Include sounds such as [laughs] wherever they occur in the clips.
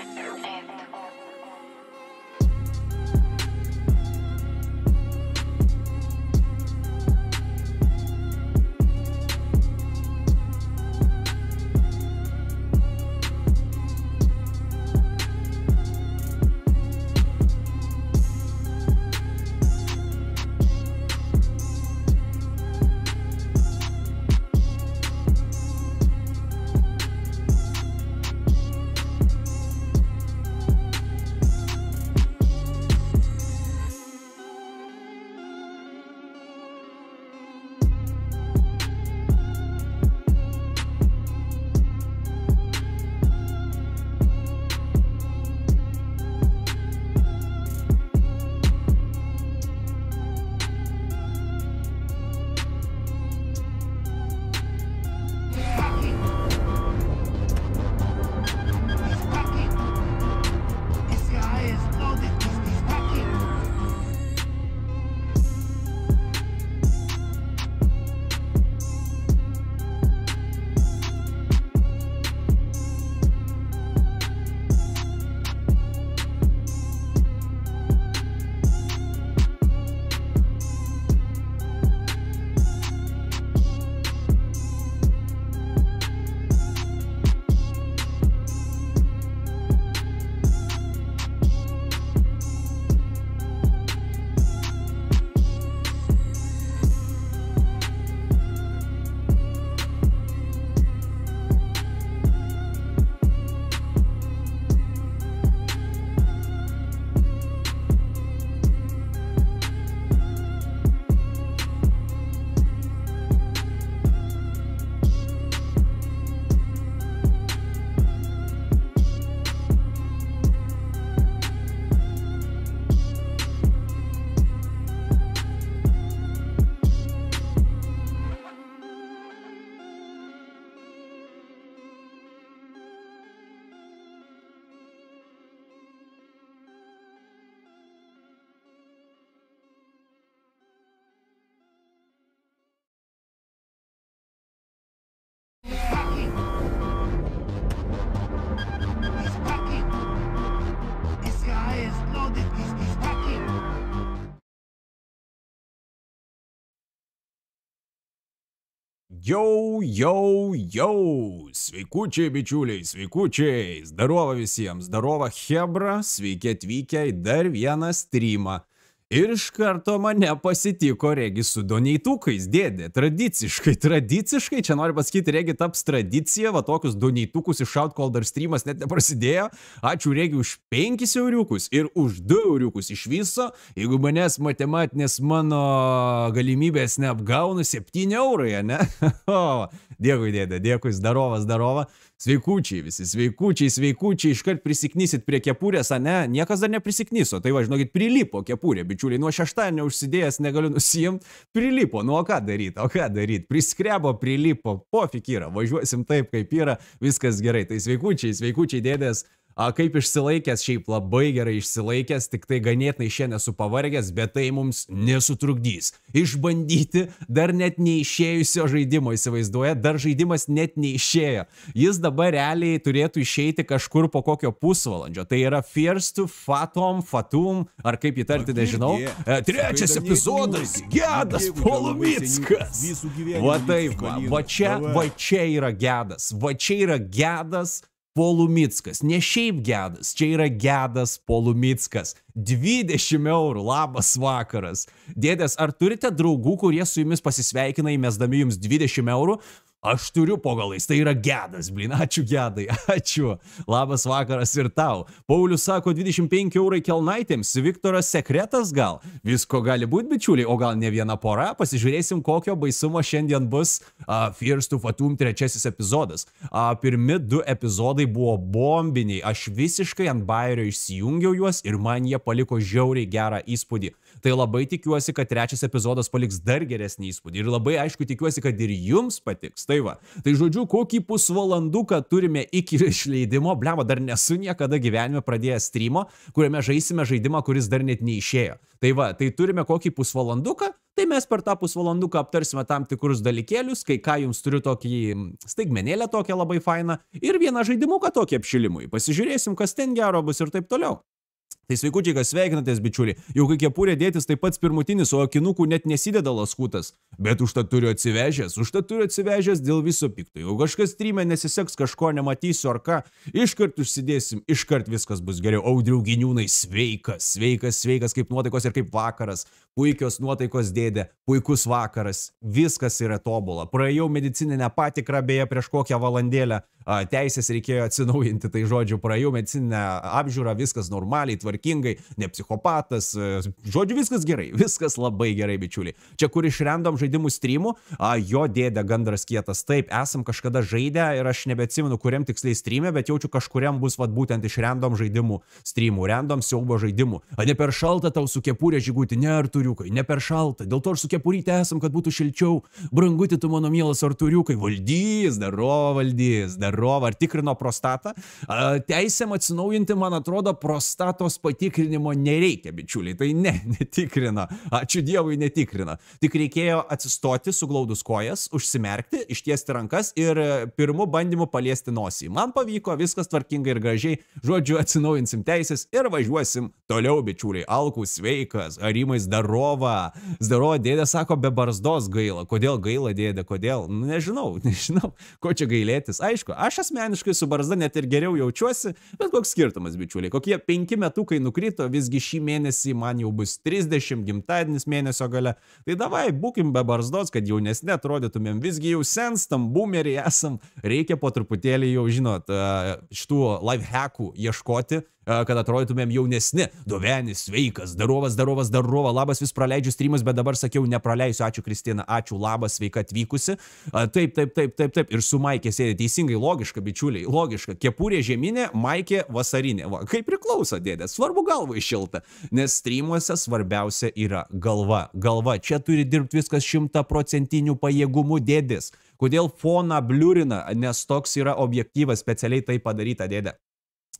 and Jau, jau, jau. Sveikučiai, bičiuliai, sveikučiai. Zdarova visiems, zdarova Hebra, sveiki atvykę į dar vieną streamą. Ir iš karto mane pasitiko regi su doneitukais, dėdė. Tradiciškai, tradiciškai, čia noriu pasakyti, regi taps tradicija, va tokius doneitukus iššaut, kol dar streamas net neprasidėjo. Ačiū regi už 5 euriukus ir už 2 euriukus iš viso. Jeigu manęs matematinės mano galimybės neapgauna, 7 eurai, ne? [laughs] dėkui, dėdė, dėkui, zdarovas, zdarova. Sveikučiai visi, sveikučiai, sveikučiai, iškart prisiknysit prie kepurės, a ne, niekas dar neprisiknyso, tai važinokit, prilipo kepurė, bičiuliai, nuo šeštadienio užsidėjęs negaliu nusijimti, prilipo, nu o ką daryti, o ką daryti, priskrebo, prilipo, pofik yra, važiuosim taip, kaip yra, viskas gerai, tai sveikučiai, sveikučiai dėdės. A, kaip išsilaikęs, šiaip labai gerai išsilaikęs, tik tai ganėtinai šiandien esu pavargęs, bet tai mums nesutrukdys. Išbandyti dar net neišėjusio žaidimo, įsivaizduoja, dar žaidimas net neišėjo. Jis dabar realiai turėtų išeiti kažkur po kokio pusvalandžio. Tai yra First to Fatom, Fatum, ar kaip įtarti, nežinau. E, trečias epizodas, Gedas Polumickas. Va taip, va, va čia, va čia yra Gedas, va čia yra Gedas. Polumickas, ne šiaip gedas, čia yra gedas Polumickas. 20 eurų, labas vakaras. Dėdės, ar turite draugų, kurie su jumis pasisveikina įmesdami jums 20 eurų? Aš turiu po galais, tai yra gedas, blin, ačiū gedai, [laughs] ačiū. Labas vakaras ir tau. Paulius sako 25 eurai kelnaitėms, Viktoras sekretas gal. Visko gali būti, bičiuliai, o gal ne viena pora, pasižiūrėsim, kokio baisumo šiandien bus uh, Fears to Fatum trečiasis epizodas. Uh, pirmi du epizodai buvo bombiniai, aš visiškai ant bairio išsijungiau juos ir man jie paliko žiauriai gerą įspūdį. Tai labai tikiuosi, kad trečias epizodas paliks dar geresnį įspūdį ir labai aišku tikiuosi, kad ir jums patiks. Tai va, tai žodžiu, kokį pusvalanduką turime iki išleidimo, blemo, dar nesu niekada gyvenime pradėjęs streamo, kuriame žaisime žaidimą, kuris dar net neišėjo. Tai va, tai turime kokį pusvalanduką, tai mes per tą pusvalanduką aptarsime tam tikrus dalykėlius, kai ką jums turiu tokį staigmenėlę tokią labai fainą ir vieną žaidimuką tokį apšilimui. Pasižiūrėsim, kas ten gero bus ir taip toliau. Tai sveikučiai, kas sveikinatės, bičiuliai. Jau kai kepurė dėtis tai pats pirmutinis, o akinukų net nesideda laskutas. Bet užtat turiu atsivežęs, užtat turiu atsivežęs dėl viso pikto. Jeigu kažkas streamė nesiseks, kažko nematysiu ar ką, iškart užsidėsim, iškart viskas bus geriau. Audrių giniūnai, sveikas, sveikas, sveikas, kaip nuotaikos ir kaip vakaras. Puikios nuotaikos dėdė, puikus vakaras, viskas yra tobula. Praėjau medicininę patikrą beje prieš kokią valandėlę teisės reikėjo atsinaujinti, tai žodžiu, praėjau medicininę apžiūrą, viskas normaliai, tvarkingai, ne psichopatas, žodžiu, viskas gerai, [laughs] viskas labai gerai, bičiuliai. Čia kur iš random žaidimų streamų, jo dėdė gandras kietas, taip, esam kažkada žaidę ir aš nebeatsimenu, kuriam tiksliai streamė, bet jaučiu kažkuriam bus vat būtent iš random žaidimų streamų, random siaubo žaidimų. A ne per šaltą tau su kepurė žygūti, ne arturiukai, ne per šaltą, dėl to aš su kepuryte esam, kad būtų šilčiau, branguti tu mano mielas arturiukai, valdys, daro valdys, daro ar tikrino prostatą. Teisėm atsinaujinti, man atrodo, prostatos patikrinimo nereikia, bičiuliai. Tai ne, [laughs] netikrina. Ačiū Dievui, netikrina. Tik reikėjo atsistoti, suglaudus kojas, užsimerkti, ištiesti rankas ir e, pirmu bandymu paliesti nosį. Man pavyko, viskas tvarkingai ir gražiai. Žodžiu, atsinaujinsim teisės ir važiuosim toliau, bičiuliai. Alkų sveikas, arimai zdarova. Zdarova dėdė sako, be barzdos gaila. Kodėl gaila dėdė, kodėl? Nu, nežinau, [laughs] nežinau, ko čia gailėtis. Aišku, aš asmeniškai su barzda net ir geriau jaučiuosi, bet koks skirtumas, bičiuliai. Kokie penki metukai nukrito, visgi šį mėnesį man jau bus 30, gimtadienis mėnesio gale. Tai davai, būkim be barzdos, kad jaunesnė atrodytumėm, visgi jau senstam, boomeriai esam, reikia po truputėlį jau, žinot, šitų life hackų ieškoti kad atrodytumėm jaunesni. Dovenis, sveikas, darovas, darovas, darova, labas vis praleidžiu streamus, bet dabar sakiau, nepraleisiu, ačiū Kristina, ačiū, labas, sveika atvykusi. Taip, taip, taip, taip, taip, ir su Maikė sėdė teisingai, logiška, bičiuliai, logiška. Kepurė žeminė, Maikė vasarinė. Va, kaip priklauso, dėdė, svarbu galva iššilta, nes streamuose svarbiausia yra galva. Galva, čia turi dirbti viskas šimtaprocentinių pajėgumų dėdės. Kodėl foną bliurina, nes toks yra objektyvas specialiai tai padaryta dėdė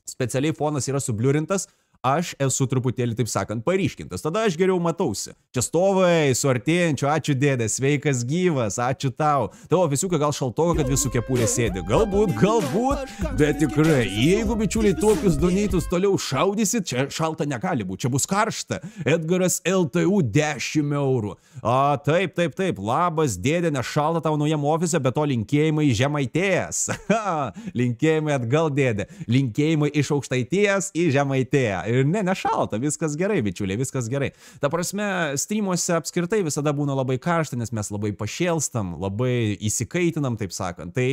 specialiai fonas yra subliurintas, aš esu truputėlį, taip sakant, paryškintas. Tada aš geriau matausi. Čia stovai, su artėjančiu, ačiū dėdė, sveikas gyvas, ačiū tau. Tavo visiuką gal šaltoka, kad visų kepurė sėdi. Galbūt, galbūt, bet tikrai, jeigu bičiuliai tokius donytus toliau šaudysit, čia šalta negali būti, čia bus karšta. Edgaras LTU 10 eurų. A, taip, taip, taip, labas dėdė, nešalta tau naujam ofise, bet to linkėjimai žemaitėjas. [laughs] linkėjimai atgal dėdė, linkėjimai iš aukštaities į žemaitėją ir ne, nešalta, viskas gerai, bičiuliai, viskas gerai. Ta prasme, streamuose apskritai visada būna labai karšta, nes mes labai pašėlstam, labai įsikaitinam, taip sakant. Tai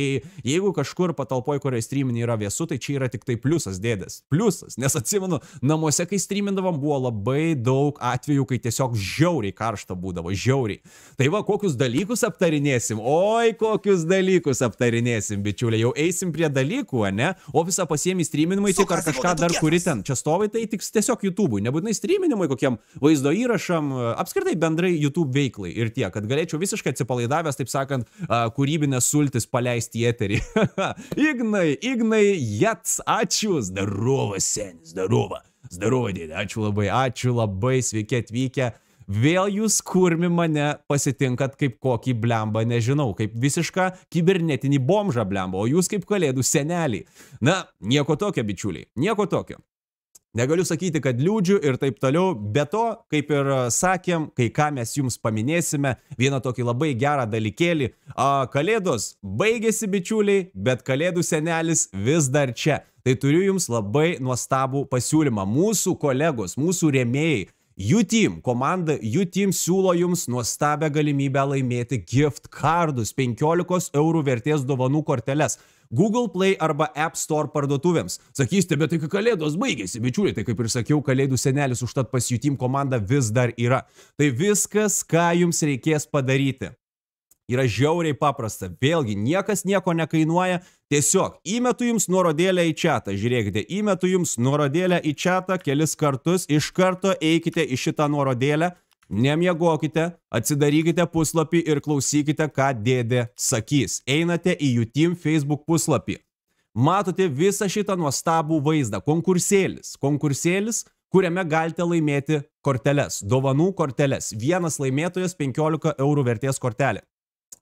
jeigu kažkur patalpoje, kurioje streaminė yra vėsu, tai čia yra tik tai pliusas dėdės. Pliusas, nes atsimenu, namuose, kai streamindavom, buvo labai daug atvejų, kai tiesiog žiauriai karšta būdavo, žiauriai. Tai va, kokius dalykus aptarinėsim, oi, kokius dalykus aptarinėsim, bičiuliai, jau eisim prie dalykų, ne? O visą pasiemi streaminimui tik ar kažką dar kuri ten, čia stovai, tai tik tiesiog YouTube'ui, nebūtinai streaminimui, kokiam vaizdo įrašam, apskritai bendrai YouTube veiklai ir tiek, kad galėčiau visiškai atsipalaidavęs, taip sakant, kūrybinės sultis paleisti į eterį. [laughs] Ignai, Ignai, Jats, ačiū, zdarova, senis, zdarova, zdarova, dėdė, ačiū labai, ačiū labai, sveiki atvykę vėl jūs kurmi mane pasitinkat kaip kokį blembą, nežinau, kaip visišką kibernetinį bomžą blembą, o jūs kaip kalėdų seneliai. Na, nieko tokio, bičiuliai, nieko tokio. Negaliu sakyti, kad liūdžiu ir taip toliau, bet to, kaip ir sakėm, kai ką mes jums paminėsime, vieną tokį labai gerą dalykėlį. A, kalėdos baigėsi bičiuliai, bet kalėdų senelis vis dar čia. Tai turiu jums labai nuostabų pasiūlymą. Mūsų kolegos, mūsų rėmėjai, U-Team komanda U-Team siūlo jums nuostabę galimybę laimėti gift cardus 15 eurų vertės dovanų korteles. Google Play arba App Store parduotuvėms. Sakysite, bet tai kalėdos baigėsi, bičiuliai, tai kaip ir sakiau, kalėdų senelis užtat pas jų team komanda vis dar yra. Tai viskas, ką jums reikės padaryti. Yra žiauriai paprasta. Vėlgi, niekas nieko nekainuoja. Tiesiog įmetu jums nuorodėlę į čatą. Žiūrėkite, įmetu jums nuorodėlę į čatą kelis kartus. Iš karto eikite į šitą nuorodėlę Nemiegokite, atsidarykite puslapį ir klausykite, ką dėdė sakys. Einate į YouTube Facebook puslapį. Matote visą šitą nuostabų vaizdą. Konkursėlis. Konkursėlis kuriame galite laimėti korteles, dovanų korteles. Vienas laimėtojas 15 eurų vertės kortelė.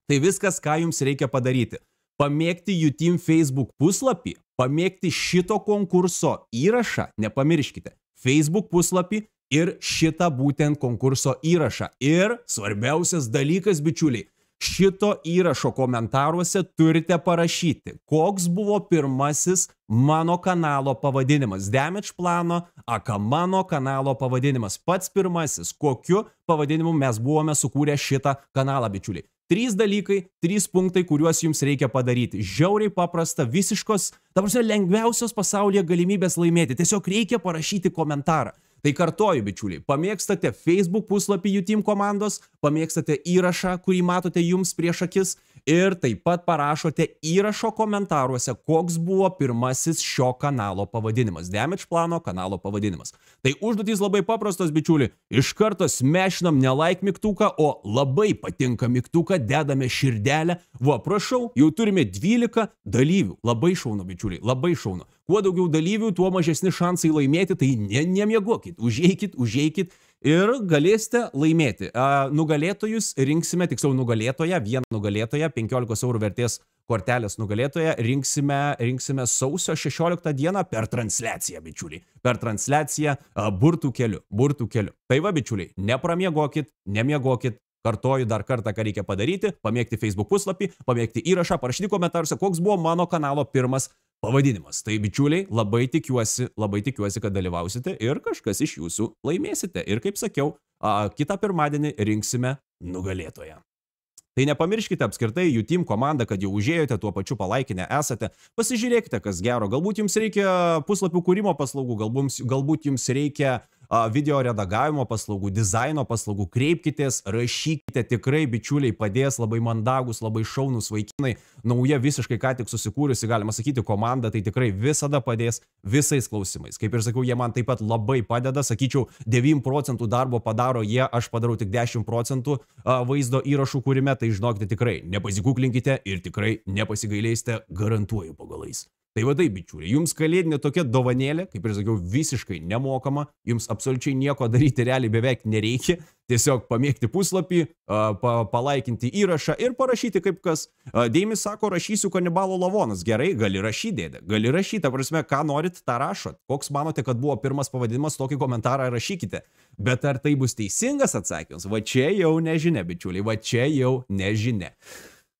Tai viskas, ką jums reikia padaryti. Pamėgti UTIM Facebook puslapį, pamėgti šito konkurso įrašą, nepamirškite, Facebook puslapį ir šitą būtent konkurso įrašą. Ir svarbiausias dalykas, bičiuliai, šito įrašo komentaruose turite parašyti, koks buvo pirmasis mano kanalo pavadinimas. Damage plano, aka mano kanalo pavadinimas. Pats pirmasis, kokiu pavadinimu mes buvome sukūrę šitą kanalą, bičiuliai. Trys dalykai, trys punktai, kuriuos jums reikia padaryti. Žiauriai paprasta, visiškos, ta prasme, lengviausios pasaulyje galimybės laimėti. Tiesiog reikia parašyti komentarą. Tai kartoju, bičiuliai, pamėgstate Facebook puslapį Jutim komandos, pamėgstate įrašą, kurį matote jums prieš akis ir taip pat parašote įrašo komentaruose, koks buvo pirmasis šio kanalo pavadinimas. Damage plano kanalo pavadinimas. Tai užduotys labai paprastos, bičiuliai. Iš karto smešinam ne like mygtuką, o labai patinka mygtuką, dedame širdelę. Va, prašau, jau turime 12 dalyvių. Labai šaunu, bičiuliai, labai šaunu. Kuo daugiau dalyvių, tuo mažesni šansai laimėti, tai ne, nemiegokit, užeikit, užeikit ir galėsite laimėti. Nugalėtojus rinksime, tiksliau nugalėtoją, vieną nugalėtoją, 15 eurų vertės kortelės nugalėtoją rinksime, rinksime sausio 16 dieną per transliaciją, bičiuliai. Per transliaciją burtų keliu, burtų keliu. Tai va, bičiuliai, nepramiegokit, nemiegokit, Kartoju dar kartą, ką reikia padaryti - pamėgti Facebook puslapį, pamėgti įrašą, parašyti komentaruose, koks buvo mano kanalo pirmas pavadinimas. Tai bičiuliai, labai tikiuosi, labai tikiuosi, kad dalyvausite ir kažkas iš jūsų laimėsite. Ir kaip sakiau, a, kitą pirmadienį rinksime nugalėtoją. Tai nepamirškite apskritai jų team komandą, kad jau užėjote, tuo pačiu palaikinę esate. Pasižiūrėkite, kas gero. Galbūt jums reikia puslapių kūrimo paslaugų, galbūt, galbūt jums reikia video redagavimo paslaugų, dizaino paslaugų, kreipkitės, rašykite, tikrai bičiuliai padės, labai mandagus, labai šaunus vaikinai, nauja visiškai ką tik susikūrusi, galima sakyti, komanda, tai tikrai visada padės visais klausimais. Kaip ir sakiau, jie man taip pat labai padeda, sakyčiau, 9 procentų darbo padaro jie, aš padarau tik 10 procentų vaizdo įrašų kūrime, tai žinokite tikrai, nepasigūklinkite ir tikrai nepasigailėsite, garantuoju pagalais. Tai vadai, bičiuliai, jums kalėdinė tokia dovanėlė, kaip ir sakiau, visiškai nemokama, jums absoliučiai nieko daryti realiai beveik nereikia, tiesiog pamėgti puslapį, pa, palaikinti įrašą ir parašyti kaip kas. Deimis sako, rašysiu kanibalo lavonas. Gerai, gali rašyti, dėdė, gali rašyti, ta prasme, ką norit, tą rašot. Koks manote, kad buvo pirmas pavadinimas, tokį komentarą rašykite. Bet ar tai bus teisingas atsakymas? Va čia jau nežinia, bičiuliai, va čia jau nežinia.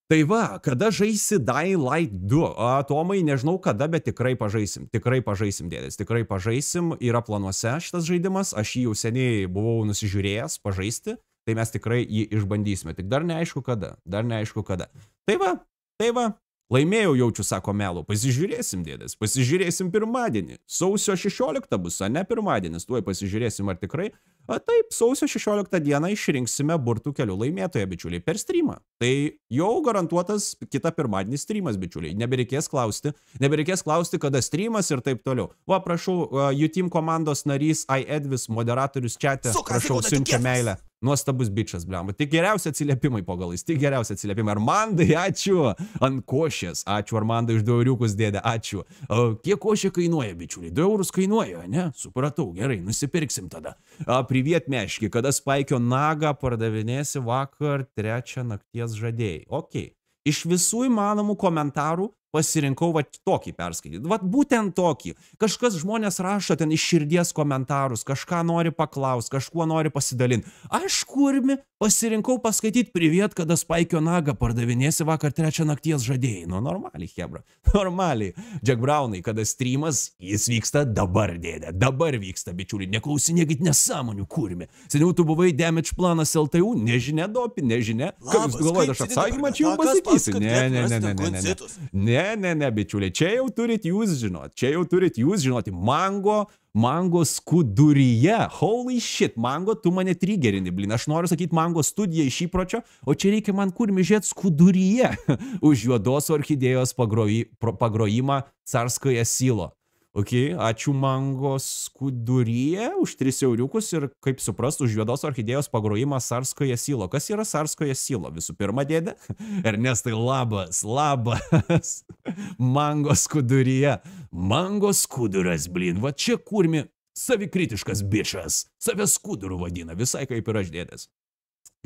Tai va, kada žaisi Dying Light 2? A, Tomai, nežinau kada, bet tikrai pažaisim. Tikrai pažaisim, dėdės. Tikrai pažaisim. Yra planuose šitas žaidimas. Aš jį jau seniai buvau nusižiūrėjęs pažaisti. Tai mes tikrai jį išbandysime. Tik dar neaišku kada. Dar neaišku kada. Tai va, tai va. Laimėjau jaučiu, sako Melo. Pasižiūrėsim, dėdės. Pasižiūrėsim pirmadienį. Sausio 16 bus, o ne pirmadienis. Tuoj pasižiūrėsim, ar tikrai. A taip, sausio 16 dieną išrinksime burtų kelių laimėtoją, bičiuliai, per streamą. Tai jau garantuotas kitą pirmadienį streamas, bičiuliai. Nebereikės klausti. Nebereikės klausti, kada streamas ir taip toliau. Va, prašau, uh, UTIM komandos narys iEdvis, moderatorius čia. Prašau, siunčia meilę. Nuostabus bičias, blemba. Tik geriausi atsiliepimai po galais, tik geriausi atsiliepimai. Armandai, ačiū. Ant košės. Ačiū, Armandai, iš 2 euriukus dėdė, ačiū. O, kiek košė kainuoja, bičiuliai? 2 eurus kainuoja, ne? Supratau, gerai, nusipirksim tada. A, priviet meški, kada spaikio nagą pardavinėsi vakar trečią nakties žadėjai. Ok. Iš visų įmanomų komentarų pasirinkau va tokį perskaityti. Vat būtent tokį. Kažkas žmonės rašo ten iš širdies komentarus, kažką nori paklausti, kažkuo nori pasidalinti. Aš kurmi pasirinkau paskaityti priviet, kada Spaikio nagą pardavinėsi vakar trečią nakties žadėjai. Nu, normaliai, Hebra. [laughs] Normaliai. Jack Brownai, kada streamas, jis vyksta dabar, dėdė. Dabar vyksta, bičiuliai. Neklausinėkit nesąmonių kurmi. Seniau tu buvai damage planas LTU, nežinia dopi, nežinia. Ką jūs galvojate, aš atsakymą čia jums pasakysiu? Ne, ne, ne, ne, ne, ne. Ne, Ne, ne, ne, bičiuliai, čia jau turit jūs žinot, čia jau turit jūs žinoti, mango, mango skuduryje, holy shit, mango, tu mane trigerini, blin, aš noriu sakyti mango studija iš įpročio, o čia reikia man kur mižėt skuduryje [laughs] už juodos orchidėjos pagroji, pagrojimą carskoje silo. Ok, ačiū mangos skuduryje už 3 euriukus ir, kaip suprast, už juodos orchidėjos pagrojimą Sarskoje silo. Kas yra Sarskoje silo? Visų pirma, dėdė. [laughs] Ernestai, labas, labas. [laughs] Mangos skuduryje. Mangos skuduras, blin. Va čia kurmi Savikritiškas bičias. Savęs skudurų vadina, visai kaip ir aš dėdės.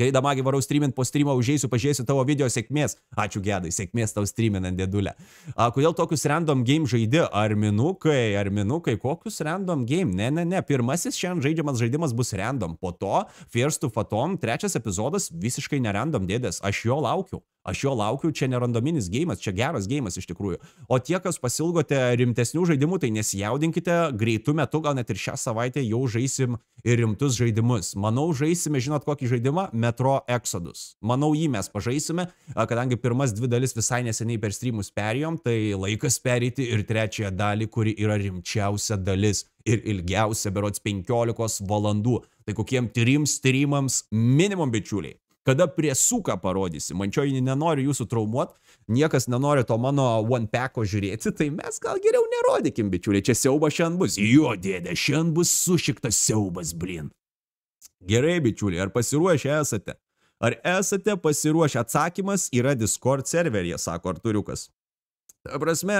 Gerai, damagi varau streamint po streamą, užėsiu, pažiūrėsiu tavo video sėkmės. Ačiū gedai, sėkmės tau streaminant dėdulę. A, kodėl tokius random game žaidži? Ar minukai, ar minukai, kokius random game? Ne, ne, ne. Pirmasis šiandien žaidžiamas žaidimas bus random. Po to First to Phantom, trečias epizodas visiškai nerandom dėdės. Aš jo laukiu. Aš jo laukiu, čia nerandominis gėjimas, čia geras gėjimas iš tikrųjų. O tie, kas pasilgote rimtesnių žaidimų, tai nesijaudinkite, greitų metų, gal net ir šią savaitę jau žaisim ir rimtus žaidimus. Manau, žaisime, žinot kokį žaidimą? Metro Exodus. Manau, jį mes pažaisime, kadangi pirmas dvi dalis visai neseniai per streamus perėjom, tai laikas perėti ir trečiąją dalį, kuri yra rimčiausia dalis ir ilgiausia, berots 15 valandų. Tai kokiem trim streamams minimum bičiuliai kada prie suką parodysi. Mančioji nenori jūsų traumuot, niekas nenori to mano one packo žiūrėti, tai mes gal geriau nerodykim, bičiuliai, čia siaubas šiandien bus. Jo, dėdė, šiandien bus sušiktas siaubas, blin. Gerai, bičiuliai, ar pasiruošę esate? Ar esate pasiruošę? Atsakymas yra Discord serveryje, sako Arturiukas. Ta prasme,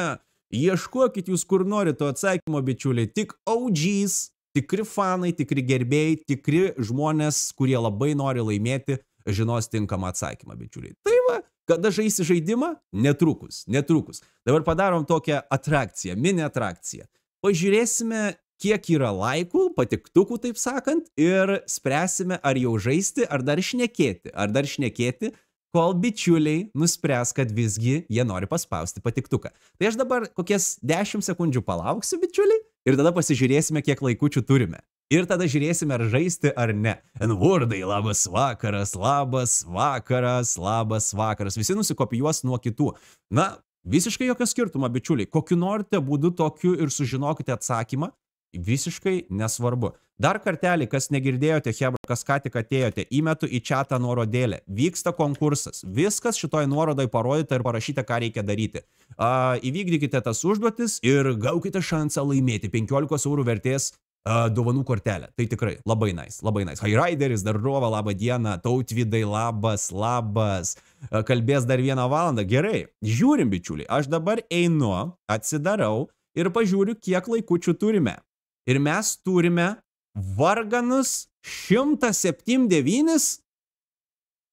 ieškokit jūs kur norite to atsakymo, bičiuliai, tik OGs, tikri fanai, tikri gerbėjai, tikri žmonės, kurie labai nori laimėti žinos tinkamą atsakymą, bičiuliai. Tai va, kada žaisi žaidimą? Netrukus, netrukus. Dabar padarom tokią atrakciją, mini atrakciją. Pažiūrėsime, kiek yra laikų, patiktukų, taip sakant, ir spręsime, ar jau žaisti, ar dar šnekėti, ar dar šnekėti, kol bičiuliai nuspręs, kad visgi jie nori paspausti patiktuką. Tai aš dabar kokias 10 sekundžių palauksiu, bičiuliai, ir tada pasižiūrėsime, kiek laikučių turime. Ir tada žiūrėsime, ar žaisti ar ne. Envurdai, labas vakaras, labas vakaras, labas vakaras. Visi nusikopijuos nuo kitų. Na, visiškai jokio skirtumo, bičiuliai. Kokiu norite būdu tokiu ir sužinokite atsakymą. Visiškai nesvarbu. Dar kartelį, kas negirdėjote, Hebra, kas ką tik atėjote, įmetu į čatą nuorodėlę. Vyksta konkursas. Viskas šitoj nuorodai parodyta ir parašyta, ką reikia daryti. A, įvykdykite tas užduotis ir gaukite šansą laimėti 15 eurų vertės uh, dovanų kortelę. Tai tikrai labai nice, labai nice. Hairideris, Darrova, laba diena, Tautvidai, labas, labas. Uh, kalbės dar vieną valandą. Gerai, žiūrim, bičiuliai. Aš dabar einu, atsidarau ir pažiūriu, kiek laikučių turime. Ir mes turime varganus 179.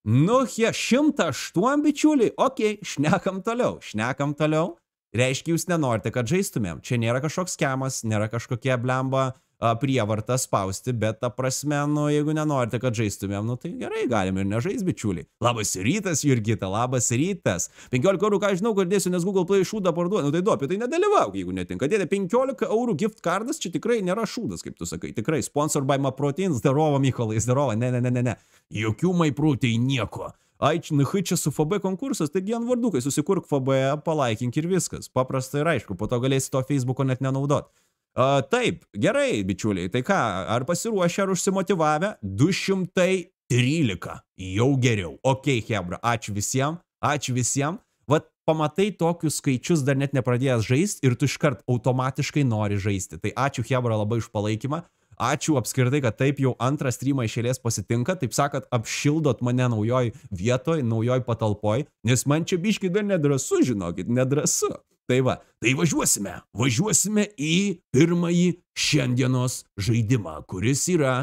Nu, jie 108 bičiuliai. Ok, šnekam toliau, šnekam toliau. Reiškia, jūs nenorite, kad žaistumėm. Čia nėra kažkoks kemas, nėra kažkokie blemba prievartą spausti, bet ta prasme, nu, jeigu nenorite, kad žaistumėm, nu, tai gerai, galim ir nežais, bičiuliai. Labas rytas, Jurgita, labas rytas. 15 eurų, ką žinau, kad dėsiu, nes Google Play šūdą parduoda, nu tai du, apie tai nedalyvauk, jeigu netinka. Dėdė 15 eurų gift kardas, čia tikrai nėra šūdas, kaip tu sakai, tikrai. Sponsor by My Protein, zdarova, Mykolai, zdarova, ne, ne, ne, ne, ne. Jokių Protein nieko. Ai, nahui čia su FB konkursas, taigi ant vardukai susikurk FB, palaikink ir viskas. Paprasta ir aišku, po to galėsi to Facebooko net nenaudot. A, taip, gerai, bičiuliai, tai ką, ar pasiruošę, ar užsimotivavę? 213. Jau geriau. Ok, Hebra, ačiū visiems, ačiū visiems. Vat pamatai tokius skaičius dar net nepradėjęs žaisti ir tu iškart automatiškai nori žaisti. Tai ačiū Hebra labai už palaikymą. Ačiū apskritai, kad taip jau antrą streamą išėlės pasitinka, taip sakant, apšildot mane naujoj vietoj, naujoj patalpoj, nes man čia biški dar nedrasu, žinokit, nedrasu. Tai va, tai važiuosime, važiuosime į pirmąjį šiandienos žaidimą, kuris yra,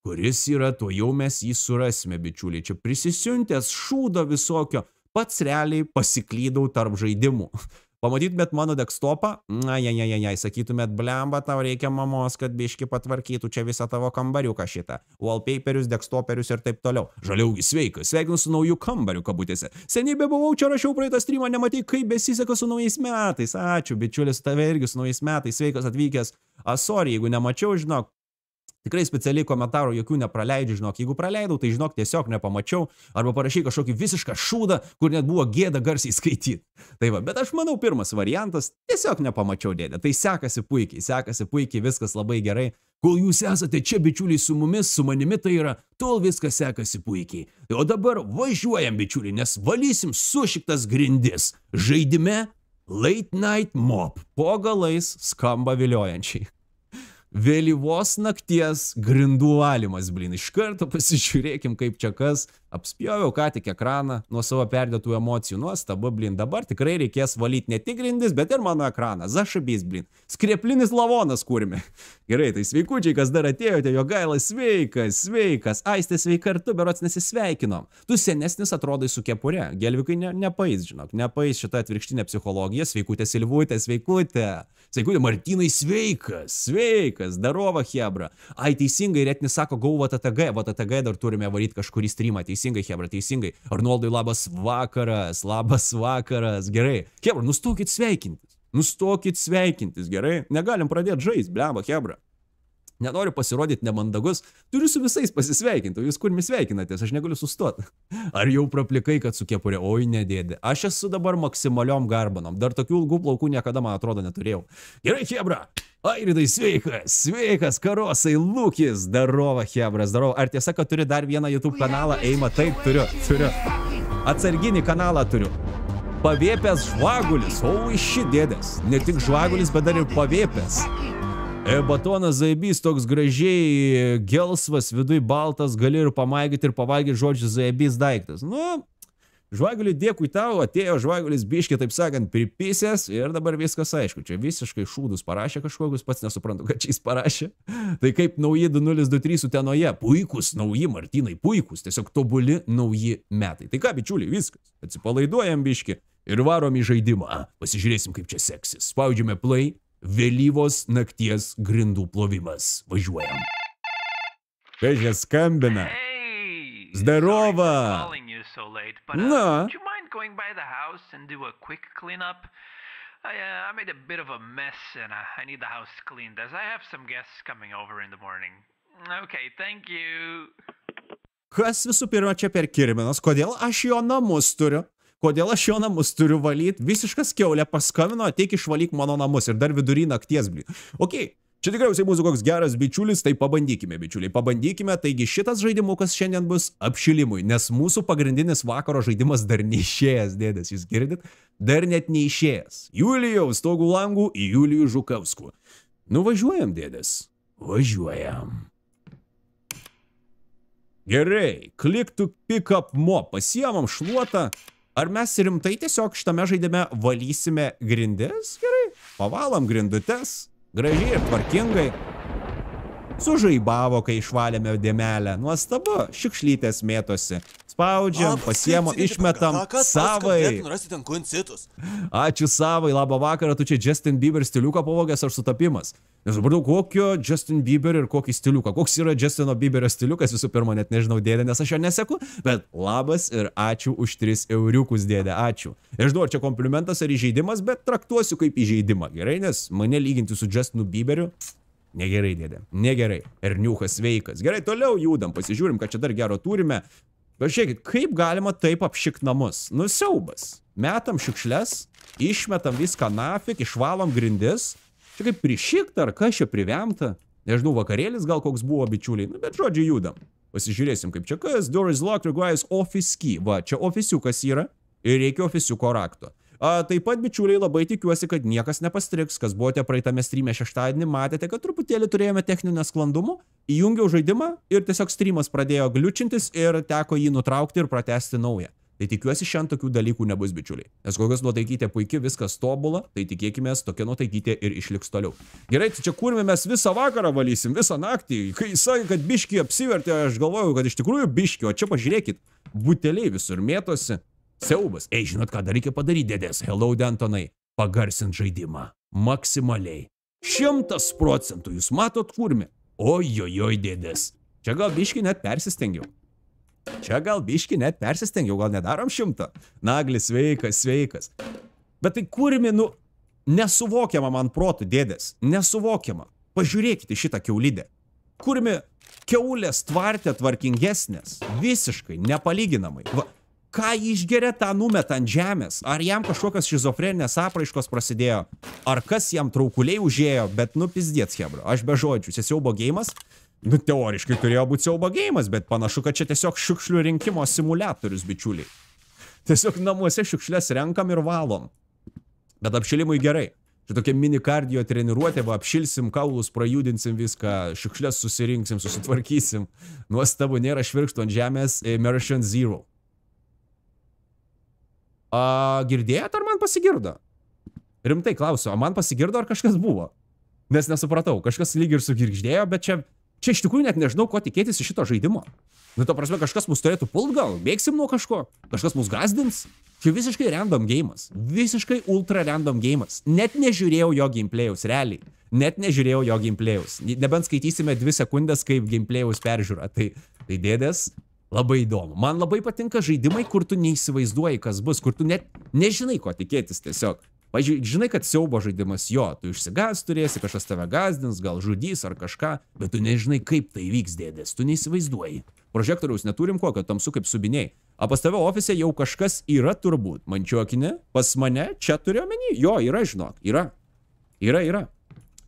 kuris yra, to jau mes jį surasime, bičiuliai. Čia prisisiuntęs šūdo visokio, pats realiai pasiklydau tarp žaidimų. Pamatytumėt mano dekstopą, na, jai, jai, jai, sakytumėt, blemba, tau reikia mamos, kad biški patvarkytų čia visą tavo kambariuką šitą. Wallpaperius, dekstoperius ir taip toliau. Žaliaugi sveikas, sveikinu su nauju kambariu kabutėse. Senybė buvau čia rašiau praeitą streamą, nematai, kaip besiseka su naujais metais. Ačiū, bičiulis, tave irgi su naujais metais, sveikas atvykęs. A, sorry, jeigu nemačiau, žinok, Tikrai specialiai komentarų jokių nepraleidžiu, žinok, jeigu praleidau, tai žinok, tiesiog nepamačiau, arba parašy kažkokį visišką šūdą, kur net buvo gėda garsiai skaityti. Tai va, bet aš manau, pirmas variantas, tiesiog nepamačiau dėdė. Tai sekasi puikiai, sekasi puikiai, viskas labai gerai. Kol jūs esate čia bičiuliai su mumis, su manimi tai yra, tol viskas sekasi puikiai. O dabar važiuojam bičiuliai, nes valysim sušiktas grindis. Žaidime Late Night Mob po galais skamba viliojančiai vėlyvos nakties grindų valymas, blin. Iš karto pasižiūrėkim, kaip čia kas. Apspjoviau ką tik ekraną nuo savo perdėtų emocijų. Nuostabu, blin. Dabar tikrai reikės valyti ne tik grindis, bet ir mano ekraną. Zašabys, blin. Skreplinis lavonas kūrime. [laughs] Gerai, tai sveikučiai, kas dar atėjote, jo gaila, sveikas, sveikas. Aistė sveika ir tu, berots nesisveikinom. Tu senesnis atrodai su kepure. Gelvikai ne, nepais, žinok, nepais šitą atvirkštinę psichologiją. Sveikutė Silvutė, sveikutė. Sveikutė, Martinai, sveikas, sveikas, darova Hebra. Ai, teisingai, retnis sako, gau VTTG, VTTG dar turime varyti kažkurį streamą, teisingai teisingai, Hebra, teisingai. Arnoldai labas vakaras, labas vakaras, gerai. Hebra, nustokit sveikintis. Nustokit sveikintis, gerai. Negalim pradėti žaisti, bleba, Hebra. Nenoriu pasirodyti nemandagus, turiu su visais pasisveikinti, o jūs kur mes sveikinatės, aš negaliu sustoti. [laughs] Ar jau praplikai, kad su kepurė, oi nedėdė. Aš esu dabar maksimaliom garbanom, dar tokių ilgų plaukų niekada, man atrodo, neturėjau. Gerai, Hebra, Airidai, sveikas, sveikas, karosai, Lūkis, darova, Hebras, darova. Ar tiesa, kad turi dar vieną YouTube kanalą? Eima, taip, turiu, turiu. Atsarginį kanalą turiu. Pavėpęs žvagulis, o iš šį dėdės. Ne tik žvagulis, bet dar ir pavėpęs. E, batonas zaibys toks gražiai gelsvas, viduj baltas, gali ir pamaigyti ir pavalgyti žodžiu zaibys daiktas. Nu, Žvaguliui dėkui tau, atėjo žvagulis biški, taip sakant, pripisęs ir dabar viskas aišku. Čia visiškai šūdus parašė kažkokius, pats nesuprantu, kad čia jis parašė. Tai kaip nauji 2023 utenoje. Puikus nauji Martinai, puikus, tiesiog tobuli nauji metai. Tai ką, bičiuliai, viskas. Atsipalaiduojam biški ir varom į žaidimą. Pasižiūrėsim, kaip čia seksis. Spaudžiame play, vėlyvos nakties grindų plovimas. Važiuojam. Vežė skambina. Zdarova! Uh, Na? I, uh, I made a bit of a mess and uh, I need the house cleaned as I have some guests coming over in the morning. Okay, thank you. Kas visų pirma čia per kirminas, kodėl aš jo namus turiu? Kodėl aš jo namus turiu valyti? Visiškas keulė paskambino, ateik išvalyk mano namus ir dar vidury nakties, bli. Ok, čia tikriausiai mūsų koks geras bičiulis, tai pabandykime, bičiuliai, pabandykime. Taigi šitas žaidimukas šiandien bus apšilimui, nes mūsų pagrindinis vakaro žaidimas dar neišėjęs, dėdės, jūs girdit? Dar net neišėjęs. Julijaus stogų langų į Julijų Žukavskų. Nuvažiuojam, dėdės. Važiuojam. Gerai, click to pick up mo, pasiemam šluotą. Ar mes rimtai tiesiog šitame žaidime valysime grindis? Gerai, pavalom grindutes, gražiai ir tvarkingai. Sužaibavo, kai išvalėme dėmelę. Nuostabu, šiukšlytės mėtosi. Spaudžiam, pasiemam, išmetam savai. Ačiū savai, labą vakarą, tu čia Justin Bieber stiliuką pavogęs ar sutapimas? Nesupratau, kokio Justin Bieber ir kokį stiliuką. Koks yra Justino Bieberio stiliukas, visų pirma, net nežinau dėdė, nes aš jo neseku, bet labas ir ačiū už 3 euriukus dėdė, ačiū. Ir žinau, ar čia komplimentas ar įžeidimas, bet traktuosiu kaip įžeidimą, gerai, nes mane lyginti su Justinu Bieberiu. Negerai, dėdė, negerai. Ir niukas sveikas. Gerai, toliau judam, pasižiūrim, ką čia dar gero turime. Pažiūrėkit, kaip galima taip apšik namus? Nu, siaubas. Metam šiukšles, išmetam viską nafik, išvalom grindis. Čia kaip prišikta ar kas čia privemta. Nežinau, vakarėlis gal koks buvo bičiuliai, nu, bet žodžiu judam. Pasižiūrėsim, kaip čia kas. Door is locked, requires office key. Va, čia ofisiukas yra ir reikia ofisiuko rakto. A, taip pat, bičiuliai, labai tikiuosi, kad niekas nepastriks, kas buvote praeitame streame šeštadienį, matėte, kad truputėlį turėjome techninio nesklandumų, įjungiau žaidimą ir tiesiog streamas pradėjo gliučintis ir teko jį nutraukti ir pratesti naują. Tai tikiuosi šiandien tokių dalykų nebus, bičiuliai. Nes kokios nuotaikytė puikiai, viskas tobula, tai tikėkime, tokia nuotaikytė ir išliks toliau. Gerai, tai čia kurmi mes visą vakarą valysim, visą naktį. Kai sakė, kad biški apsivertė, aš galvojau, kad iš tikrųjų biški, o čia pažiūrėkit, buteliai visur mėtosi. Siaubas. Ei, žinot, ką dar reikia padaryti, dėdės? Hello, Dentonai. Pagarsint žaidimą. Maksimaliai. Šimtas procentų. Jūs matot kurmi? Ojojoj, dėdės. Čia gal biški net persistengiau. Čia gal biški net persistengiau, gal nedarom šimtą. Naglis sveikas, sveikas. Bet tai kurmi, nu, nesuvokiama man protų, dėdės. Nesuvokiama. Pažiūrėkite šitą keulidę. Kurmi keulės tvartė tvarkingesnės. Visiškai, nepalyginamai. Va, ką išgeria, tą numeta ant žemės. Ar jam kažkokios šizofreninės apraiškos prasidėjo, ar kas jam traukuliai užėjo, bet nu pizdėts, Hebra. Aš be žodžių, čia siaubo gėjimas. Nu, teoriškai turėjo būti siaubo gėjimas, bet panašu, kad čia tiesiog šiukšlių rinkimo simulatorius, bičiuliai. Tiesiog namuose šiukšlės renkam ir valom. Bet apšilimui gerai. Čia tokia mini kardio treniruotė, va, apšilsim kaulus, prajudinsim viską, šiukšlės susirinksim, susitvarkysim. Nuostabu, nėra švirkštų ant žemės, immersion zero. A, girdėjot, ar man pasigirdo? Rimtai klausiu, o man pasigirdo, ar kažkas buvo? Nes nesupratau, kažkas lyg ir sugirgždėjo, bet čia, čia iš tikrųjų net nežinau, ko tikėtis iš šito žaidimo. Nu, to prasme, kažkas mus turėtų pult gal, bėgsim nuo kažko, kažkas mus gazdins. Čia visiškai random gėjimas, visiškai ultra random gėjimas. Net nežiūrėjau jo gameplayaus, realiai. Net nežiūrėjau jo gameplayaus. Nebent skaitysime dvi sekundės kaip gameplayaus peržiūrą. Tai, tai dėdės, labai įdomu. Man labai patinka žaidimai, kur tu neįsivaizduoji, kas bus, kur tu net nežinai, ko tikėtis tiesiog. Pavyzdžiui, žinai, kad siaubo žaidimas jo, tu išsigas turėsi, kažkas tave gazdins, gal žudys ar kažką, bet tu nežinai, kaip tai vyks dėdės, tu neįsivaizduoji. Prožektoriaus neturim kokio, tamsu kaip subiniai. O pas tave ofise jau kažkas yra turbūt, mančiokinė, pas mane čia turiu omeny, jo, yra, žinok, yra. Yra, yra.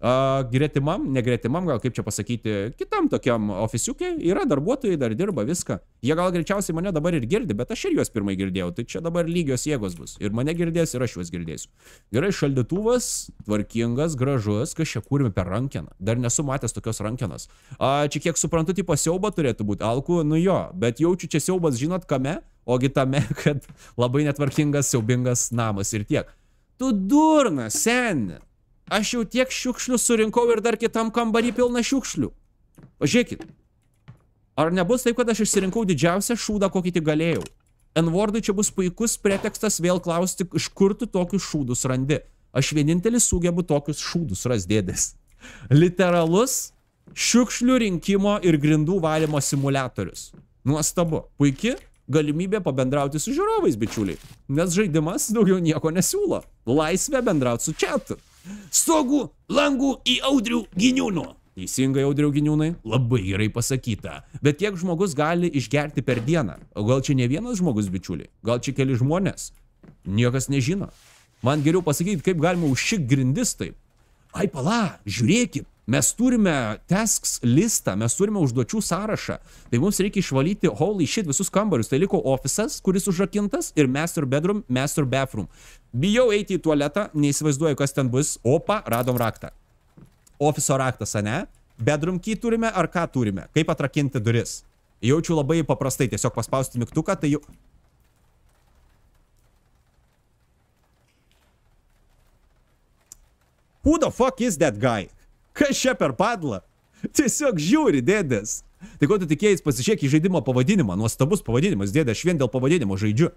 A, gretimam, negretimam, gal kaip čia pasakyti, kitam tokiam ofisiukė yra darbuotojai, dar dirba viską. Jie gal greičiausiai mane dabar ir girdi, bet aš ir juos pirmai girdėjau, tai čia dabar lygios jėgos bus. Ir mane girdės, ir aš juos girdėsiu. Gerai, šaldytuvas, tvarkingas, gražus, kas čia kūrime per rankeną. Dar nesu matęs tokios rankenos. A, čia kiek suprantu, tipo siauba turėtų būti, alku, nu jo, bet jaučiu čia siaubas, žinot, kame, ogi tame, [laughs] kad labai netvarkingas, siaubingas namas ir tiek. Tu durna, seni. Aš jau tiek šiukšlių surinkau ir dar kitam kambarį pilna šiukšlių. Pažiūrėkit. Ar nebus taip, kad aš išsirinkau didžiausią šūdą, kokį tik galėjau? N-wordui čia bus puikus pretekstas vėl klausti, iš kur tu tokius šūdus randi. Aš vienintelis sugebu tokius šūdus rasdėdės. Literalus šiukšlių rinkimo ir grindų valymo simulatorius. Nuostabu. Puiki galimybė pabendrauti su žiūrovais, bičiuliai. Nes žaidimas daugiau nieko nesiūlo. Laisvė bendrauti su čiatu. Stogų, langų į audrių giniūnų. Teisingai, audrių giniūnai, labai gerai pasakyta. Bet kiek žmogus gali išgerti per dieną? O gal čia ne vienas žmogus, bičiuliai? Gal čia keli žmonės? Niekas nežino. Man geriau pasakyti, kaip galima užšik grindis taip. Ai, pala, žiūrėkit, mes turime tasks listą, mes turime užduočių sąrašą. Tai mums reikia išvalyti, holy shit, visus kambarius. Tai liko ofisas, kuris užrakintas, ir master bedroom, master bathroom. Bijau eiti į tualetą, neįsivaizduoju, kas ten bus. Opa, radom raktą. Ofiso raktas, ne? Bedroom key turime ar ką turime? Kaip atrakinti duris? Jaučiu labai paprastai, tiesiog paspausti mygtuką, tai jau... Who the fuck is that guy? Kas čia per padlą? Tiesiog žiūri, dėdės. Tai ko tu tikėjai, pasižiūrėk į žaidimo pavadinimą. Nuostabus pavadinimas, dėdė, aš vien dėl pavadinimo žaidžiu.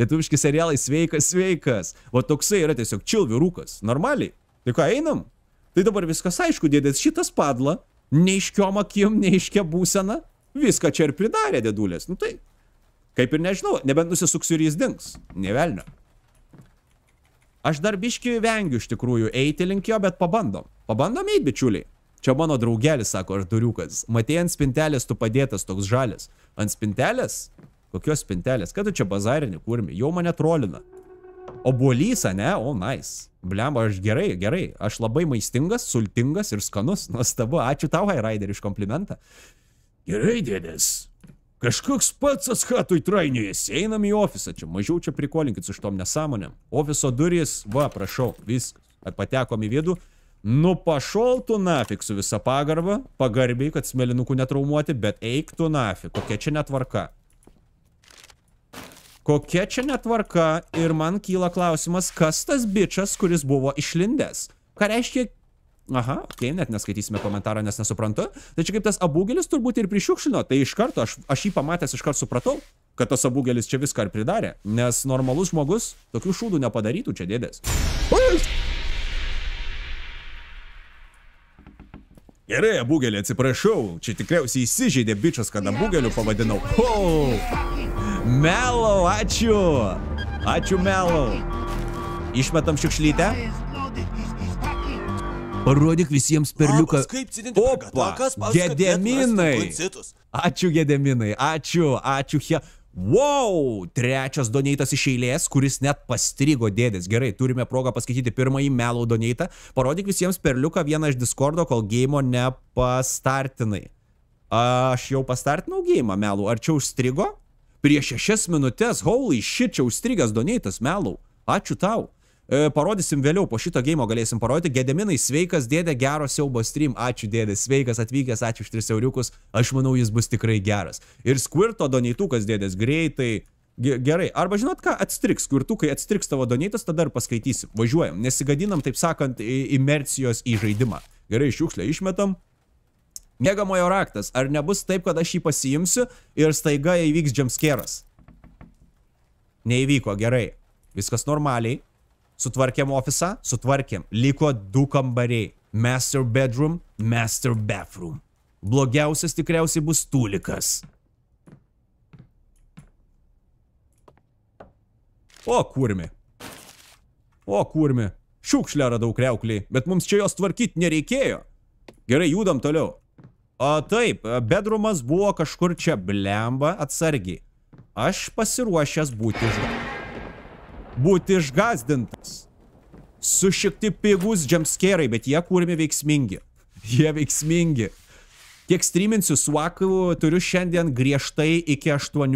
Lietuviški serialai sveikas, sveikas. O toksai yra tiesiog čilvių rūkas. Normaliai. Tai ką, einam? Tai dabar viskas aišku, dėdės, šitas padla, neiškiom akim, neiškia būsena, viską čia ir pridarė dėdulės. Nu tai, kaip ir nežinau, nebent nusisuksiu ir jis dings. Nevelnio. Aš dar biški vengiu iš tikrųjų eiti link jo, bet pabandom. Pabandom eiti, bičiuliai. Čia mano draugelis, sako Arturiukas. Matėjai ant spintelės tu padėtas toks žalis. Ant spintelės? Kokios spintelės? Kad tu čia bazarinį kurmi? Jau mane trolina. Obuolys, ne? O, nice. Blemba, aš gerai, gerai. Aš labai maistingas, sultingas ir skanus. [laughs] Nuostabu. Ačiū tau, Hairaider, iš komplimentą. Gerai, dėdės. Kažkoks pats atskatui trainėjasi, einam į ofisą, čia mažiau čia prikolinkit su šitom nesąmonėm. Ofiso durys, va, prašau, viskas. Patekom į vidų. Nu pašol tu nafik su visa pagarba, pagarbiai, kad smelinukų netraumuoti, bet eik tu nafik, kokia čia netvarka. Kokia čia netvarka ir man kyla klausimas, kas tas bičias, kuris buvo išlindęs. Ką reiškia Aha, okei, okay, net neskaitysime komentarą, nes nesuprantu. Tai čia kaip tas abugelis turbūt ir prišiukšlino, tai iš karto aš, aš jį pamatęs iš karto supratau, kad tas abugelis čia viską ir pridarė, nes normalus žmogus tokių šūdų nepadarytų čia dėdės. Gerai, abugelį, atsiprašau, čia tikriausiai įsižeidė bičias, kad abugeliu pavadinau. O, Melo, ačiū. Ačiū, Melo. Išmetam šiukšlytę. Parodyk visiems perliuką. Opa, Gedeminai. Ačiū, Gedeminai. Ačiū, ačiū. He... Wow, trečias doneitas iš eilės, kuris net pastrigo dėdės. Gerai, turime progą paskaityti pirmąjį melų doneitą. Parodyk visiems perliuką vieną iš Discordo, kol gėjimo nepastartinai. Aš jau pastartinau gėjimą melų. Ar čia užstrigo? Prieš šešias minutės, holy shit, čia užstrigęs doneitas melų. Ačiū tau. E, parodysim vėliau, po šito game galėsim parodyti. Gedeminai, sveikas, dėdė, gero siaubo stream. Ačiū dėdė, sveikas atvykęs, ačiū už 3 euriukus. Aš manau, jis bus tikrai geras. Ir skvirto doneitukas dėdės greitai. Ge- Gerai, arba žinot ką, atstriks, skvirtukai atstriks tavo doneitas, tada ir paskaitysim. Važiuojam, nesigadinam, taip sakant, imercijos į žaidimą. Gerai, šiukšlę išmetam. Mėgamojo raktas. Ar nebus taip, kad aš jį pasiimsiu ir staiga įvyks jumpscare'as? Neįvyko, gerai. Viskas normaliai. Sutvarkėm ofisą, sutvarkėm. Liko du kambariai. Master bedroom, master bathroom. Blogiausias tikriausiai bus tulikas. O, kurmi. O, kurmi. Šiukšlę radau kreuklį, bet mums čia jos tvarkyti nereikėjo. Gerai, judam toliau. O taip, bedrumas buvo kažkur čia blemba atsargiai. Aš pasiruošęs būti iš... Būti išgazdintas. Sušikti pigus jumpscare'ai, bet jie kūrimi veiksmingi. Jie veiksmingi. Kiek streaminsiu suakų, turiu šiandien griežtai iki 8.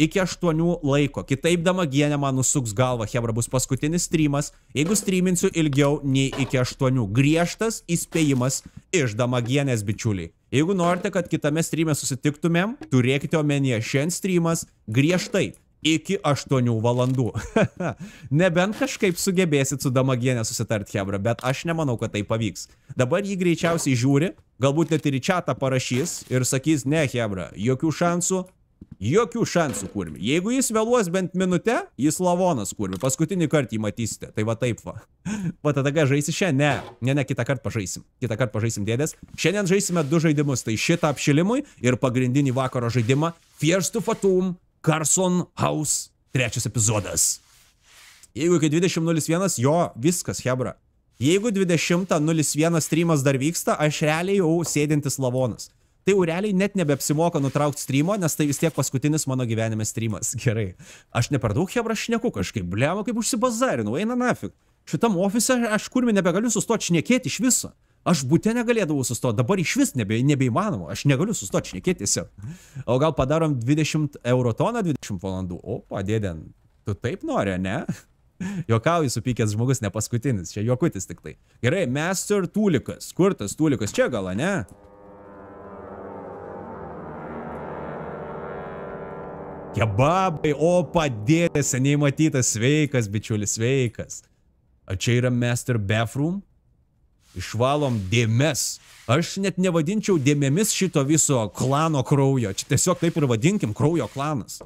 Iki 8 laiko. Kitaip damagienė man nusuks galvą, Hebra bus paskutinis streamas. Jeigu streaminsiu ilgiau nei iki 8. Griežtas įspėjimas iš damagienės bičiuliai. Jeigu norite, kad kitame streame susitiktumėm, turėkite omenyje, šiandien streamas griežtai iki 8 valandų. [laughs] Nebent kažkaip sugebėsit su damagienė susitart, Hebra, bet aš nemanau, kad tai pavyks. Dabar jį greičiausiai žiūri, galbūt net ir į čatą parašys ir sakys, ne, Hebra, jokių šansų, Jokių šansų kurmi. Jeigu jis vėluos bent minutę, jis lavonas kurmi. Paskutinį kartą jį matysite. Tai va taip va. [laughs] Va tada ką žaisi šiandien? Ne. Ne, ne, kitą kartą pažaisim. Kitą kartą pažaisim dėdės. Šiandien žaisime du žaidimus. Tai šitą apšilimui ir pagrindinį vakaro žaidimą. Fears to Fatum, Carson House, trečias epizodas. Jeigu iki 20.01, jo, viskas, Hebra. Jeigu 20.01 streamas dar vyksta, aš realiai jau sėdintis lavonas. Tai jau realiai net nebeapsimoka nutraukti streamo, nes tai vis tiek paskutinis mano gyvenime streamas. [laughs] Gerai. Aš ne per daug hebra šneku kažkaip, blemo kaip užsibazarinau, eina nafik. Šitam ofise aš kurmi nebegaliu sustoti šnekėti iš viso. Aš būte negalėdavau sustoti, dabar iš vis nebe, nebeįmanoma, aš negaliu sustoti šnekėti tiesiog. O gal padarom 20 euro toną 20 valandų? O, padėdien, tu taip nori, ne? Jokauju supykęs žmogus, ne paskutinis, čia jokutis tik tai. Gerai, Master Tulikas, kur tas Tulikas, čia gal, ne? Kebabai, o padėtė seniai matytas, sveikas, bičiulis, sveikas. Ar čia yra Master Bathroom? Išvalom dėmes. Aš net nevadinčiau dėmėmis šito viso klano kraujo. Čia tiesiog taip ir vadinkim kraujo klanas.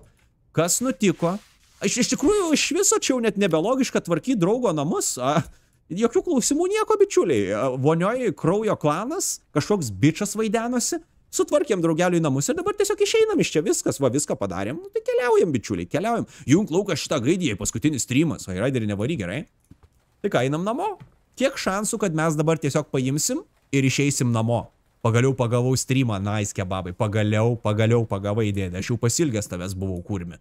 Kas nutiko? Aš iš tikrųjų iš viso čia jau net nebelogiška tvarkyti draugo namus. A, jokių klausimų nieko, bičiuliai. Vonioji kraujo klanas, kažkoks bičias vaidenosi. Sutvarkėm draugeliui namus ir dabar tiesiog išeinam iš čia viskas, va viską padarėm. Nu, tai keliaujam, bičiuliai, keliaujam. Jung lauką šitą gaidį, paskutinis streamas, o Raiderį nevary gerai. Tai ką, einam namo? Kiek šansų, kad mes dabar tiesiog paimsim ir išeisim namo? Pagaliau pagavau streamą, nice kebabai. Pagaliau, pagaliau pagavai dėdė. Aš jau pasilgęs tavęs buvau kurmi.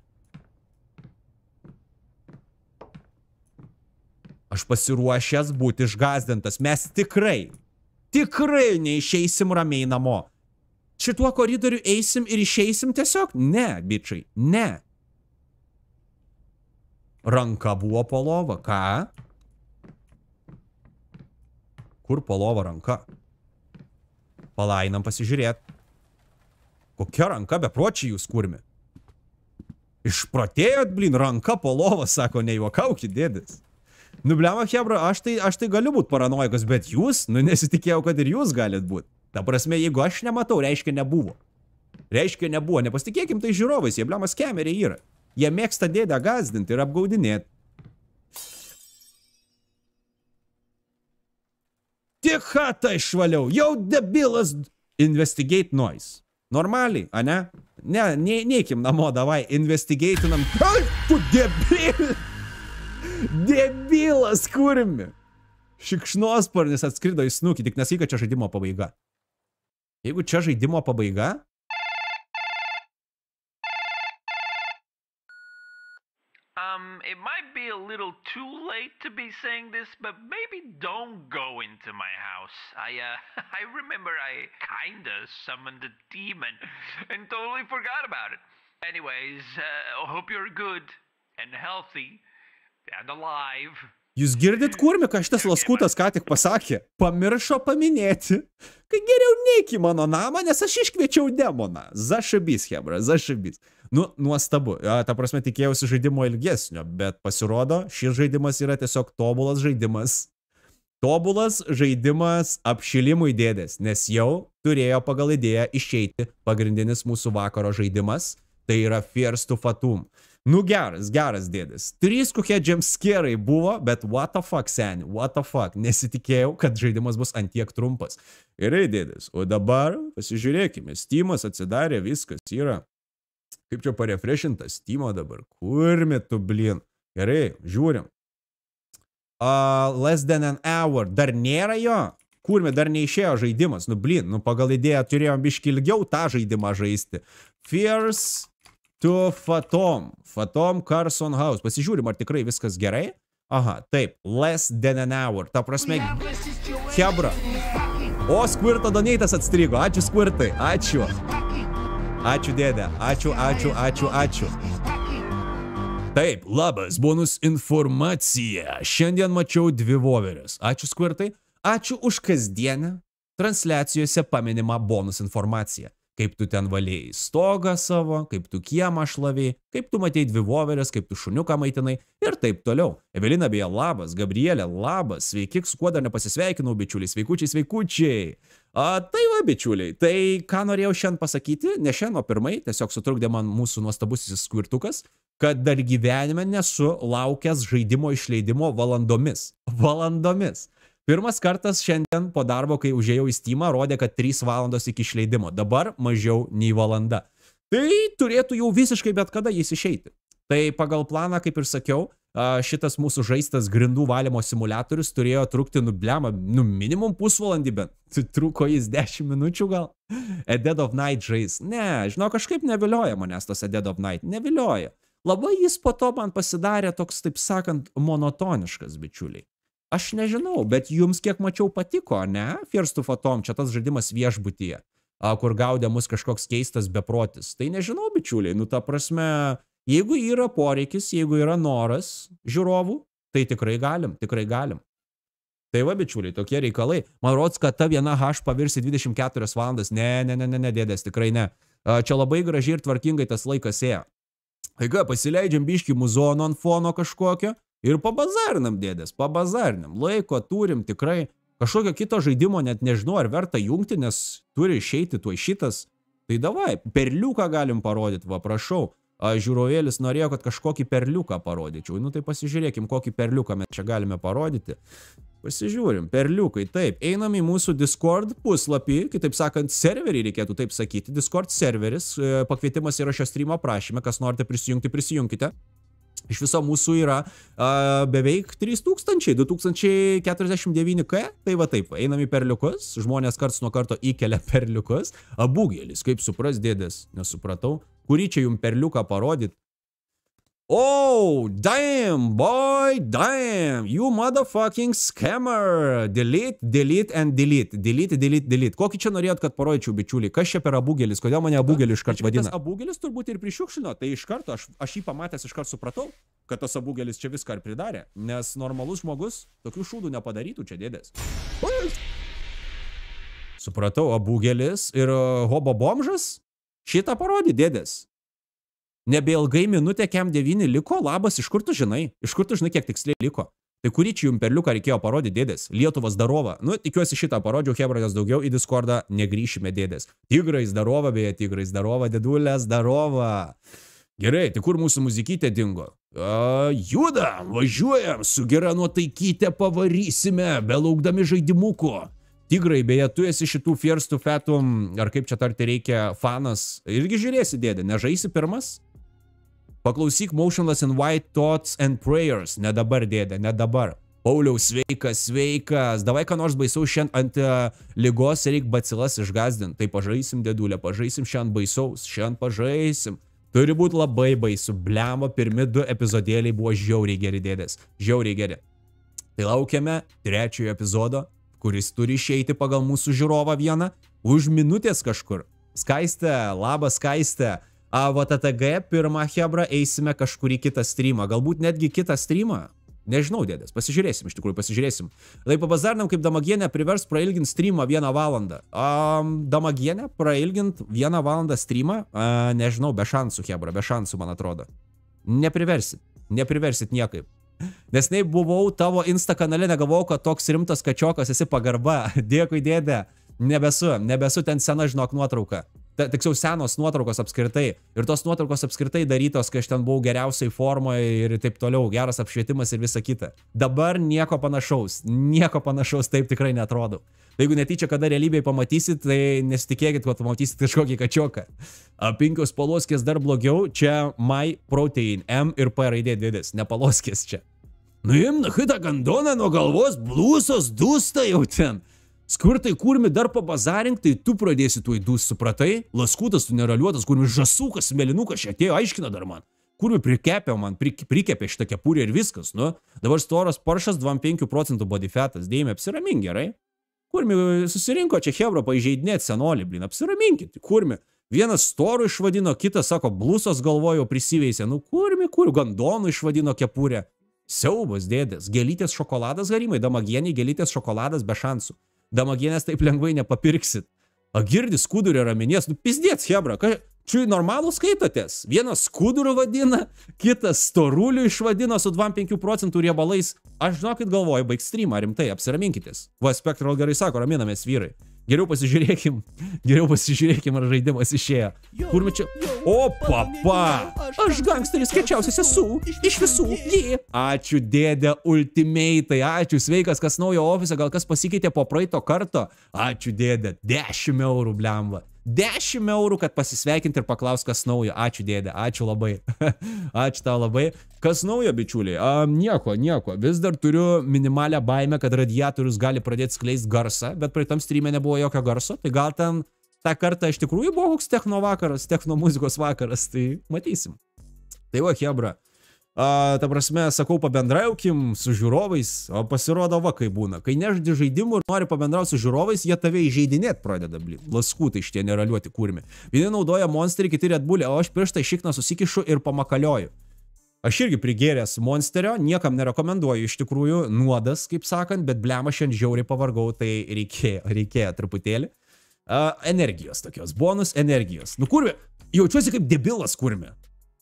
Aš pasiruošęs būti išgazdintas. Mes tikrai, tikrai neišeisim ramiai namo. Šituo koridoriu eisim ir išeisim tiesiog? Ne, bičiai, ne. Ranka buvo po lova, ką? Kur po lova ranka? Palainam pasižiūrėt. Kokia ranka bepročiai jūs kurmi? Išprotėjot, blin, ranka po lova, sako, nejuokaukit, dėdis. Nubliama, Hebra, aš tai, aš tai galiu būti paranoikas, bet jūs, nu nesitikėjau, kad ir jūs galit būti. Ta prasme, jeigu aš nematau, reiškia nebuvo. Reiškia nebuvo. Nepasitikėkim tai žiūrovais, jie blemas kemeriai yra. Jie mėgsta dėdę gazdinti ir apgaudinėti. Tik hatą išvaliau, jau debilas investigate noise. Normaliai, ane? Ne, ne, neikim namo, davai, investigatinam. Ai, tu debil! Debilas kurmi! Šikšnosparnis atskrido į snukį, tik nesakyk, kad čia žaidimo pabaiga. Jeigu čia žaidimo pabaiga, Um, it might be a little too late to be saying this, but maybe don't go into my house. I uh [laughs] I remember I kinda summoned a demon and totally forgot about it. Anyways, uh, hope you're good and healthy and alive. Jūs girdit kurmi, ką šitas laskutas ką tik pasakė? Pamiršo paminėti, kad geriau neik į mano namą, nes aš iškviečiau demoną. Zašabys, Hebra, zašabys. Nu, nuostabu. Ta prasme, tikėjausi žaidimo ilgesnio, bet pasirodo, šis žaidimas yra tiesiog tobulas žaidimas. Tobulas žaidimas apšilimui dėdės, nes jau turėjo pagal idėją išeiti pagrindinis mūsų vakaro žaidimas, tai yra First to Fatum. Nu geras, geras dėdis. Trys kokie jumpscare'ai buvo, bet what the fuck, seni, what the fuck. Nesitikėjau, kad žaidimas bus antiek trumpas. Gerai, dėdis. O dabar pasižiūrėkime. Steamas atsidarė, viskas yra. Kaip čia parefreshintas Steamo dabar? Kurmi tu, blin. Gerai, žiūrim. Uh, less than an hour. Dar nėra jo? Kurmi, dar neišėjo žaidimas. Nu, blin, nu pagal idėją turėjom biški ilgiau tą žaidimą žaisti. Fierce to Fatom. Fatom Carson House. Pasižiūrim, ar tikrai viskas gerai. Aha, taip, less than an hour. Ta prasme, Hebra. O, Squirto Doneitas atstrigo. Ačiū, Squirtai. Ačiū. Ačiū, dėdė. Ačiū, ačiū, ačiū, ačiū. Taip, labas, bonus informacija. Šiandien mačiau dvi voverės. Ačiū, Squirtai. Ačiū už kasdienę transliacijose paminimą bonus informaciją kaip tu ten valėjai stogą savo, kaip tu kiemą šlavėjai, kaip tu matei dvi voverės, kaip tu šuniuką maitinai ir taip toliau. Evelina beje labas, Gabrielė labas, sveiki, su kuo dar nepasisveikinau, bičiuliai, sveikučiai, sveikučiai. A, tai va, bičiuliai, tai ką norėjau šiandien pasakyti, ne šiandien, o pirmai, tiesiog sutrukdė man mūsų nuostabusis skvirtukas, kad dar gyvenime nesu laukęs žaidimo išleidimo valandomis. Valandomis. Pirmas kartas šiandien po darbo, kai užėjau į Steamą, rodė, kad 3 valandos iki išleidimo. Dabar mažiau nei valanda. Tai turėtų jau visiškai bet kada jis išeiti. Tai pagal planą, kaip ir sakiau, šitas mūsų žaistas grindų valymo simulatorius turėjo trukti, nu, blemą, nu, minimum pusvalandį, bet truko jis 10 minučių gal. A Dead of Night žais. Ne, žinau, kažkaip nevilioja manęs tas A Dead of Night. Nevilioja. Labai jis po to man pasidarė toks, taip sakant, monotoniškas, bičiuliai. Aš nežinau, bet jums kiek mačiau patiko, ne? First of Atom, čia tas žaidimas viešbutyje, kur gaudė mus kažkoks keistas beprotis. Tai nežinau, bičiuliai, nu ta prasme, jeigu yra poreikis, jeigu yra noras žiūrovų, tai tikrai galim, tikrai galim. Tai va, bičiuliai, tokie reikalai. Man rods, kad ta viena H pavirs į 24 valandas. Ne, ne, ne, ne, ne, dėdės, tikrai ne. Čia labai gražiai ir tvarkingai tas laikas ėjo. Tai ką, pasileidžiam biški muzono ant fono kažkokio, Ir pabazarinam dėdės, pabazarinam. Laiko turim tikrai. Kažkokio kito žaidimo net nežinau, ar verta jungti, nes turi išeiti tuo šitas. Tai davai, perliuką galim parodyti, va prašau. Žiūrovėlis norėjo, kad kažkokį perliuką parodyčiau. Nu tai pasižiūrėkim, kokį perliuką mes čia galime parodyti. Pasižiūrim, perliukai, taip, einam į mūsų Discord puslapį, kitaip sakant, serverį reikėtų taip sakyti, Discord serveris, e, pakvietimas yra šio streamo aprašyme, kas norite prisijungti, prisijunkite. Iš viso mūsų yra a, beveik 3000, 2049K, tai va taip, einam į perliukus, žmonės karts nuo karto įkelia perliukus, abugėlis, kaip supras dėdės, nesupratau, kurį čia jums perliuką parodyt, Oh, damn, boy, damn, you motherfucking scammer. Delete, delete and delete. Delete, delete, delete. Kokį čia norėjot, kad parodyčiau, bičiuliai? Kas čia per abugelis? Kodėl mane abugeliu iškart vadina? Abugelis turbūt ir prišiukšlino. Tai iš karto, aš, aš jį pamatęs iškart supratau, kad tas abugelis čia viską ir pridarė. Nes normalus žmogus tokių šūdų nepadarytų čia dėdės. Supratau, abugelis ir hobo bomžas šitą parodė dėdės. Nebeilgai minutė kem 9 liko, labas, iš kur tu žinai? Iš kur tu žinai, kiek tiksliai liko? Tai kurį čia jums perliuką reikėjo parodyti dėdės? Lietuvos darovą. Nu, tikiuosi šitą parodžiau, Hebrojas daugiau į Discordą negrįšime dėdės. Tigrais darova, beje, tigrais darova, dėdulės darova. Gerai, tai kur mūsų muzikytė dingo? A, judam, važiuojam, su gera nuotaikytė pavarysime, belaukdami žaidimuko. Tigrai, beje, tu esi šitų Fierce to Fatum, ar kaip čia tarti reikia, fanas. Irgi žiūrėsi, dėdė, nežaisi pirmas? Paklausyk Motionless in White Thoughts and Prayers. Ne dabar, dėdė, ne dabar. Pauliau, sveikas, sveikas. Davai, ką nors baisaus šiandien ant uh, lygos reik bacilas išgazdinti. Tai pažaisim, dėdulė, pažaisim šiandien baisaus, šiandien pažaisim. Turi būti labai baisu. Blemo, pirmi du epizodėliai buvo žiauriai geri dėdės. Žiauriai geri. Tai laukiame trečiojo epizodo, kuris turi išeiti pagal mūsų žiūrovą vieną už minutės kažkur. Skaiste, labas skaiste. A, VTTG pirmą Hebra eisime kažkurį kitą streamą, galbūt netgi kitą streamą. Nežinau, dėdės, pasižiūrėsim, iš tikrųjų pasižiūrėsim. Tai pabazarnam, kaip damagienę privers prailginti streamą vieną valandą. Um, damagienę prailginti vieną valandą streamą, uh, nežinau, be šansų, Hebra, be šansų, man atrodo. Nepriversit, nepriversit niekaip. Nes nei buvau tavo Insta kanale, negalvojau, kad toks rimtas kačiokas esi pagarba. [laughs] Dėkui, dėdė. Nebesu, nebesu ten sena, žinok, nuotrauka. Tiksliau, senos nuotraukos apskritai. Ir tos nuotraukos apskritai darytos, kai aš ten buvau geriausiai formoje ir taip toliau, geras apšvietimas ir visa kita. Dabar nieko panašaus, nieko panašaus taip tikrai netrodau. Tai jeigu netyčia kada realybėje pamatysit, tai nesitikėkit, kad pamatysit kažkokį kačioką. Penkios paloskės dar blogiau, čia My Protein, M ir P raidė didis, ne paloskės čia. Nuim, na, hitą gandoną nuo galvos, blusos dūsta jau ten. Skurtai kurmi dar pabazarink, tai tu pradėsi tuoj dus, supratai? Laskutas, tu neraliuotas, kurmi žasukas, melinukas čia atėjo, aiškina dar man. Kurmi prikepė man, prikepė šitą kepurę ir viskas, nu. Dabar storas paršas 25 procentų body fatas, dėjime apsiramink gerai. Kurmi susirinko čia Hebra pažeidinėti senolį, blin, apsiraminkit, kurmi. Vienas storų išvadino, kitas sako, blusos galvojo prisiveisė, nu kurmi, kur, gandonų išvadino kepurę. Siaubas dėdės, gelytės šokoladas garimai, damagieniai gelytės šokoladas be šansų. Damagienės taip lengvai nepapirksit. A girdis skudurio raminės, nu pizdėts, Hebra, ką, čia normalų skaitotės. Vienas skuduru vadina, kitas storuliu išvadino su 25 procentų riebalais. Aš žinokit galvoju, baig streamą, rimtai, apsiraminkitės. Va, Spectral gerai sako, raminamės vyrai. Geriau pasižiūrėkim, geriau pasižiūrėkim, ar žaidimas išėjo. Kur čia? O, papa! Aš gangsteris kečiausias esu. Iš visų. Jie. Ačiū, dėdė Ultimate. Ačiū, sveikas, kas naujo ofise, gal kas pasikeitė po praeito karto. Ačiū, dėdė. 10 eurų, blemba. 10 eurų, kad pasisveikinti ir paklaus, kas naujo. Ačiū dėdė, ačiū labai. [laughs] ačiū tau labai. Kas naujo, bičiuliai? A, nieko, nieko. Vis dar turiu minimalę baimę, kad radiatorius gali pradėti skleisti garsą, bet praeitam streamė nebuvo jokio garso. Tai gal ten tą kartą iš tikrųjų buvo koks techno vakaras, techno muzikos vakaras. Tai matysim. Tai va, Hebra. A, ta prasme, sakau, pabendraukim su žiūrovais, o pasirodo va, kai būna. Kai nežaidi žaidimų ir nori pabendrauti su žiūrovais, jie tave įžeidinėt pradeda, blin. Laskų tai šitie neraliuoti kurmi. Vieni naudoja monsterį, kiti redbulį, o aš prieš tai šikną susikišu ir pamakalioju. Aš irgi prigėręs monsterio, niekam nerekomenduoju iš tikrųjų, nuodas, kaip sakant, bet blema šiandien žiauriai pavargau, tai reikėjo, reikėjo truputėlį. Uh, energijos tokios, bonus energijos. Nu kurmi, jaučiuosi kaip debilas kurmi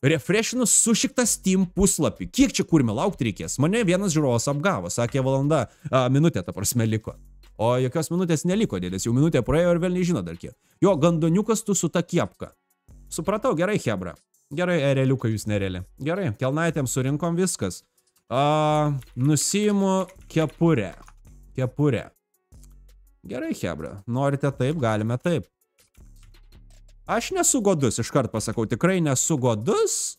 refreshinus sušiktą Steam puslapį. Kiek čia kurmi laukti reikės? Mane vienas žiūrovas apgavo, sakė valanda, a, minutė, ta prasme, liko. O jokios minutės neliko, dėdės, jau minutė praėjo ir vėl nežino dar kiek. Jo, gandoniukas tu su ta kiepka. Supratau, gerai, Hebra. Gerai, ereliukai jūs nereli. Gerai, kelnaitėm surinkom viskas. A, nusijimu kepurę. Kepurę. Gerai, Hebra. Norite taip, galime taip. Aš nesu godus, iškart pasakau, tikrai nesu godus.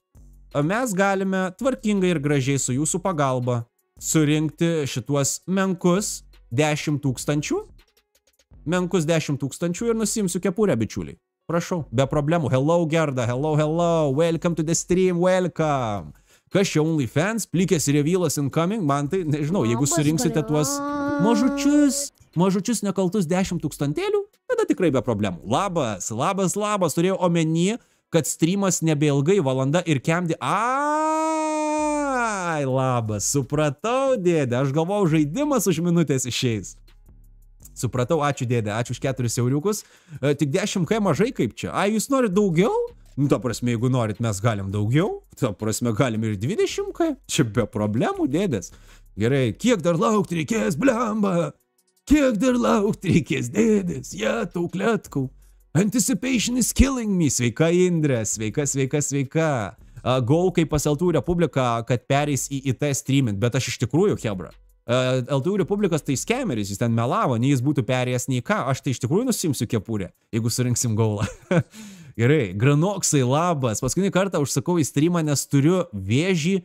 Mes galime tvarkingai ir gražiai su jūsų pagalba surinkti šituos menkus 10 tūkstančių. Menkus 10 tūkstančių ir nusimsiu kepurę, bičiuliai. Prašau, be problemų. Hello, Gerda, hello, hello, welcome to the stream, welcome. Kas čia OnlyFans, plikės revylas incoming, man tai, nežinau, jeigu surinksite tuos mažučius, mažučius nekaltus 10 tūkstantėlių, tada tikrai be problemų. Labas, labas, labas, turėjau omeny, kad streamas nebeilgai valanda ir kemdi. Ai, labas, supratau, dėdė, aš galvojau, žaidimas už minutės išeis. Supratau, ačiū dėdė, ačiū už keturis euriukus. E, tik 10k mažai kaip čia. Ai, jūs norit daugiau? Nu, ta prasme, jeigu norit, mes galim daugiau. Ta prasme, galim ir 20k. Čia be problemų, dėdės. Gerai, kiek dar laukti reikės, blemba? Kiek dar laukti reikės, dėdės, jėtau, kletkau. Anticipation is killing me. Sveika, Indrė, sveika, sveika, sveika. Uh, Gau kaip pasaltų Republika, kad pereis į IT streaming, bet aš iš tikrųjų, Hebra. Uh, LTU Republikas tai skemeris, jis ten melavo, nei jis būtų perėjęs, nei ką, aš tai iš tikrųjų nusimsiu kepurę, jeigu surinksim gaulą. [laughs] Gerai, granoksai labas, paskutinį kartą užsakau į streamą, nes turiu vėžį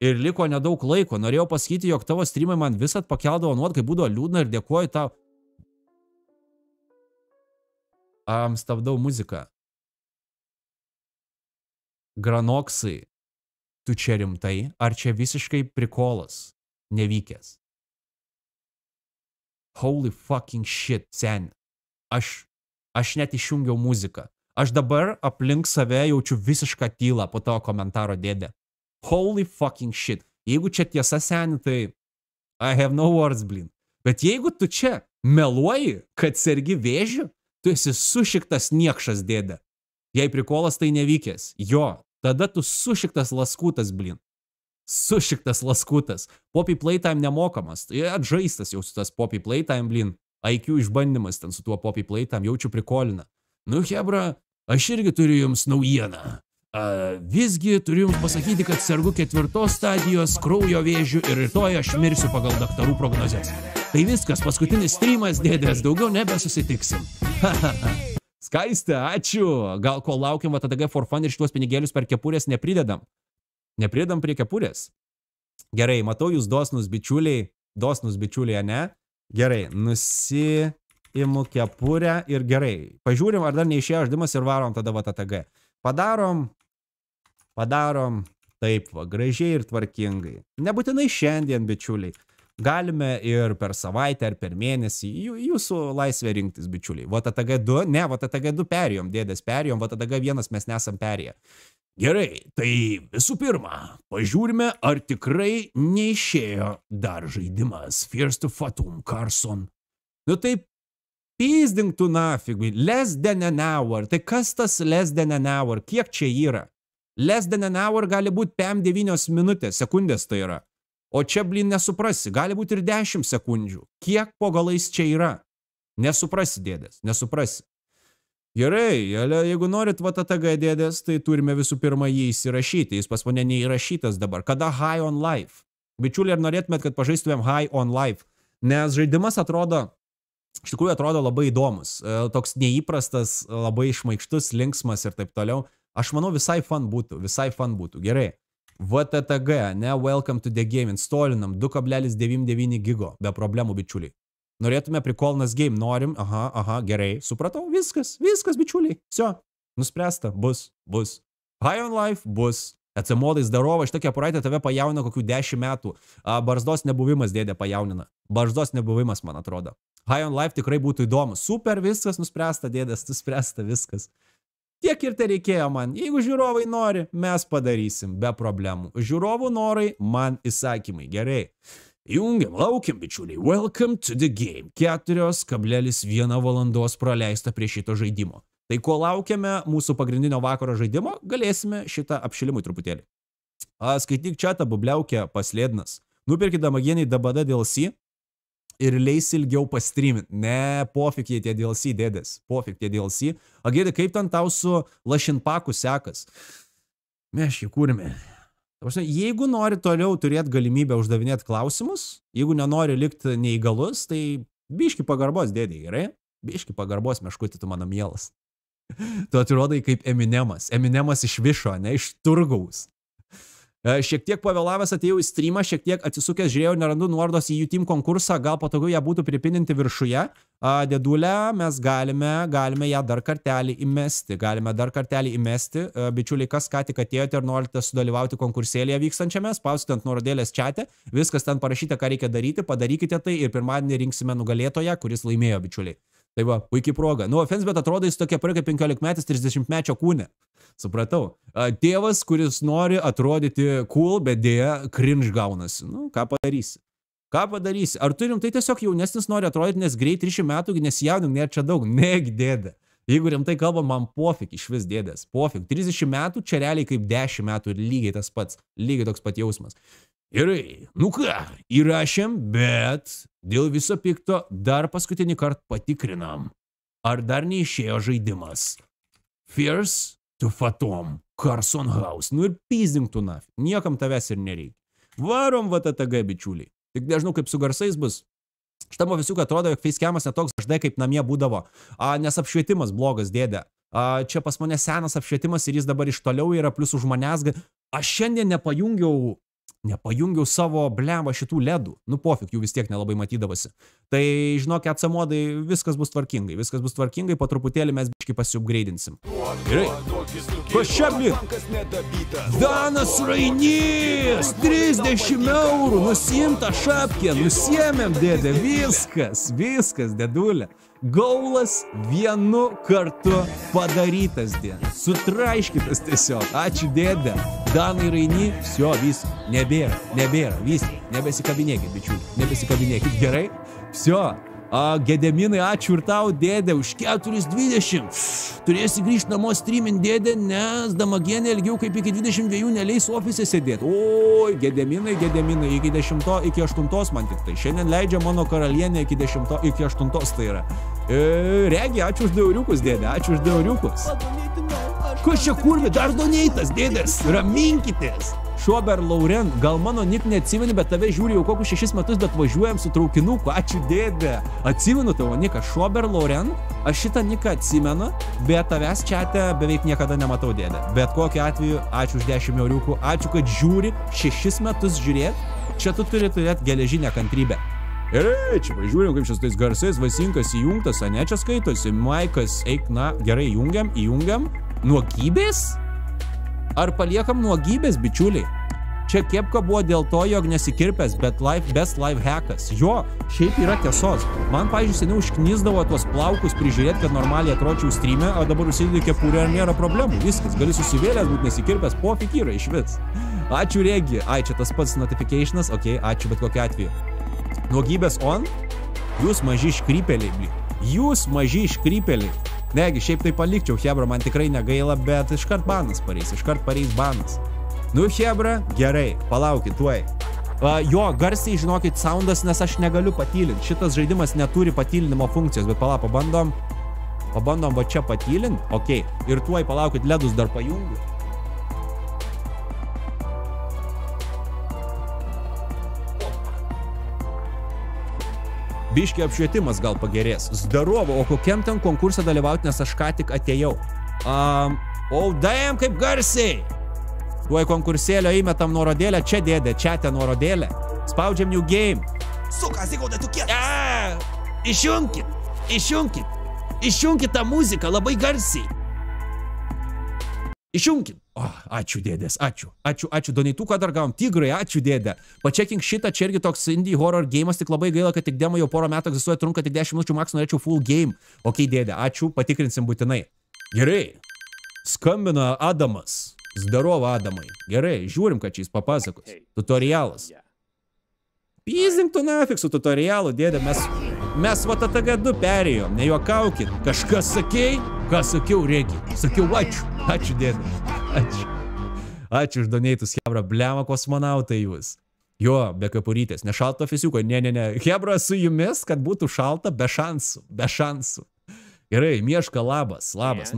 ir liko nedaug laiko. Norėjau pasakyti, jog tavo streamai man visat pakeldavo nuot, kai būdavo liūdna ir dėkuoju tau. Am, stabdau muziką. Granoksai, tu čia rimtai, ar čia visiškai prikolas, nevykęs? Holy fucking shit, sen. Aš, aš net išjungiau muziką. Aš dabar aplink save jaučiu visišką tylą po tavo komentaro dėdę. Holy fucking shit. Jeigu čia tiesa seni, tai I have no words, blin. Bet jeigu tu čia meluoji, kad sergi vėžiu, tu esi sušiktas niekšas dėdė. Jei prikolas tai nevykęs, jo, tada tu sušiktas laskutas, blin. Sušiktas laskutas. Poppy Playtime nemokamas. Tai atžaistas jau su tas Poppy Playtime, blin. IQ išbandymas ten su tuo Poppy Playtime jaučiu prikolina. Nu, Hebra, aš irgi turiu jums naujieną. Visgi turiu jums pasakyti, kad sergu ketvirtos stadijos kraujo vėžių ir rytoj aš mirsiu pagal daktarų prognozes. Tai viskas, paskutinis streamas, dėdės, daugiau nebesusitiksim. Skaistė, ačiū. Gal kol laukiam ATG for fun ir šitos pinigėlius per kepurės nepridedam. Nepridedam prie kepurės. Gerai, matau jūs dosnus bičiuliai. Dosnus bičiuliai, ne? Gerai, nusiimu kepurę ir gerai. Pažiūrim, ar dar neišėjo žaidimas ir varom tada va ATG. Padarom, padarom taip, va, gražiai ir tvarkingai. Nebūtinai šiandien, bičiuliai. Galime ir per savaitę, ar per mėnesį. Jūsų laisvė rinktis, bičiuliai. Va ATG 2, ne, va ATG 2 perėjom, dėdės perėjom, va ATG 1 mes nesam perėję. Gerai, tai visų pirma, pažiūrime, ar tikrai neišėjo dar žaidimas First to Fatum Carson. Nu taip, pizdink tu nafigui, less than an hour. Tai kas tas less than an hour? Kiek čia yra? Less than an hour gali būti PM9 minutės, sekundės tai yra. O čia, blin, nesuprasi, gali būti ir 10 sekundžių. Kiek po galais čia yra? Nesuprasi, dėdės, nesuprasi. Gerai, jeigu norit va TTG dėdės, tai turime visų pirma jį įsirašyti. Jis pas mane neįrašytas dabar. Kada High on Life? Bičiuliai, ar norėtumėt, kad pažaistumėm High on Life? Nes žaidimas atrodo, iš tikrųjų atrodo labai įdomus. Toks neįprastas, labai išmaikštus, linksmas ir taip toliau. Aš manau, visai fan būtų, visai fan būtų. Gerai. VTTG, ne, welcome to the game, instalinam 2,99 gigo, be problemų, bičiuliai. Norėtume prikolnas game, norim, aha, aha, gerai, supratau, viskas, viskas, bičiuliai, Sio, nuspręsta, bus, bus. High on life, bus. Atsimodai, zdarova, šitą kepuraitę tave pajauna kokių 10 metų. Barzdos nebuvimas dėdė pajaunina. Barzdos nebuvimas, man atrodo. High on life tikrai būtų įdomu. Super, viskas nuspręsta, dėdės, [laughs] nuspręsta viskas. Tiek ir tai reikėjo man. Jeigu žiūrovai nori, mes padarysim, be problemų. Žiūrovų norai, man įsakymai. Gerai. Jungiam, laukiam, bičiuliai. Welcome to the game. 4,1 valandos praleista prie šito žaidimo. Tai ko laukiame mūsų pagrindinio vakaro žaidimo, galėsime šitą apšilimui truputėlį. A, skaityk čia tą bubliaukę paslėdnas. Nupirkit damagieniai DBD DLC ir leis ilgiau pastreamint. Ne, pofik jie tie DLC dėdės. Pofik tie DLC. A, gėdė, kaip ten tau su lašinpaku sekas? Mes jį kūrime. Jeigu nori toliau turėti galimybę uždavinėti klausimus, jeigu nenori likti neįgalus, tai biški pagarbos dėdė, gerai? Biški pagarbos meškutį tu mano mielas. [laughs] tu atrodai kaip Eminemas. Eminemas iš višo, ne iš turgaus. E, šiek tiek pavėlavęs atėjau į streamą, šiek tiek atsisukęs žiūrėjau, nerandu nuorodos į YouTube konkursą, gal patogu ją būtų pripininti viršuje. Dėdulę mes galime, galime ją dar kartelį įmesti, galime dar kartelį įmesti. E, bičiuliai, kas ką tik atėjote ir norite sudalyvauti konkursėlėje vykstančiame, spauskite ant nuorodėlės čia, viskas ten parašyta, ką reikia daryti, padarykite tai ir pirmadienį rinksime nugalėtoją, kuris laimėjo, bičiuliai. Tai va, puikiai proga. Nu, offense, bet atrodo jis tokia kaip 15 metais 30 mečio kūne. Supratau. Tėvas, kuris nori atrodyti cool, bet dėja cringe gaunasi. Nu, ką padarysi? Ką padarysi? Ar turim tai tiesiog jaunesnis nori atrodyti, nes greit 30 metų, nesijaudink, nėra čia daug. Negi dėdė. Jeigu rimtai kalbam, man pofik iš vis dėdės. Pofik. 30 metų, čia realiai kaip 10 metų ir lygiai tas pats. Lygiai toks pat jausmas. Gerai, nu ką, įrašėm, bet dėl viso pikto dar paskutinį kartą patikrinam, ar dar neišėjo žaidimas. Fierce to Fatom, Carson House. Nu ir pizdink tu naf, niekam tavęs ir nereikia. Varom VTTG bičiuliai. Tik nežinau, kaip su garsais bus. Šitam ofisiukai atrodo, jog facecamas netoks dažnai kaip namie būdavo, a, nes apšvietimas blogas dėdė. A, čia pas mane senas apšvietimas ir jis dabar iš toliau yra, plus už manęs. Aš šiandien nepajungiau nepajungiau savo blemba šitų ledų. Nu, pofik, jų vis tiek nelabai matydavosi. Tai, žinok, atsamodai, viskas bus tvarkingai, viskas bus tvarkingai, po truputėlį mes biškai pasiupgraidinsim. Gerai. Blin? Danas Rainys, 30 eurų, nusimta šapkė, nusiemėm, dėdė, viskas, viskas, dėdulė. Gaulas vienu kartu padarytas dien. Sutraiškytas tiesiog. Ačiū dėdė. Danai Rainy, jo, vis, nebėra, nebėra, vis, nebesikabinėkit, bičiuli, nebesikabinėkit, gerai? Vsio, A, Gedeminai, ačiū ir tau, dėdė, už 4.20. Turėsi grįžti namo streamint, dėdė, nes damagienė ilgiau kaip iki 22 neleis ofise sėdėti. Oi, Gedeminai, Gedeminai, iki 10, iki 8 man tik tai. Šiandien leidžia mano karalienė iki 10, iki 8 tai yra. E, regi, ačiū už dauriukus, dėdė, ačiū už dauriukus. Kas čia kurvi, dar doneitas, dėdės, raminkitės. Šober Lauren, gal mano nik neatsimeni, bet tave žiūri jau kokius šešis metus, bet važiuojam su traukinuku, ačiū dėdė. Atsimenu tavo niką, Šober Lauren, aš šitą niką atsimenu, bet tavęs čia beveik niekada nematau dėdė. Bet kokiu atveju, ačiū už 10 euriukų, ačiū, kad žiūri, šešis metus žiūrėt, čia tu turi turėti geležinę kantrybę. Gerai, čia važiuojam kaip šiais tais garsais, vasinkas įjungtas, ane čia skaitosi, Maikas, eik, na, gerai, jungiam, įjungiam. Nuogybės? Ar paliekam nuogybės, bičiuliai? Čia kepka buvo dėl to, jog nesikirpęs, bet life, best life hackas. Jo, šiaip yra tiesos. Man, pažiūrėjau, seniau užknyzdavo tuos plaukus prižiūrėti, kad normaliai atročiau streamę, o dabar užsidedi kepurę ir nėra problemų. Viskas, gali susivėlęs, būti nesikirpęs, pofik yra iš vis. Ačiū Regi. Ai, čia tas pats notificationas, okei, okay, ačiū bet kokiu atveju. Nuogybės on? Jūs maži iškrypeliai, bli. Jūs maži iškrypeliai. Negi, šiaip tai palikčiau, Hebra, man tikrai negaila, bet iškart banas pareis, iškart pareis banas. Nu, Hebra, gerai, palaukit, tuoj. Uh, jo, garsiai žinokit, soundas, nes aš negaliu patylinti. Šitas žaidimas neturi patylinimo funkcijos, bet pala, pabandom. Pabandom va čia patylint. Ok, ir tuoj palaukit, ledus dar pajungiu. Biški apšvietimas gal pagerės. Zdarovo, o kokiam ten konkursą dalyvauti, nes aš ką tik atėjau. Um, o daim kaip garsiai. Tuoj konkursėlio įmetam nuorodėlę, čia dėdė, čia ten nuorodėlę. Spaudžiam new game. Suka, Zigauda, tu kietas. A, išjungkit, išjungkit, išjungkit tą muziką labai garsiai. Išjungkit. Oh, ačiū dėdės, ačiū. Ačiū, ačiū. Donituką dar gavom. Tigrai, ačiū dėdė. Pačekink šitą, čia irgi toks indie horror gėjimas, tik labai gaila, kad tik demo jau porą metų egzistuoja, trunka tik 10 minučių, maks norėčiau full game. Ok, dėdė, ačiū, patikrinsim būtinai. Gerai. Skambina Adamas. Zdarova Adamai. Gerai, žiūrim, kad čia jis papasakos. Tutorialas. Pizink tu nafik su tutorialu, dėdė, mes, mes va TTG2 perėjom, nejuokaukit. Kažkas sakei? Ką sakiau, Regi? Sakiau, ačiū. Ačiū, dėdė. Ačiū. Ačiū už doneitus, Hebra, blema kosmonautai jūs. Jo, be kapurytės, nešalto fisiuko, ne, ne, ne. Hebra su jumis, kad būtų šalta, be šansų, be šansų. Gerai, Mieška, labas, labas.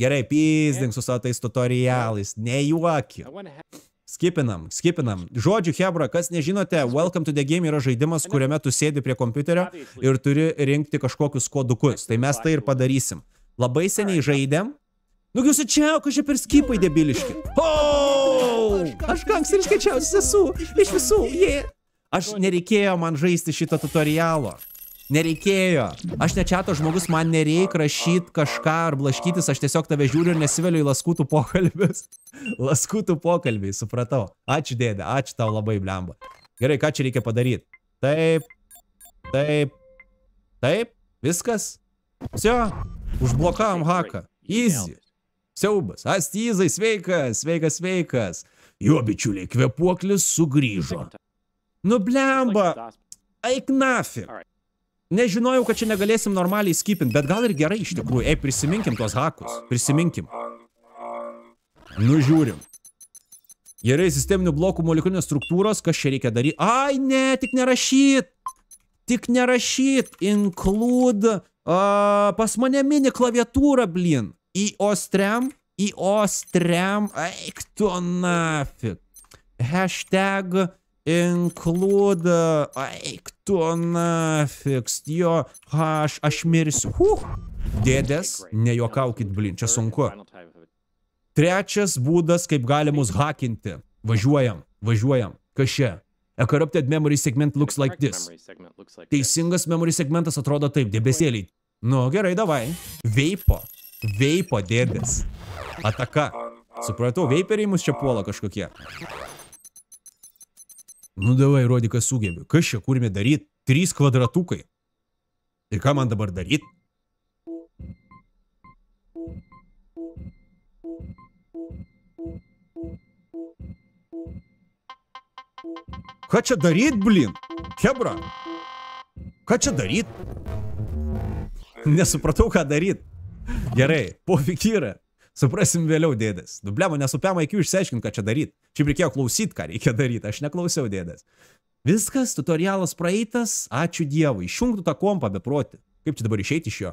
Gerai, pizdink su savo tais tutorialais, nejuokit. Skipinam, skipinam. Žodžiu, Hebra, kas nežinote, Welcome to the Game yra žaidimas, kuriame tu sėdi prie kompiuterio ir turi rinkti kažkokius kodukus. Tai mes tai ir padarysim. Labai seniai žaidėm. Nu, jūs čia, kas čia per skipai debiliški. O, aš gangsteris skaičiausias esu. Iš visų, jie. Yeah. Aš nereikėjo man žaisti šito tutorialo. Nereikėjo. Aš ne čia to žmogus, man nereik rašyti kažką ar blaškytis, aš tiesiog tave žiūriu ir nesiveliu į laskutų pokalbius. [laughs] laskutų pokalbiai, supratau. Ačiū dėdė, ačiū tau labai, blemba. Gerai, ką čia reikia padaryti? Taip, taip, taip, viskas. Sio, užblokavom haką. Easy. Siaubas. Astyzai, sveikas, sveikas, sveikas. Jo, bičiuliai, kvepuoklis sugrįžo. Nu, blemba. Eik nafi. Nežinojau, kad čia negalėsim normaliai skipint, bet gal ir gerai iš tikrųjų. Ei, prisiminkim tuos hakus. Prisiminkim. Nužiūrim. Gerai, sisteminių blokų molekulinės struktūros, kas čia reikia daryti? Ai, ne, tik nerašyt. Tik nerašyt. Include. Uh, pas mane mini klaviatūrą, blin. Į ostrem. Į ostrem. Eik tu nafik. Hashtag include, eik tu nafiks, jo, aš, aš mirsiu. Huh. Dėdės, nejuokaukit, blin, čia sunku. Trečias būdas, kaip gali mus hakinti. Važiuojam, važiuojam. Kas čia? A corrupted memory segment looks like this. Teisingas memory segmentas atrodo taip, debesėliai. Nu, gerai, davai. Veipo. Veipo dėdės. Ataka. Supratau, veiperiai mus čia puola kažkokie. Nu davai, rodyk, kas sugebi. Kas čia kurime daryti? Trys kvadratukai. Ir ką man dabar daryti? Ką čia daryt, blin? Hebra. Ką čia daryt? Nesupratau, ką daryt. Gerai, pofik yra. Suprasim vėliau, dėdės. Dublemo, nesupėm IQ išsiaiškinti, ką čia daryt. Čia reikėjo klausyti, ką reikia daryti. Aš neklausiau, dėdės. Viskas, tutorialas praeitas, ačiū Dievui. Išjungtų tą kompą beproti. Kaip čia dabar išeiti iš jo?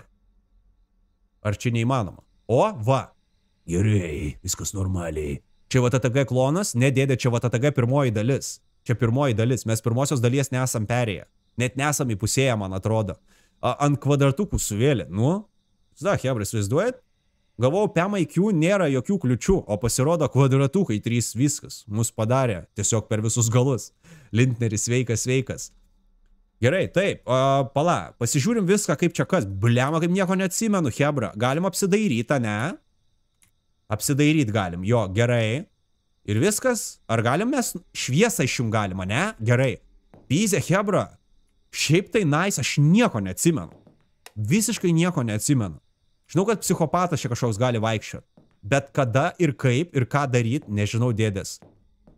Ar čia neįmanoma? O, va. Gerai, viskas normaliai. Čia VTTG klonas, ne dėdė, čia VTTG pirmoji dalis. Čia pirmoji dalis, mes pirmosios dalies nesam perėję. Net nesam įpusėję, man atrodo. A, ant kvadratukų suvėlė. Nu, da, hebra, įsivaizduojat? Gavau PMIQ, nėra jokių kliučių, o pasirodo kvadratukai 3 viskas. Mus padarė tiesiog per visus galus. Lintneris sveikas, sveikas. Gerai, taip, a, pala, pasižiūrim viską kaip čia kas. Bliama, kaip nieko neatsimenu, hebra. Galim apsidairyti, ne? Apsidairyti galim, jo, gerai. Ir viskas, ar galim mes šviesą išjung galima, ne? Gerai. Pyzė, hebra. Šiaip tai nice, aš nieko neatsimenu. Visiškai nieko neatsimenu. Žinau, kad psichopatas čia kažkoks gali vaikščioti. Bet kada ir kaip ir ką daryti, nežinau dėdės.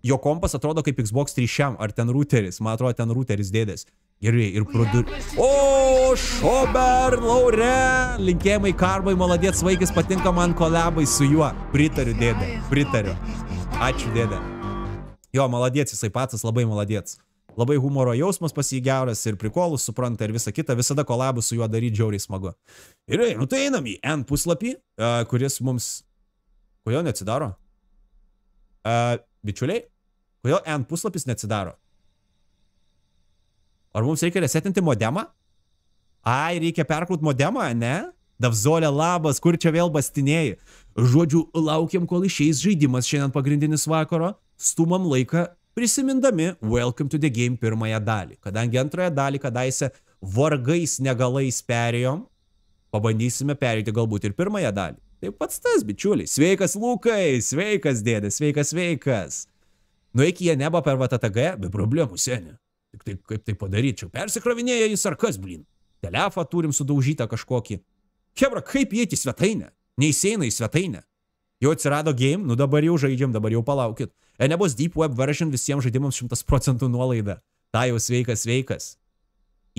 Jo kompas atrodo kaip Xbox 3 šiam, ar ten routeris, man atrodo ten routeris dėdės. Gerai, ir produr... O, Šober, Laure, linkėjimai karbai, maladėts vaikis, patinka man kolebai su juo. Pritariu, dėdė, pritariu. Ačiū, dėdė. Jo, maladėts, jisai pats labai maladėts. Labai humoro jausmas pas jį geras ir prikolus supranta ir visa kita, visada kolabų su juo daryti džiauriai smagu. Ir, nu tai einam į N puslapį, uh, kuris mums... Kodėl neatsidaro? Uh, bičiuliai, kodėl N puslapis neatsidaro? Ar mums reikia resetinti modemą? Ai, reikia perkrūt modemą, ne? Davzolė labas, kur čia vėl bastinėjai? Žodžiu, laukiam, kol išeis žaidimas šiandien pagrindinis vakaro, stumam laiką prisimindami Welcome to the Game pirmąją dalį. Kadangi antrąją dalį kadaise vargais negalais perėjom, pabandysime perėti galbūt ir pirmąją dalį. Tai pats tas, bičiuliai. Sveikas, Lukai, sveikas, dėdė, sveikas, sveikas. Nueik į nebą per VTTG, be problemų, seniai. Tik tai kaip tai padaryčiau? Persikrovinėja jis ar kas, blin? Telefą turim sudaužytą kažkokį. Hebra, kaip įeiti į svetainę? Neįsieina į svetainę. Jau atsirado game, nu dabar jau žaidžiam, dabar jau palaukit. E nebus Deep Web version visiems žaidimams 100 procentų nuolaida. Ta jau sveikas, sveikas.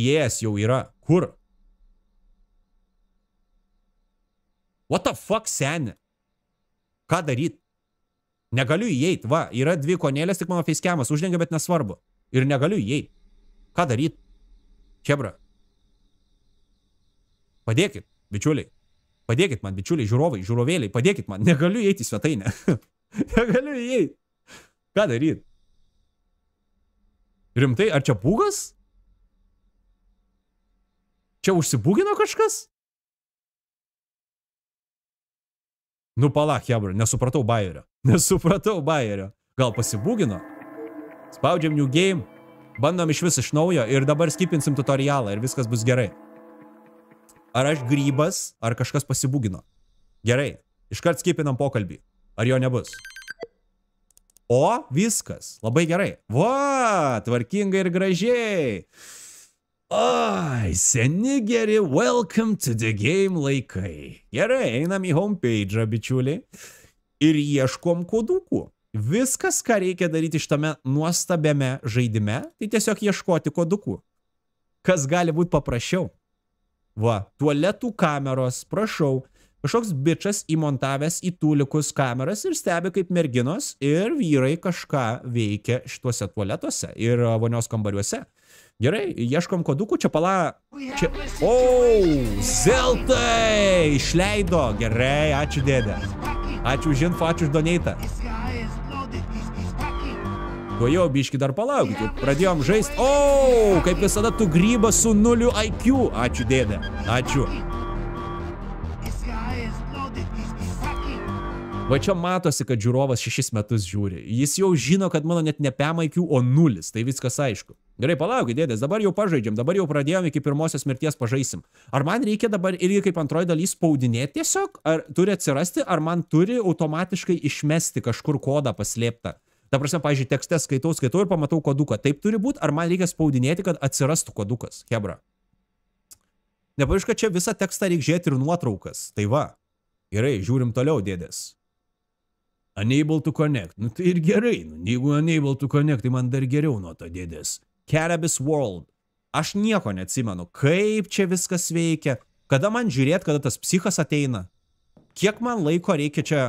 Įėjęs jau yra. Kur? What the fuck, seni? Ką daryt? Negaliu įeiti, va, yra dvi konėlės, tik mano facecamas uždengia, bet nesvarbu. Ir negaliu įeiti. Ką daryt? Hebra. Padėkit, bičiuliai. Padėkit man, bičiuliai, žiūrovai, žiūrovėliai, padėkit man. Negaliu įeiti į svetainę. [laughs] negaliu įeiti. Ką daryt? Rimtai, ar čia būgas? Čia užsibūgino kažkas? Nu palak, Hebra, nesupratau bajerio. [laughs] Nesupratau bajerio. Gal pasibūgino? Spaudžiam new game, bandom iš vis iš naujo ir dabar skipinsim tutorialą ir viskas bus gerai. Ar aš grybas, ar kažkas pasibūgino? Gerai, iškart skipinam pokalbį. Ar jo nebus? O, viskas. Labai gerai. Va, tvarkingai ir gražiai. Ai, seni geri, welcome to the game laikai. Gerai, einam į homepage, bičiuliai. Ir ieškom kodukų. Viskas, ką reikia daryti šitame nuostabiame žaidime, tai tiesiog ieškoti kodukų. Kas gali būti paprasčiau? Va, tualetų kameros, prašau, kažkoks bičias įmontavęs į tūlikus kameras ir stebi, kaip merginos ir vyrai kažką veikia šituose tualetuose ir vonios kambariuose. Gerai, ieškom kodukų, čia pala... Čia... O, oh, Zeltai! Išleido, gerai, ačiū dėdė. Ačiū už info, ačiū už doneitą. Tuo jau biški dar palaukit, pradėjom žaisti. O, oh, kaip visada tu grybas su nuliu IQ. Ačiū dėdė, ačiū. Va čia matosi, kad žiūrovas šešis metus žiūri. Jis jau žino, kad mano net ne PMIQ, o nulis. Tai viskas aišku. Gerai, palaukit, dėdės, dabar jau pažaidžiam, dabar jau pradėjom iki pirmosios mirties pažaisim. Ar man reikia dabar irgi kaip antroji dalis spaudinėti tiesiog? Ar turi atsirasti, ar man turi automatiškai išmesti kažkur kodą paslėptą? Ta prasme, pažiūrėjau, tekste skaitau, skaitau ir pamatau koduką. Taip turi būti, ar man reikia spaudinėti, kad atsirastų kodukas? Hebra. Nepamiršk, kad čia visą tekstą reikia žiūrėti ir nuotraukas. Tai va. Gerai, žiūrim toliau, dėdės. Unable to connect. Nu tai ir gerai. Nu, jeigu unable to connect, tai man dar geriau nuo to dėdės. Cannabis World. Aš nieko neatsimenu, kaip čia viskas veikia, kada man žiūrėt, kada tas psichas ateina, kiek man laiko reikia čia,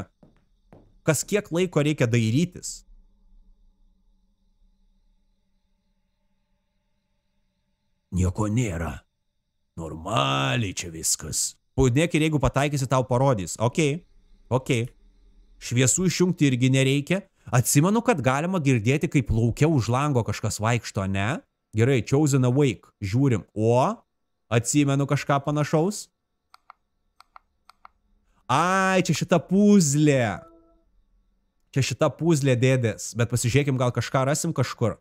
kas kiek laiko reikia dairytis. Nieko nėra. Normaliai čia viskas. Paudėk ir jeigu pataikysi, tau parodys. Ok, ok. Šviesų išjungti irgi nereikia. Atsimenu, kad galima girdėti, kaip laukia už lango kažkas vaikšto, ne? Gerai, Chosen Awake. Žiūrim. O, atsimenu kažką panašaus. Ai, čia šita puzlė. Čia šita puzlė dėdės. Bet pasižiūrėkim, gal kažką rasim kažkur.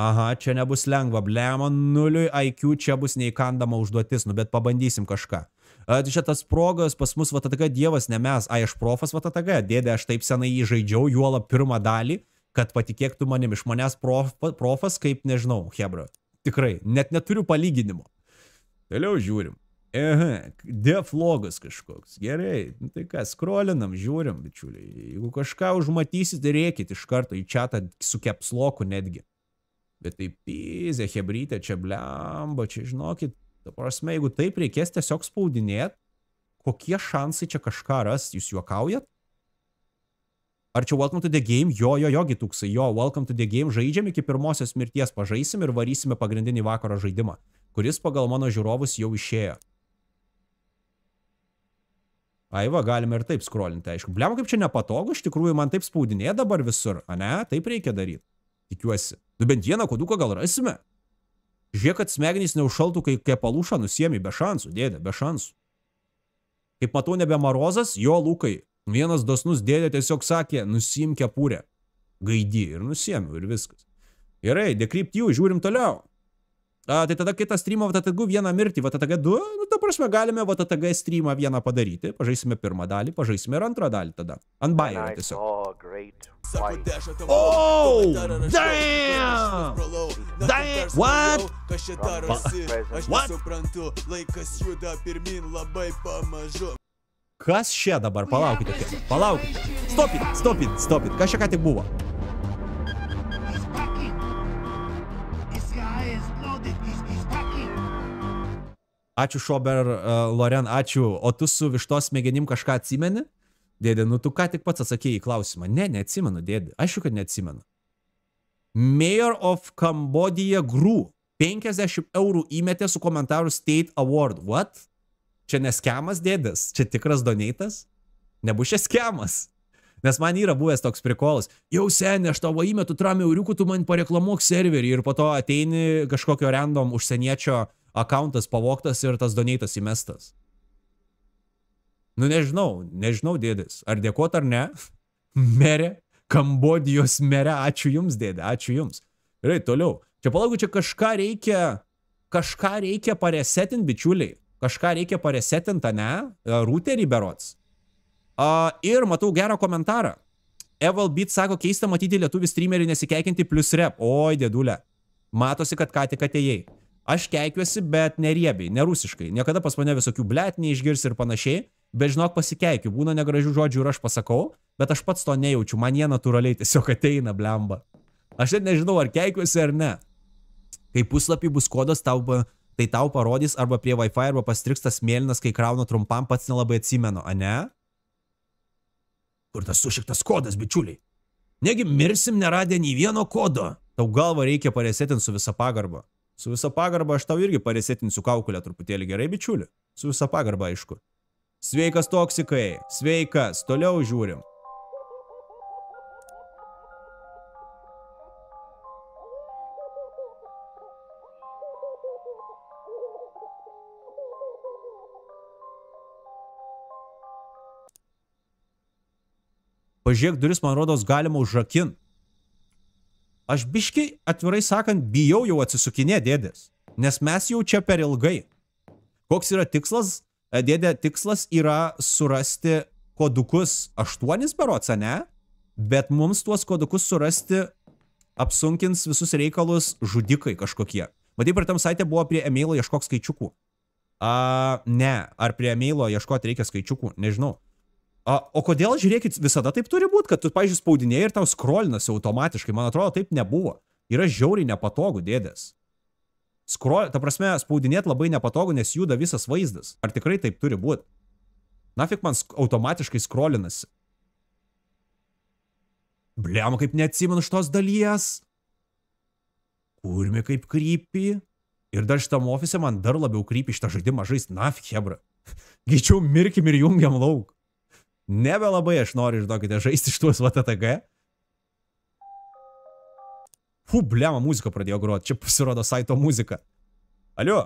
Aha, čia nebus lengva. Blemo, nuliui IQ čia bus neįkandama užduotis, nu bet pabandysim kažką. Tai čia tas progas pas mus VTTG dievas, ne mes, ai aš profas VTTG, dėdė aš taip senai jį žaidžiau, juolą pirmą dalį, kad patikėktų manim iš manęs prof, profas kaip nežinau, Hebra. Tikrai, net neturiu palyginimo. Toliau žiūrim. Ehe, deflogas kažkoks. Gerai, nu tai ką, skrolinam, žiūrim, bičiuliai. Jeigu kažką užmatysit, rėkit iš karto į čatą su kepsloku netgi. Bet tai pizė, hebrytė, čia blemba, čia žinokit, ta prasme, jeigu taip reikės tiesiog spaudinėt, kokie šansai čia kažką ras, jūs juokaujat? Ar čia Welcome to the Game? Jo, jo, jo, gituksai, jo, Welcome to the Game žaidžiam iki pirmosios mirties, pažaisim ir varysime pagrindinį vakaro žaidimą, kuris pagal mano žiūrovus jau išėjo. Aiva, galime ir taip skrolinti, aišku. Bliam, kaip čia nepatogu, iš tikrųjų man taip spaudinė dabar visur, a ne? Taip reikia daryti. Tikiuosi. Nu bent vieną koduką gal rasime. Žiūrėk, kad smegenys neužšaltų, kai kepalūšą nusiemi, be šansų, dėdė, be šansų. Kaip matau, nebe marozas, jo lūkai. Vienas dosnus dėdė tiesiog sakė, nusim kepurę. Gaidį ir nusiemiau ir viskas. Gerai, dekrypt jų, žiūrim toliau. A, tai tada kitą streamą VTTG vieną mirtį, VTTG 2, nu ta prasme galime VTTG streamą vieną padaryti, pažaisime pirmą dalį, pažaisime ir antrą dalį tada. Ant bairo tiesiog. Oh, aš damn! Damn! What? Kas čia darosi? Aš What? nesuprantu. Laikas juda pirmin labai pamažu. Kas čia dabar? Palaukite. Palaukite. Stopit, stopit, stopit. Kas čia ką tik buvo? Ačiū Šober, uh, Loren, ačiū. O tu su vištos smegenim kažką atsimeni? Dėdė, nu tu ką tik pats atsakėjai į klausimą. Ne, neatsimenu, dėdė. Aišku, kad neatsimenu. Mayor of Cambodia Gru. 50 eurų įmetė su komentaru State Award. What? Čia neskemas dėdės? Čia tikras doneitas? Nebus čia skemas. Nes man yra buvęs toks prikolas. Jau seniai, aš tavo įmetu tramį euriukų, tu man pareklamuok serverį ir po to ateini kažkokio random užsieniečio akantas pavoktas ir tas doneitas įmestas. Nu nežinau, nežinau dėdės. Ar dėkot ar ne? [laughs] Merė, Kambodijos merė, ačiū jums dėdė, ačiū jums. Gerai, toliau. Čia palaukiu, čia kažką reikia, kažką reikia paresetinti, bičiuliai. Kažką reikia paresetinti, ne? Routerį berots. A, ir matau gerą komentarą. Eval Beat sako, keista matyti lietuvių streamerį nesikeikinti plus rep. Oi, dėdulė. Matosi, kad ką tik atėjai. Aš keikiuosi, bet neriebiai, nerusiškai. Niekada pas mane visokių blėt neišgirs ir panašiai. Bet žinok, pasikeikiu. Būna negražių žodžių ir aš pasakau, bet aš pats to nejaučiu. Man jie natūraliai tiesiog ateina, blemba. Aš net nežinau, ar keikiuosi ar ne. Kai puslapį bus kodas, tau, tai tau parodys arba prie Wi-Fi, arba pastriks tas mėlynas, kai krauna trumpam, pats nelabai atsimenu, a ne? Kur tas sušiktas kodas, bičiuliai? Negi mirsim neradę nei vieno kodo. Tau galvą reikia paresetinti su visa pagarba. Su visa pagarba aš tau irgi paresetinsiu kaukulę truputėlį gerai, bičiuli. Su visa pagarba, aišku. Sveikas toksikai, sveikas, toliau žiūrim. Pažiūrėk, duris, man rodos, galima užrakin. Aš biški, atvirai sakant, bijau jau atsisukinė dėdės, nes mes jau čia per ilgai. Koks yra tikslas? E, Dėdė, tikslas yra surasti kodukus 8 berots, ne? Bet mums tuos kodukus surasti apsunkins visus reikalus žudikai kažkokie. Matai, per tam saitę buvo prie emailo ieškok skaičiukų. A, ne, ar prie mailo ieškoti reikia skaičiukų, nežinau. A, o kodėl, žiūrėkit, visada taip turi būti, kad tu, pažiūrėjau, spaudinėjai ir tau skrolinasi automatiškai. Man atrodo, taip nebuvo. Yra žiauriai nepatogu, dėdės. Scroll, ta prasme, spaudinėti labai nepatogu, nes juda visas vaizdas. Ar tikrai taip turi būti? Nafik man sk automatiškai skrolinasi. Bliam, kaip neatsimenu šitos dalies. Kurmi kaip krypį. Ir dar šitam ofise man dar labiau krypį šitą žaidimą žaisti. Nafik, hebra. [laughs] Greičiau mirkim ir jungiam lauk. Nebelabai aš noriu, žinokite, žaisti šitos VTTG. Fu, blema, muzika pradėjo groti. Čia pasirodo saito muzika. Alio.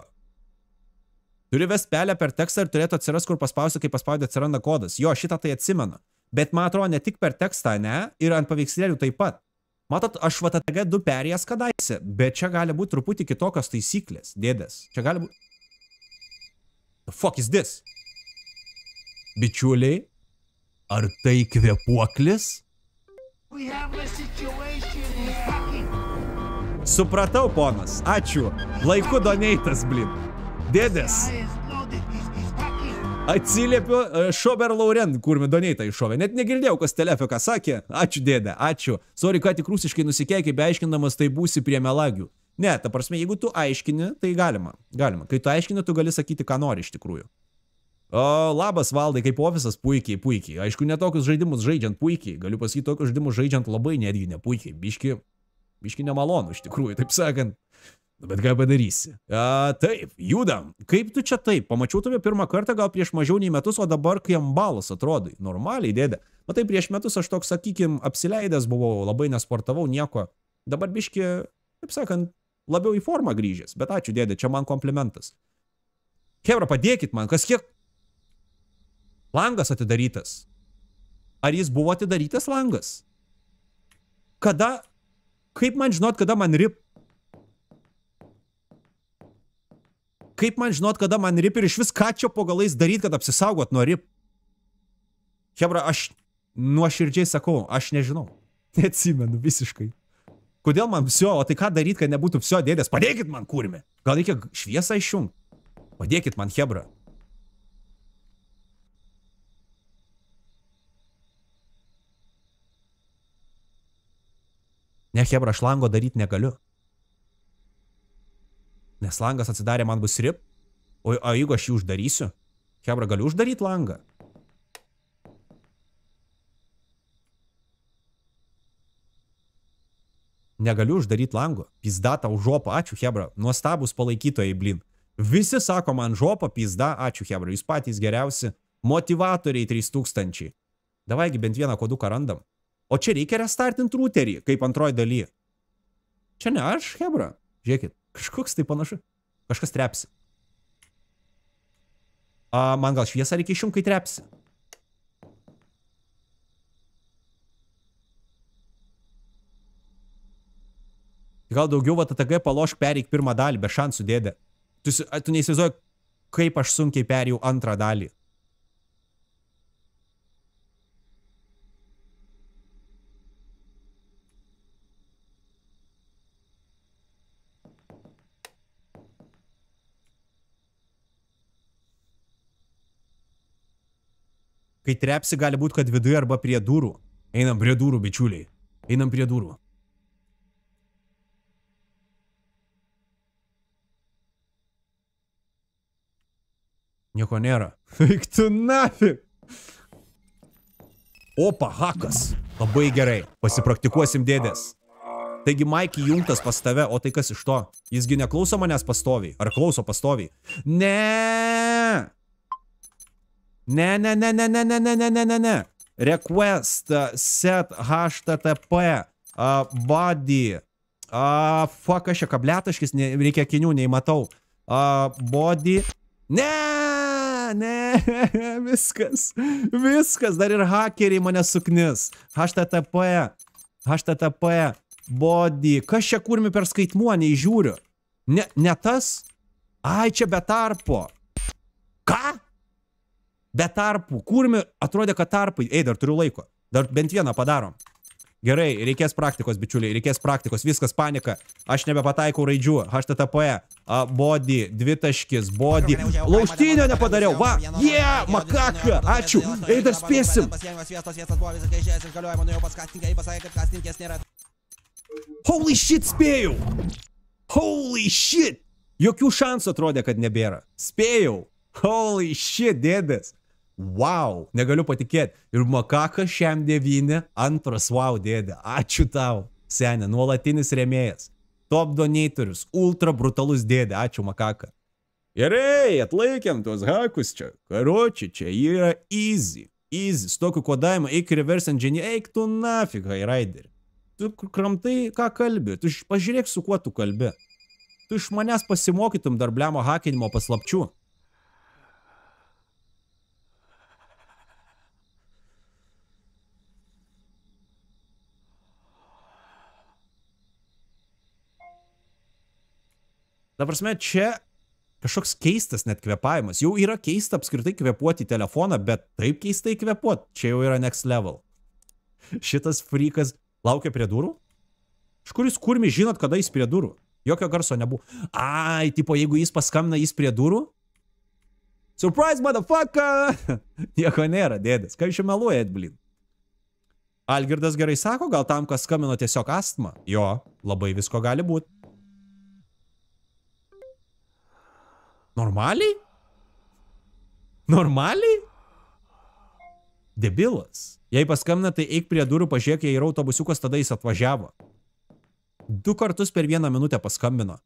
Turi vest pelę per tekstą ir turėtų atsirasti, kur paspausti, kai paspaudė atsiranda kodas. Jo, šitą tai atsimenu. Bet man atrodo, ne tik per tekstą, ne, ir ant paveikslėlių taip pat. Matot, aš VTTG 2 perėjęs kadaise, bet čia gali būti truputį kitokios taisyklės, dėdės. Čia gali būti... The fuck is this? Bičiuliai, ar tai kvepuoklis? Supratau, ponas, ačiū. Laiku doneitas, blin. Dėdės, atsiliepiu, e, Šober Lauren, kur mi doneitą iššovė. Net negirdėjau, kas telefika sakė. Ačiū, dėdė, ačiū. Sorry, kad tik rusiškai nusikeikiai, beaiškindamas, tai būsi prie melagių. Ne, ta prasme, jeigu tu aiškini, tai galima. Galima. Kai tu aiškini, tu gali sakyti, ką nori iš tikrųjų. O, labas valdai, kaip ofisas, puikiai, puikiai. Aišku, ne tokius žaidimus žaidžiant puikiai. Galiu pasakyti, tokius žaidimus žaidžiant labai netgi ne puikiai. Biški, biški nemalonu, iš tikrųjų, taip sakant. Nu, Bet ką padarysi? A, taip, judam. Kaip tu čia taip? Pamačiau tave pirmą kartą gal prieš mažiau nei metus, o dabar kai ambalas atrodai. Normaliai, dėdė. Matai, prieš metus aš toks, sakykim, apsileidęs buvau, labai nesportavau, nieko. Dabar biški, taip sakant, labiau į formą grįžęs. Bet ačiū, dėdė, čia man komplimentas. Hebra, padėkit man, kas kiek... Langas atidarytas. Ar jis buvo atidarytas langas? Kada... Kaip man žinot, kada man rip... Kaip man žinot, kada man rip ir iš vis ką čia po galais daryti, kad apsisaugot nuo rip? Hebra, aš nuoširdžiai sakau, aš nežinau. [laughs] Neatsimenu visiškai. Kodėl man psio, o tai ką daryti, kad nebūtų psio dėdės? Padėkit man kurmi. Gal reikia šviesą išjungti? Padėkit man, Hebra. Ne, Hebra, aš lango daryti negaliu. Nes langas atsidarė, man bus rip. O, o jeigu aš jį uždarysiu? Hebra, galiu uždaryti langą? Negaliu uždaryti lango. Pizda tau žopą. Ačiū, Hebra. Nuostabus palaikytojai, blin. Visi sako man žopą, pizda. Ačiū, Hebra. Jūs patys geriausi. Motivatoriai 3000. Davaigi bent vieną koduką randam. O čia reikia restartinti routerį, kaip antroji daly. Čia ne aš, Hebra. Žiūrėkit, kažkoks tai panašu. Kažkas trepsi. A, man gal šviesą reikia išjungti, kai trepsi. Gal daugiau VTTG palošk pereik pirmą dalį, be šansų dėdė. Tu, tu neįsivaizduoji, kaip aš sunkiai perėjau antrą dalį. Kai trepsi, gali būti, kad viduje arba prie durų. Einam prie durų, bičiuliai. Einam prie durų. Nieko nėra. [laughs] Eik tu nafi. Opa, hakas. Labai gerai. Pasipraktikuosim dėdės. Taigi Maikį jungtas pas tave, o tai kas iš to? Jisgi neklauso manęs pastoviai. Ar klauso pastoviai? Ne. Ne, ne, ne, ne, ne, ne, ne, ne, ne, ne, ne. Request uh, set HTTP uh, body. Uh, fuck, aš čia kabletaškis, ne, reikia kinių, nei matau. Uh, body. Ne, ne, [laughs] viskas, viskas, dar ir hakeriai mane suknis. HTTP, HTTP, body. Kas čia kurmi per skaitmuo, neįžiūriu. Ne, ne tas? Ai, čia be tarpo. Ką? Be tarpų. Kurmi atrodė, kad tarpai. Ei, dar turiu laiko. Dar bent vieną padarom. Gerai, reikės praktikos, bičiuliai, reikės praktikos, viskas panika. Aš nebepataikau raidžių, HTTP, a, body, dvitaškis, body. Lauštinio nepadariau, va, jie, yeah, makaka, ačiū, ei dar spėsim. Holy shit, spėjau. Holy shit. Jokių šansų atrodė, kad nebėra. Spėjau. Holy shit, dėdės. Wow, negaliu patikėti. Ir makaka šiam devyni, antras wow, dėdė. Ačiū tau, senė, nuolatinis remėjas. Top donatorius, ultra brutalus dėdė. Ačiū makaka. Gerai, atlaikėm tuos hakus čia. Karoči, čia yra easy. Easy. Su tokiu kodavimu eik reverse engineer, eik tu nafig, Hairaider. Tu kramtai, ką kalbi. Tu pažiūrėk, su kuo tu kalbi. Tu iš manęs pasimokytum dar blemo hakinimo paslapčių. Ta prasme, čia kažkoks keistas net kvepavimas. Jau yra keista apskritai kvepuoti telefoną, bet taip keistai kvepuot, čia jau yra next level. Šitas freakas laukia prie durų? Iš kur jūs kurmi žinot, kada jis prie durų? Jokio garso nebuvo. Ai, tipo, jeigu jis paskambina, jis prie durų? Surprise, motherfucker! [laughs] Nieko nėra, dėdės. Ką jūs čia meluojat, blin? Algirdas gerai sako, gal tam, kas skambino tiesiog astma? Jo, labai visko gali būti. Normaliai? Normaliai? Debilas. Jei paskambina, tai eik prie durų, pažiūrėk, jei yra autobusiukas, tada jis atvažiavo. Du kartus per vieną minutę paskambino.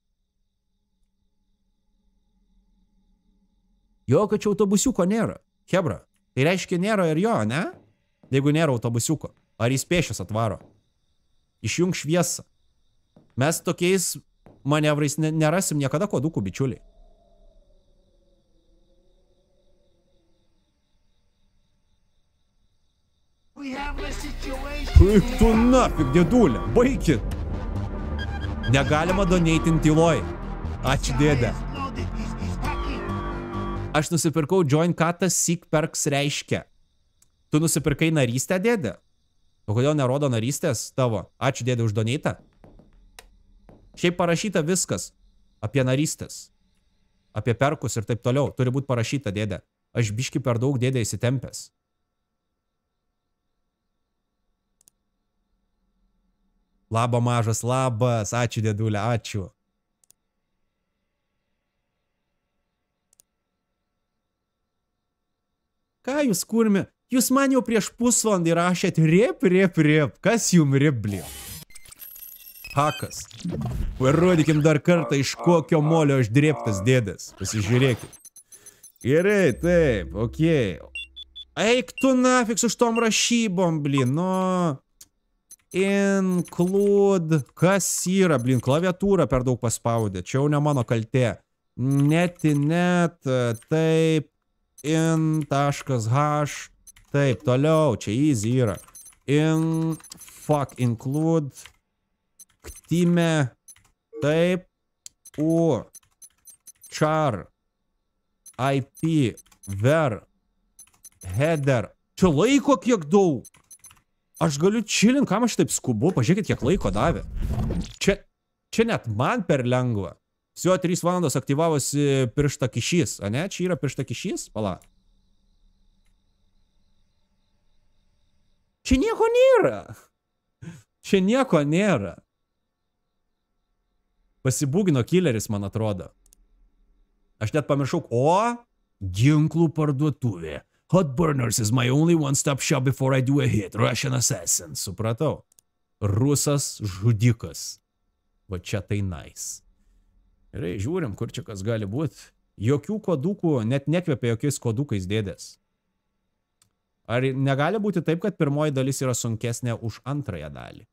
Jo, kad čia autobusiuko nėra. Hebra, tai reiškia nėra ir jo, ne? Jeigu nėra autobusiuko. Ar jis pėšias atvaro? Išjung šviesą. Mes tokiais manevrais ne- nerasim niekada kodukų, bičiuliai. Eik tu nafig, dėdulė, baikit. Negalima doneitin tyloj. Ačiū dėdė. Aš nusipirkau Join Katas Seek Perks reiškia. Tu nusipirkai narystę, dėdė? O kodėl nerodo narystės tavo? Ačiū dėdė už doneitą. Šiaip parašyta viskas. Apie narystės. Apie perkus ir taip toliau. Turi būti parašyta, dėdė. Aš biški per daug dėdė įsitempęs. Laba mažas, labas. Ačiū dėdulė, ačiū. Ką jūs kurmi? Jūs man jau prieš pusvalandį rašėt rip, rip, rip. Kas jum riblė? Hakas. Parodykim dar kartą, iš kokio molio aš drėptas dėdas. Pasižiūrėkit. Gerai, taip, okei. Eik tu nafik su šitom rašybom, blin, nu. Include. Kas yra, blin, klaviatūrą per daug paspaudė. Čia jau ne mano kaltė. Net, net, taip. In.h. Taip, toliau, čia easy yra. In, fuck, include. Ktime. Taip. U. Char. IP. Ver. Header. Čia laiko kiek daug. Aš galiu čilin, kam aš taip skubu, pažiūrėkit, kiek laiko davė. Čia, čia net man per lengva. Su juo 3 valandos aktyvavosi piršta kišys, a ne? Čia yra piršta kišys? Pala. Čia nieko nėra. Čia nieko nėra. Pasibūgino killeris, man atrodo. Aš net pamiršau, o, ginklų parduotuvė. Hot Burners is my only one-stop shop before I do a hit. Russian assassin. Supratau. Rusas žudikas. Va čia tai nice. Gerai, žiūrim, kur čia kas gali būti. Jokių kodukų, net nekvepia jokiais kodukais dėdės. Ar negali būti taip, kad pirmoji dalis yra sunkesnė už antrąją dalį?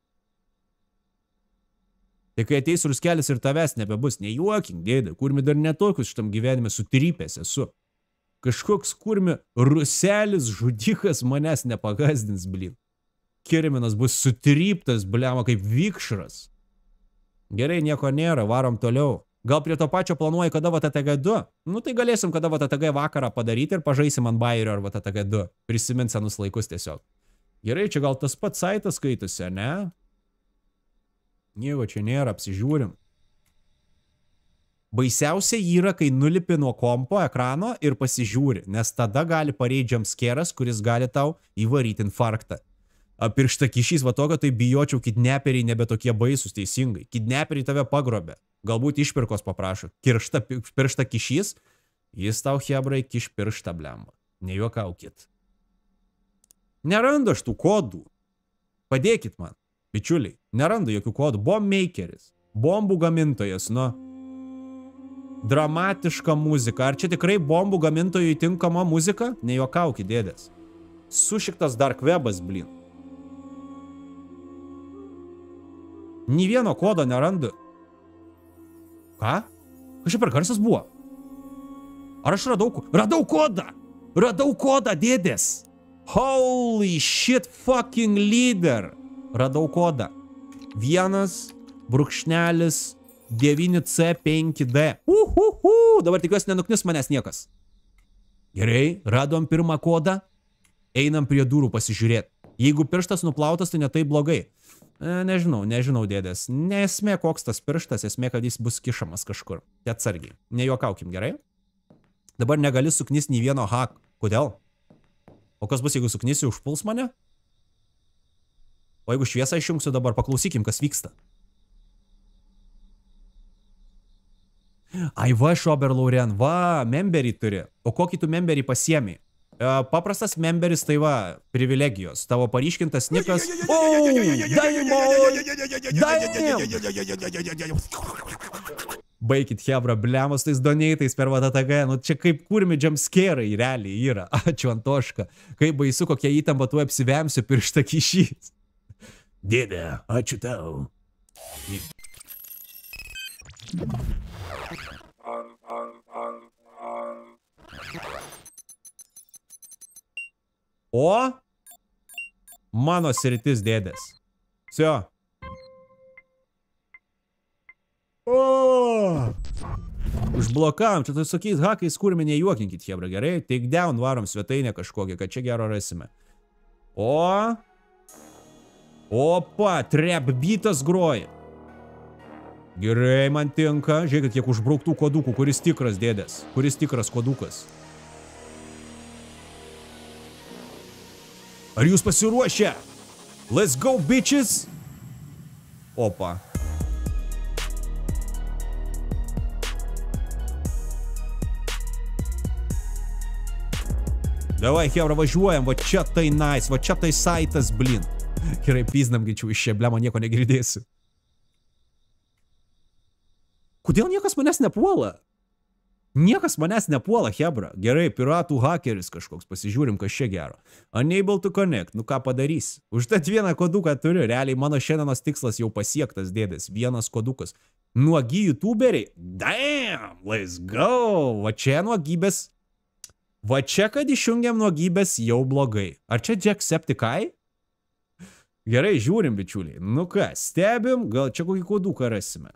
Tai kai ateis ruskelis ir tavęs nebebus, nejuokink, dėdė, kurmi dar netokius šitam gyvenime sutrypęs esu. Kažkoks kurmi ruselis žudikas manęs nepagazdins, blin. Kirminas bus sutryptas, bliama, kaip vikšras. Gerai, nieko nėra, varom toliau. Gal prie to pačio planuoji, kada VTTG 2? Nu tai galėsim kada VTTG vakarą padaryti ir pažaisim ant Bayerio ar VTTG 2. Prisimint senus laikus tiesiog. Gerai, čia gal tas pats saitas skaitosi, ar ne? Nieko čia nėra, apsižiūrim. Baisiausia yra, kai nulipi nuo kompo ekrano ir pasižiūri, nes tada gali pareidžiam skeras, kuris gali tau įvaryti infarktą. Pirštakišys va tokio, tai bijočiau, kidneperiai nebe tokie baisus teisingai. Kidneperiai tave pagrobė. Galbūt išpirkos paprašo. Kiršta, pi- pirštakišys, jis tau hebrai kiš pirštą blemą. Nejuokaukit. Nerandu aš tų kodų. Padėkit man, bičiuliai. Nerandu jokių kodų. Bomb makeris. Bombų gamintojas, nu. Dramatiška muzika. Ar čia tikrai bombų gamintojui tinkama muzika? Nejuokaukit, dėdės. Sušiktas dark webas, blin. Nį vieno kodo nerandu. Ką? Kas čia per garsas buvo? Ar aš radau, radau kodą? Radau kodą, dėdės. Holy shit fucking leader. Radau kodą. Vienas brūkšnelis 9C5D. Uhuhu, dabar tikiuosi nenuknis manęs niekas. Gerai, radom pirmą kodą. Einam prie durų pasižiūrėti. Jeigu pirštas nuplautas, tai netai blogai. E, nežinau, nežinau, dėdės. Nesmė koks tas pirštas, esmė, kad jis bus kišamas kažkur. Tai atsargiai. Nejuokaukim, gerai? Dabar negali suknis nei vieno hak. Kodėl? O kas bus, jeigu suknisiu užpuls mane? O jeigu šviesą išjungsiu dabar, paklausykim, kas vyksta. Ai va, Šober Lauren, va, memberį turi. O kokį tu memberį pasiemi? E, paprastas memberis tai va, privilegijos. Tavo paryškintas nikas. O, Daimon! Baikit Hebra, blemos tais doneitais per VTTG. Nu čia kaip kurmi jumpscare'ai realiai yra. [laughs] Ačiū Antoška. Kaip baisu, kokia įtampa tu apsivemsiu pirštą kišys. Dėdė, ačiū tau. O? Mano sritis dėdės. Sio. O! Užblokavom, čia tu tokiais hakais kurmi nejuokinkit, Hebra, gerai? Take down varom svetainę kažkokią, kad čia gero rasime. O. Opa, trap beatas groja. Gerai, man tinka. Žiūrėkit, kiek užbrauktų kodukų. Kuris tikras dėdės? Kuris tikras kodukas? Ar jūs pasiruošę? Let's go, bitches! Opa. Davai, Hebra, važiuojam, va čia tai nice, va čia tai saitas, blin. Gerai, piznam greičiau iš čia, blemo nieko negirdėsiu. Kodėl niekas manęs nepuola? Niekas manęs nepuola, Hebra. Gerai, piratų hakeris kažkoks, pasižiūrim, kas čia gero. Unable to connect, nu ką padarys. Užtat vieną koduką turiu, realiai mano šiandienos tikslas jau pasiektas, dėdės. Vienas kodukas. Nuogi youtuberiai. Damn, let's go. Va čia nuogybės. Va čia, kad išjungiam nuogybės, jau blogai. Ar čia Jacksepticeye? Gerai, žiūrim, bičiuliai. Nu ką, stebim, gal čia kokį koduką rasime.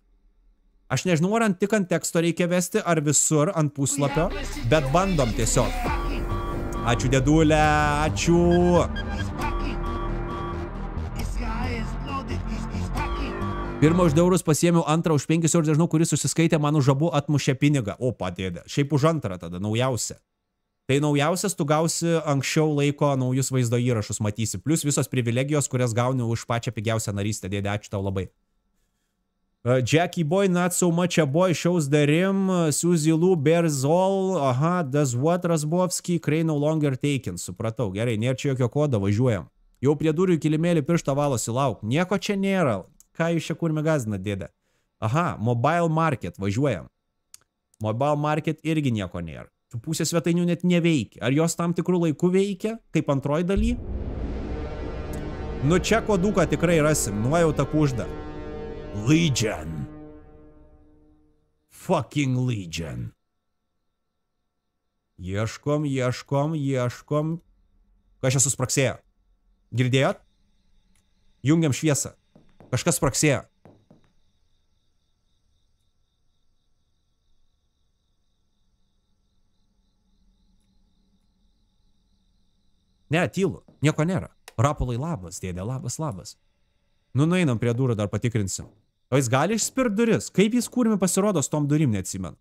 Aš nežinau, ar ant tik ant teksto reikia vesti, ar visur ant puslapio, bet bandom tiesiog. Ačiū dėdulė, ačiū. Pirmą už eurus pasiėmiau, antrą už penkis ir nežinau, kuris užsiskaitė, man už abu atmušė pinigą. O, padėdė. Šiaip už antrą tada, naujausia. Tai naujausias tu gausi anksčiau laiko naujus vaizdo įrašus matysi. Plus visos privilegijos, kurias gauni už pačią pigiausią narystę. Dėdė, ačiū tau labai. Uh, Jackie Boy, not so much a boy, shows the rim, uh, Suzy Lou, bears all, aha, does what, Rasbovski, Kray no longer taken, supratau, gerai, nėra čia jokio kodo, važiuojam. Jau prie durų kilimėlį pirštą valosi lauk, nieko čia nėra, ką jūs čia kur megazina, dėdė. Aha, mobile market, važiuojam. Mobile market irgi nieko nėra. Tų pusė svetainių net neveikia. Ar jos tam tikrų laikų veikia, kaip antroji daly? Nu čia koduką tikrai rasim, nuojauta kužda. Legion. Fucking Legion. Ieškom, ieškom, ieškom. Kas čia suspraksėjo? Girdėjot? Jungiam šviesą. Kažkas spraksėjo. Ne, tylu. Nieko nėra. Rapolai labas, dėdė, labas, labas. Nu, nueinam prie durų, dar patikrinsim. O jis gali išspirt duris? Kaip jis kūrimi pasirodo su tom durim, neatsimenu.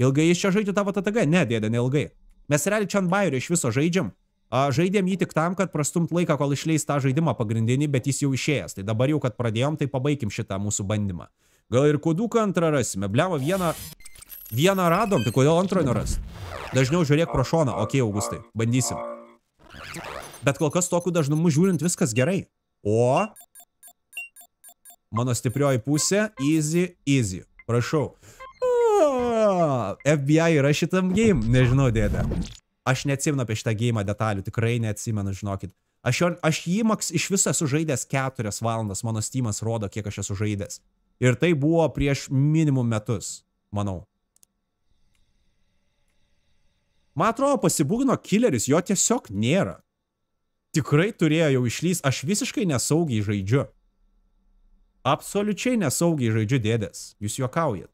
Ilgai jis čia žaidžia tavo TTG? Ne, dėdė, neilgai. Mes realiai čia ant bairių iš viso žaidžiam. A, žaidėm jį tik tam, kad prastumt laiką, kol išleis tą žaidimą pagrindinį, bet jis jau išėjęs. Tai dabar jau, kad pradėjom, tai pabaigim šitą mūsų bandymą. Gal ir koduką antrą rasime. Bliavo vieną, vieną radom, tai kodėl antro neras? Dažniau žiūrėk pro šoną. Ok, Augustai, bandysim. Bet kol kas tokiu dažnumu žiūrint viskas gerai. O mano stiprioji pusė, easy, easy. Prašau. Ah, FBI yra šitam game, nežinau, dėdė. Aš neatsimenu apie šitą game detalių, tikrai neatsimenu, žinokit. Aš, jo, aš jį maks iš viso esu žaidęs 4 valandas, mano Steamas rodo, kiek aš esu žaidęs. Ir tai buvo prieš minimum metus, manau. Man atrodo, pasibūgino killeris, jo tiesiog nėra. Tikrai turėjo jau išlys, aš visiškai nesaugiai žaidžiu. Absoliučiai nesaugiai žaidžiu dėdės. Jūs juokaujat.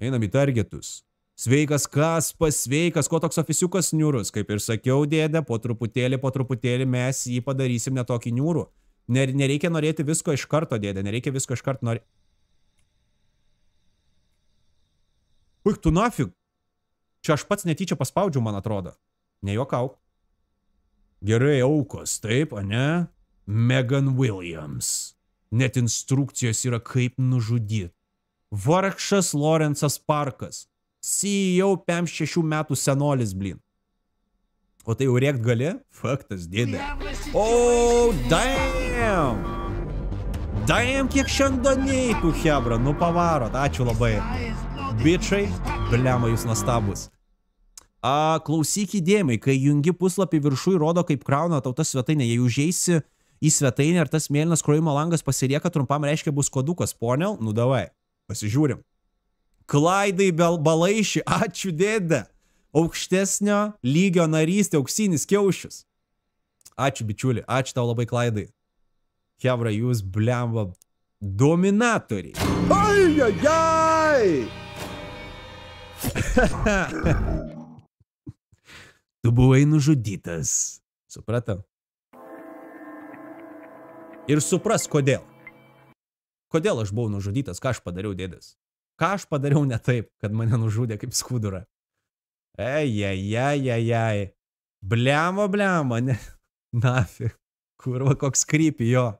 Einam į targetus. Sveikas Kaspas, sveikas, ko toks ofisiukas niūrus. Kaip ir sakiau, dėdė, po truputėlį, po truputėlį mes jį padarysim netokį niūrų. Nereikia norėti visko iš karto, dėdė, nereikia visko iš karto norėti. Uik, tu nafig. Čia aš pats netyčia paspaudžiau, man atrodo. Nejuokauk. Gerai, aukos, taip, ane? Megan Williams. Net instrukcijos yra kaip nužudyti. Vargšas Lorenzas Parkas. CEO 5-6 metų senolis, blin. O tai jau rėkt gali? Faktas, dėdė. O, damn! Damn, kiek šiandieniai tų hebra, nu pavarot, ačiū labai. Bičiai, blema jūs nuostabus. A, klausyk įdėmiai, kai jungi puslapį viršui rodo, kaip krauna tauta svetainė, jei užeisi į svetainę ir tas mėlynas krojimo langas pasilieka trumpam, reiškia bus kodukas, ponel, nu davai, pasižiūrim. Klaidai balaiši, ačiū dėdė. Aukštesnio lygio narystė, auksinis kiaušis. Ačiū bičiuli, ačiū tau labai klaidai. Hebra, jūs blemba dominatoriai. Ai, ai, ai! tu buvai nužudytas. Supratau? Ir supras, kodėl. Kodėl aš buvau nužudytas, ką aš padariau, dėdės. Ką aš padariau ne taip, kad mane nužudė kaip skudurą. Ejajajajajai. Bliamo, bliamo, ne. [laughs] Nafi. Kurva, koks krypi jo.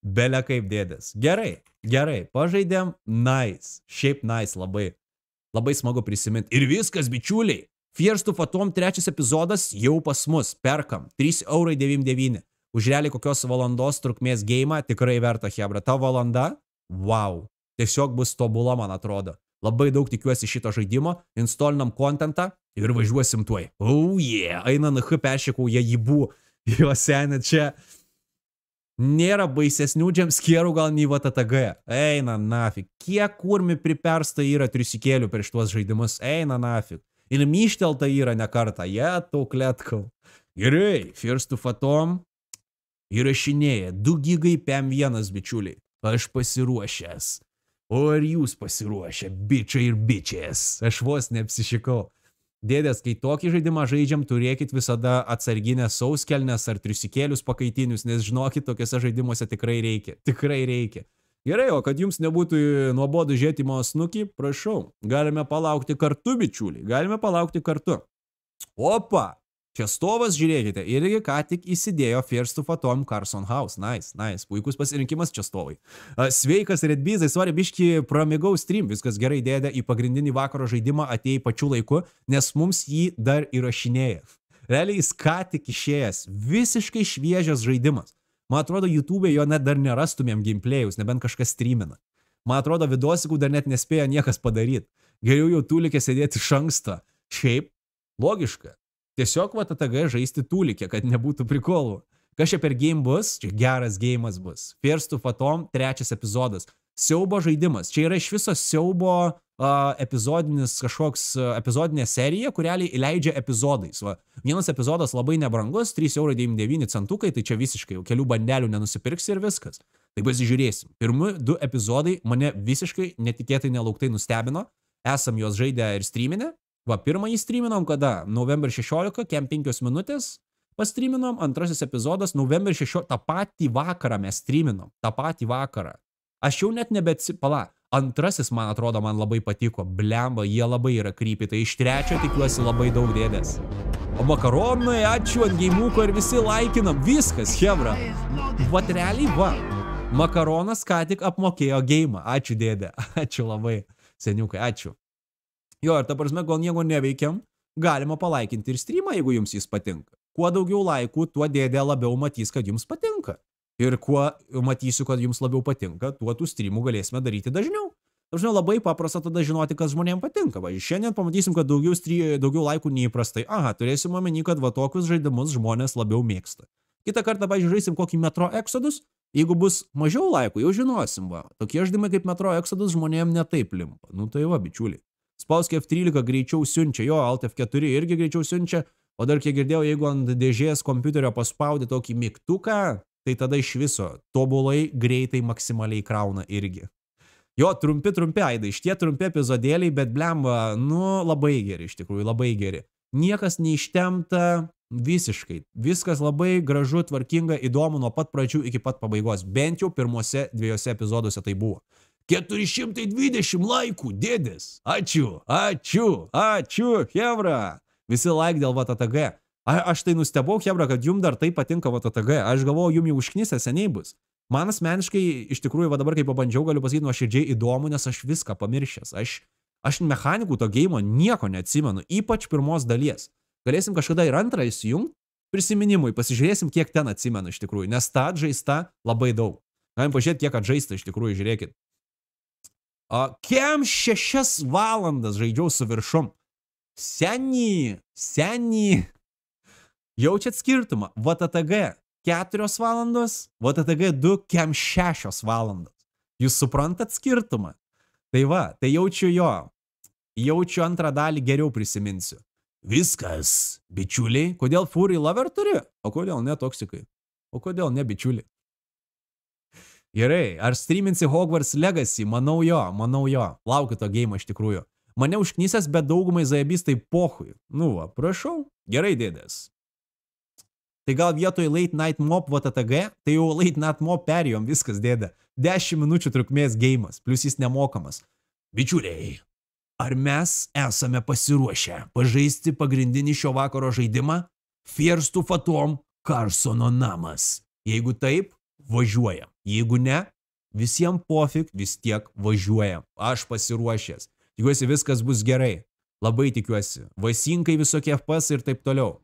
Belia kaip dėdės. Gerai, gerai, pažaidėm, nice. Šiaip nice labai. Labai smagu prisiminti. Ir viskas, bičiuliai. Fears to Phantom trečias epizodas jau pas mus. Perkam. 3,99 eurai. Už realiai kokios valandos trukmės gėjimą tikrai verta, Hebra. Ta valanda, wow. Tiesiog bus tobula, man atrodo. Labai daug tikiuosi šito žaidimo, instalinam kontentą ir važiuosim tuoj. Oh yeah, eina NH peršikauja jį buvo. [laughs] Jo senė čia. Nėra baisesnių džemskierų gal nei VTTG. Eina nafik. Kiek kurmi pripersta yra trisikėlių prieš tuos žaidimus. Eina nafik. Ir myštelta yra ne kartą. Jie tau kletkau. Gerai, First to Phantom įrašinėja 2 gigai PM1 bičiuliai. Aš pasiruošęs. O ar jūs pasiruošę, bičiai ir bičias? Aš vos neapsišikau. Dėdės, kai tokį žaidimą žaidžiam, turėkit visada atsarginės sauskelnes ar trisikėlius pakaitinius, nes žinokit, tokiuose žaidimuose tikrai reikia. Tikrai reikia. Gerai, o kad jums nebūtų nuobodu žiūrėti mano snukį, prašau, galime palaukti kartu, bičiuliai, galime palaukti kartu. Opa, Čestovas, žiūrėkite, irgi ką tik įsidėjo First to Phantom Carson House. Nice, nice, puikus pasirinkimas Čestovai. Sveikas, Redbizai, sorry, biški pramigau stream, viskas gerai dėdė, į pagrindinį vakaro žaidimą atėjai pačiu laiku, nes mums jį dar įrašinėja. Realiai jis ką tik išėjęs, visiškai šviežias žaidimas. Man atrodo, YouTube jo net dar nerastumėm gameplayus, nebent kažkas streamina. Man atrodo, vidosikų dar net nespėjo niekas padaryti. Geriau jau tūlikė sėdėti iš anksto. Šiaip, logiška, Tiesiog VTTG žaisti tūlikė, kad nebūtų prikolų. Kas čia per game bus? Čia geras gėjimas bus. First to Phantom, trečias epizodas. Siaubo žaidimas. Čia yra iš viso siaubo uh, epizodinis kažkoks uh, epizodinė serija, kurią įleidžia epizodais. Va. Vienas epizodas labai nebrangus, 3,99 centukai, tai čia visiškai jau kelių bandelių nenusipirksi ir viskas. Tai pasižiūrėsim. Pirmi du epizodai mane visiškai netikėtai nelauktai nustebino. Esam juos žaidę ir streaminę. Va, pirmąjį streaminom kada? November 16, kem 5 minutės. pastryminom, antrasis epizodas, november 6, tą patį vakarą mes streaminom, tą patį vakarą. Aš jau net nebeatsipala. Antrasis, man atrodo, man labai patiko. Blemba, jie labai yra krypi. Tai iš trečio tikiuosi labai daug dėdės. O makaronai, ačiū ant geimuko ir visi laikinam. Viskas, Hebra. Vat realiai, va. Makaronas ką tik apmokėjo geimą. Ačiū dėdė. [laughs] Ačiū labai. Seniukai, ačiū. Jo, ir ta prasme, kol nieko neveikiam, galima palaikinti ir streamą, jeigu jums jis patinka. Kuo daugiau laikų, tuo dėdė labiau matys, kad jums patinka. Ir kuo matysiu, kad jums labiau patinka, tuo tų streamų galėsime daryti dažniau. Dažnai labai paprasta tada žinoti, kas žmonėms patinka. Va, šiandien pamatysim, kad daugiau, stry, daugiau laikų neįprastai. Aha, turėsim omeny, kad va tokius žaidimus žmonės labiau mėgsta. Kitą kartą, pažiūrėjau, žaisim kokį Metro Exodus. Jeigu bus mažiau laikų, jau žinosim, va. Tokie žaidimai kaip Metro Exodus žmonėms netaip limpa. Nu tai va, bičiuliai. Spausk F13 greičiau siunčia, jo, Alt F4 irgi greičiau siunčia, o dar kiek girdėjau, jeigu ant dėžės kompiuterio paspaudi tokį mygtuką, tai tada iš viso tobulai greitai maksimaliai krauna irgi. Jo, trumpi, trumpi aidai, šitie trumpi epizodėliai, bet blemba, nu, labai geri, iš tikrųjų, labai geri. Niekas neištemta visiškai. Viskas labai gražu, tvarkinga, įdomu nuo pat pradžių iki pat pabaigos. Bent jau pirmuose dviejose epizoduose tai buvo. 420 laikų, dėdės. Ačiū, ačiū, ačiū, Hebra. Visi laik dėl VTTG. A, aš tai nustebau, Hebra, kad jums dar tai patinka VTTG. Aš galvoju, jums jau užknisę seniai bus. Man asmeniškai, iš tikrųjų, va dabar kai pabandžiau, galiu pasakyti nuoširdžiai įdomu, nes aš viską pamiršęs. Aš, aš mechanikų to gėjimo nieko neatsimenu, ypač pirmos dalies. Galėsim kažkada ir antrą įsijungti prisiminimui, pasižiūrėsim, kiek ten atsimenu iš tikrųjų, nes ta atžaista labai daug. Galim pažiūrėti, kiek atžaista iš tikrųjų, žiūrėkit. Kem šešias valandas žaidžiau su viršum. Senį, senį. Jaučiat skirtumą. VTTG 4 valandos, VTTG 2 kem 6 valandos. Jūs suprantat skirtumą? Tai va, tai jaučiu jo. Jaučiu antrą dalį geriau prisiminsiu. Viskas, bičiuliai. Kodėl Fury Lover turi? O kodėl ne toksikai? O kodėl ne bičiuliai? Gerai, ar streaminsi Hogwarts Legacy? Manau jo, manau jo. Laukiu to game iš tikrųjų. Mane užknysęs, bet daugumai zajabistai pohui. Nu va, prašau. Gerai, dėdės. Tai gal vietoj Late Night Mob VTTG, tai jau Late Night Mob perėjom, viskas dėdė. 10 minučių trukmės gėjimas, plus jis nemokamas. Bičiuliai, ar mes esame pasiruošę pažaisti pagrindinį šio vakaro žaidimą? Fierstų Fatom Carsono namas. Jeigu taip, važiuojam. Jeigu ne, visiems pofik vis tiek važiuojam. Aš pasiruošęs. Tikiuosi viskas bus gerai. Labai tikiuosi. Vasinkai visokie FPS ir taip toliau.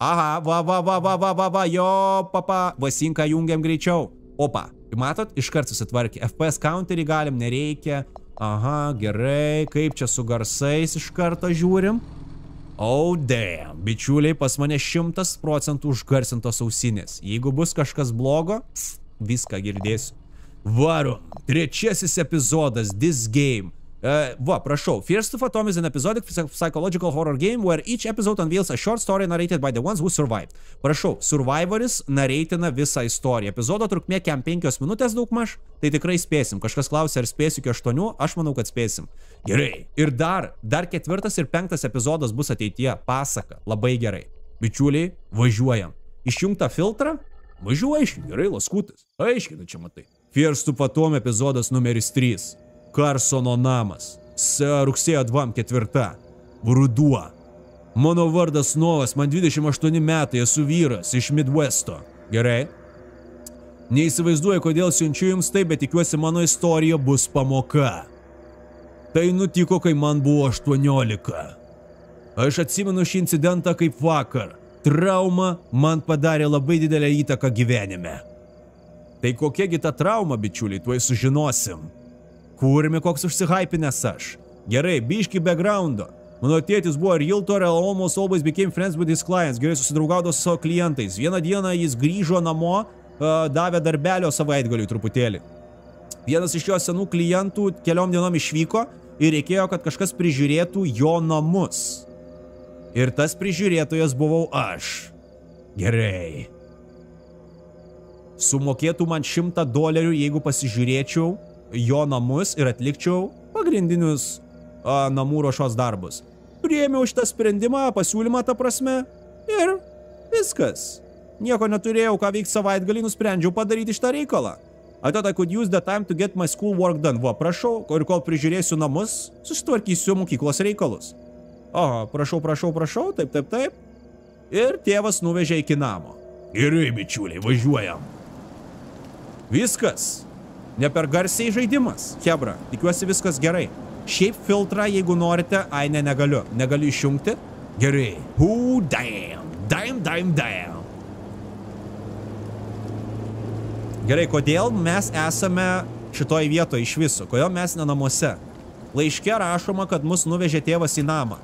Aha, va, va, va, va, va, va, va, jo, papa, vasinką jungiam greičiau. Opa, matot, iškart susitvarkė. FPS counterį galim, nereikia. Aha, gerai, kaip čia su garsais iš karto žiūrim. Oh damn, bičiuliai, pas mane šimtas procentų užgarsintos ausinės. Jeigu bus kažkas blogo, viską girdėsiu. Varom, trečiasis epizodas, this game. Uh, va, prašau. First of Atom is an episodic psychological horror game where each episode unveils a short story narrated by the ones who survived. Prašau, Survivoris nareitina visą istoriją. Epizodo trukmė kem 5 minutės daugmaž, tai tikrai spėsim. Kažkas klausia, ar spėsiu iki 8, aš manau, kad spėsim. Gerai. Ir dar, dar ketvirtas ir penktas epizodas bus ateityje. Pasaka. Labai gerai. Bičiuliai, važiuojam. Išjungtą filtrą? Važiuoji, gerai, laskutis. Aiškiai, čia matai. First of Atom epizodas numeris 3. Karsono namas. Rugsėjo 24. Ruduo. Mano vardas Novas, man 28 metai, esu vyras iš Midwesto. Gerai? Neįsivaizduoju, kodėl siunčiu jums tai, bet tikiuosi mano istorija bus pamoka. Tai nutiko, kai man buvo 18. Aš atsimenu šį incidentą kaip vakar. Trauma man padarė labai didelę įtaką gyvenime. Tai kokiagi ta trauma, bičiuliai, tuoj sužinosim. Kurmi koks užsihypinęs aš. Gerai, biški backgroundo. Mano tėtis buvo realtor and almost always became friends with his clients. Gerai susidraugaudavo su savo klientais. Vieną dieną jis grįžo namo, davė darbelio savaitgaliui truputėlį. Vienas iš jo senų klientų keliom dienom išvyko ir reikėjo, kad kažkas prižiūrėtų jo namus. Ir tas prižiūrėtojas buvau aš. Gerai. Sumokėtų man šimtą dolerių, jeigu pasižiūrėčiau jo namus ir atlikčiau pagrindinius a, namų ruošos darbus. Priėmiau šitą sprendimą, pasiūlymą tą prasme ir viskas. Nieko neturėjau, ką veikti savaitgalį, nusprendžiau padaryti šitą reikalą. I thought I could use the time to get my school work done. Va, prašau, ir kol prižiūrėsiu namus, susitvarkysiu mokyklos reikalus. O, prašau, prašau, prašau, taip, taip, taip. Ir tėvas nuvežė iki namo. Gerai, bičiuliai, važiuojam. Viskas. Ne per garsiai žaidimas. Hebra, tikiuosi viskas gerai. Šiaip filtrą, jeigu norite, ai ne, negaliu. Negaliu išjungti. Gerai. Who damn. Damn, damn, damn. Gerai, kodėl mes esame šitoj vietoje iš viso? Kodėl mes ne namuose? Laiške rašoma, kad mus nuvežė tėvas į namą.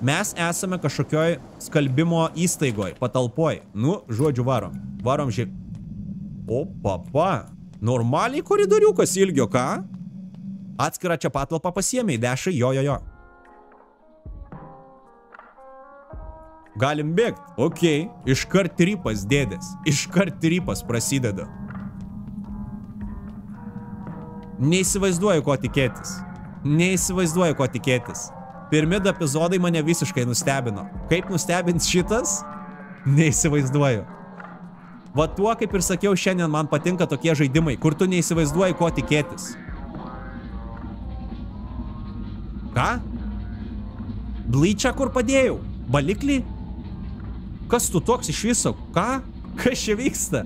Mes esame kažkokioj skalbimo įstaigoj, patalpoj. Nu, žodžiu, varom. Varom žiūrėk. O, papa. Normaliai koridoriukas ilgio, ką? Atskirą čia patalpą pasiemė į dešą, jo, jo, jo. Galim bėgti. Ok, iškart rypas dėdės. Iškart rypas prasideda. Neįsivaizduoju, ko tikėtis. Neįsivaizduoju, ko tikėtis. Pirmi epizodai mane visiškai nustebino. Kaip nustebins šitas? Neįsivaizduoju. Va tuo, kaip ir sakiau, šiandien man patinka tokie žaidimai, kur tu neįsivaizduoji, ko tikėtis. Ką? Blyčią kur padėjau? Baliklį? Kas tu toks iš viso? Ką? Kas čia vyksta?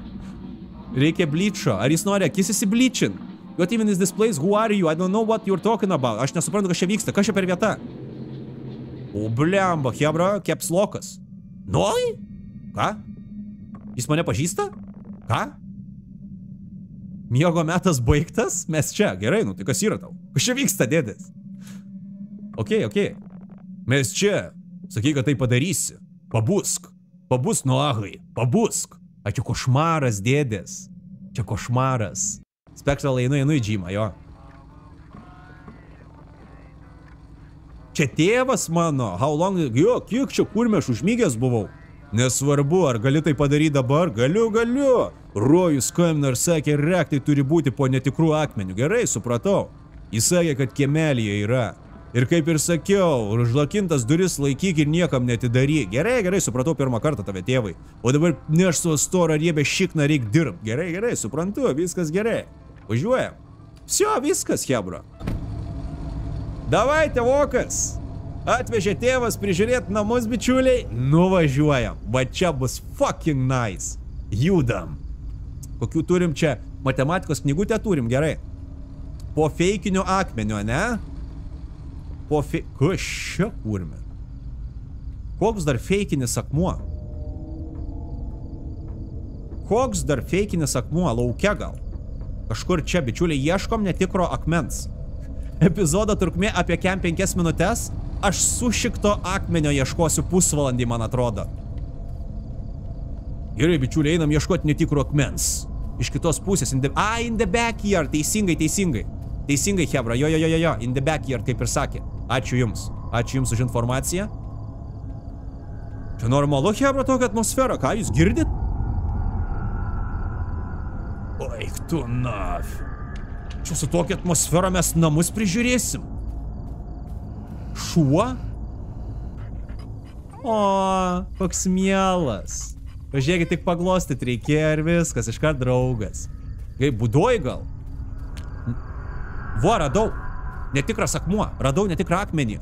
Reikia blyčio. Ar jis nori akis įsiblyčint? What even is this place? Who are you? I don't know what you're talking about. Aš nesuprantu, kas čia vyksta. Kas čia per vieta? O blemba, hebra, kepslokas. Noi? Ką? Jis mane pažįsta? Ką? Miego metas baigtas? Mes čia, gerai, nu tai kas yra tau? Kas čia vyksta, dėdės? Ok, ok. Mes čia. Sakai, kad tai padarysi. Pabusk. Pabusk nuagai. Pabusk. A čia košmaras, dėdės. Čia košmaras. Spectral einu, einu į džymą, jo. Čia tėvas mano. How long... Jo, kiek čia kurmė aš užmygęs buvau. Nesvarbu, ar gali tai padaryti dabar? Galiu, galiu. Rojus skambino ir sakė, rektai turi būti po netikrų akmenių. Gerai, supratau. Jis sakė, kad kiemelėje yra. Ir kaip ir sakiau, užlakintas duris laikyk ir niekam netidaryk. Gerai, gerai, supratau pirmą kartą tave tėvai. O dabar neš su storą riebę šikną reik dirb. Gerai, gerai, suprantu, viskas gerai. Važiuojam. Sio, viskas, Hebra. Davai, tėvokas. Atvežė tėvas prižiūrėti namus, bičiuliai. Nuvažiuojam. Va čia bus fucking nice. Judam. Kokių turim čia? Matematikos knygutę turim, gerai. Po feikiniu akmeniu, ne? Po fe... Kas čia kurme? Koks dar feikinis akmuo? Koks dar feikinis akmuo? Laukia gal? Kažkur čia, bičiuliai, ieškom netikro akmens. Epizodo trukmė apie kem 5 minutės. Aš sušikto akmenio ieškosiu pusvalandį, man atrodo. Gerai, bičiuliai, einam ieškoti netikro akmens. Iš kitos pusės. In the... A, in the backyard. Teisingai, teisingai. Teisingai, Hebra. Jo, jo, jo, jo. In the backyard, kaip ir sakė. Ačiū Jums. Ačiū Jums už informaciją. Čia normalu, Hebra, tokia atmosfera. Ką Jūs girdit? Oik tu nafi. Čia su tokia atmosfera mes namus prižiūrėsim. Šuo? O, koks mielas. Pažiūrėkit, tik paglostyt reikėjo ir viskas, iškart draugas. Kaip būdoj gal? Va, radau. Netikras akmuo. Radau netikrą akmenį.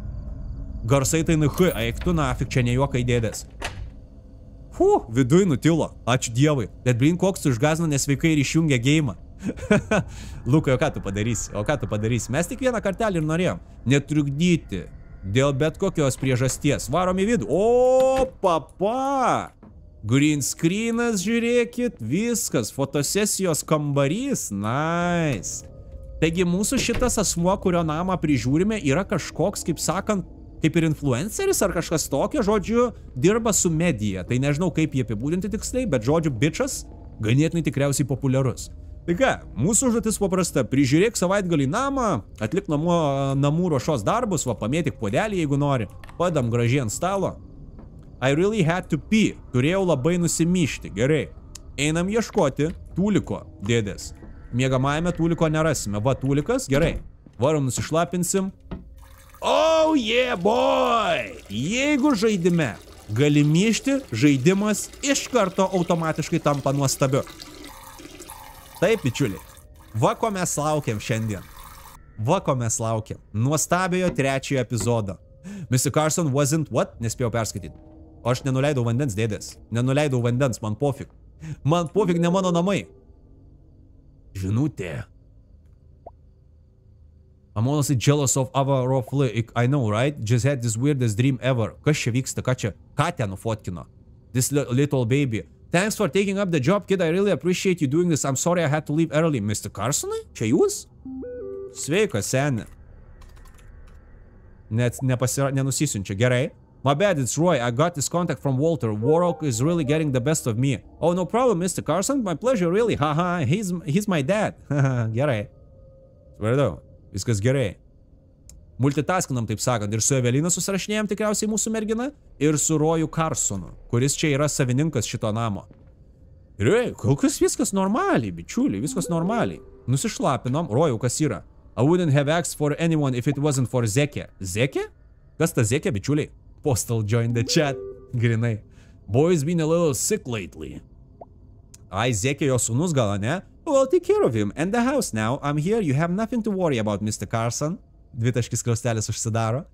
Garsai tai nuh, eik tu nafik, čia ne juokai dėdės. Fu, viduj nutilo. Ačiū Dievui. Bet blin, koks tu išgazino nesveikai ir išjungė gėjimą. Lukai, [laughs] o ką tu padarysi? O ką tu padarysi? Mes tik vieną kartelį ir norėjom. Netrukdyti. Dėl bet kokios priežasties. Varom į vidų. O, papa! Green screenas, žiūrėkit, viskas, fotosesijos kambarys, nice. Taigi mūsų šitas asmuo, kurio namą prižiūrime, yra kažkoks, kaip sakant, kaip ir influenceris ar kažkas tokio, žodžiu, dirba su medija. Tai nežinau, kaip jį apibūdinti tiksliai, bet žodžiu, bičias ganėtinai tikriausiai populiarus. Tai ką, mūsų užduotis paprasta, prižiūrėk savaitgalį namą, atlik namų, namų ruošos darbus, va pamėtik puodelį, jeigu nori, padam gražiai ant stalo. I really had to pee, turėjau labai nusimyšti, gerai. Einam ieškoti tūliko, dėdės. Miegamajame tūliko nerasime, va tūlikas, gerai. Varom nusišlapinsim. Oh yeah boy! Jeigu žaidime gali myšti, žaidimas iš karto automatiškai tampa nuostabiu. Taip, bičiuliai. Va ko mes laukiam šiandien. Va ko mes laukiam. Nuostabiojo trečiojo epizodo. Mr. Carson wasn't what? Nespėjau perskaityti. Aš nenuleidau vandens, dėdės. Nenuleidau vandens, man pofik. Man pofik ne mano namai. Žinutė. I'm honestly jealous of our Rofli. I know, right? Just had this weirdest dream ever. Kas čia vyksta? Ką čia? Ką ten nufotkino? This li little baby. Thanks for taking up the job, kid. I really appreciate you doing this. I'm sorry I had to leave early. Mr. Carsonai? Čia jūs? Sveikas, seni. Net nepasira... nenusisinčia. Gerai. My bad, it's Roy. I got this contact from Walter. Warrock is really getting the best of me. Oh, no problem, Mr. Carson. My pleasure, really. Haha, he's, he's my dad. Haha, [laughs] gerai. Supratau. Viskas gerai. Multitaskinam, taip sakant, ir su Evelina susirašinėjom tikriausiai mūsų mergina, ir su Roju Carsonu, kuris čia yra savininkas šito namo. Ir ei, kol kas viskas normaliai, bičiuliai, viskas normaliai. Nusišlapinom, Roju, kas yra? I wouldn't have asked for anyone if it wasn't for Zekė. Zekė? Kas ta Zekė, bičiuliai? Postal join the chat. Grinai. Boy's been a little sick lately. Ai, Zekė jo sunus gal, ne? Well, take care of him. And the house now. I'm here. You have nothing to worry about, Mr. Carson. Dvitaškis kraustelis užsidaro.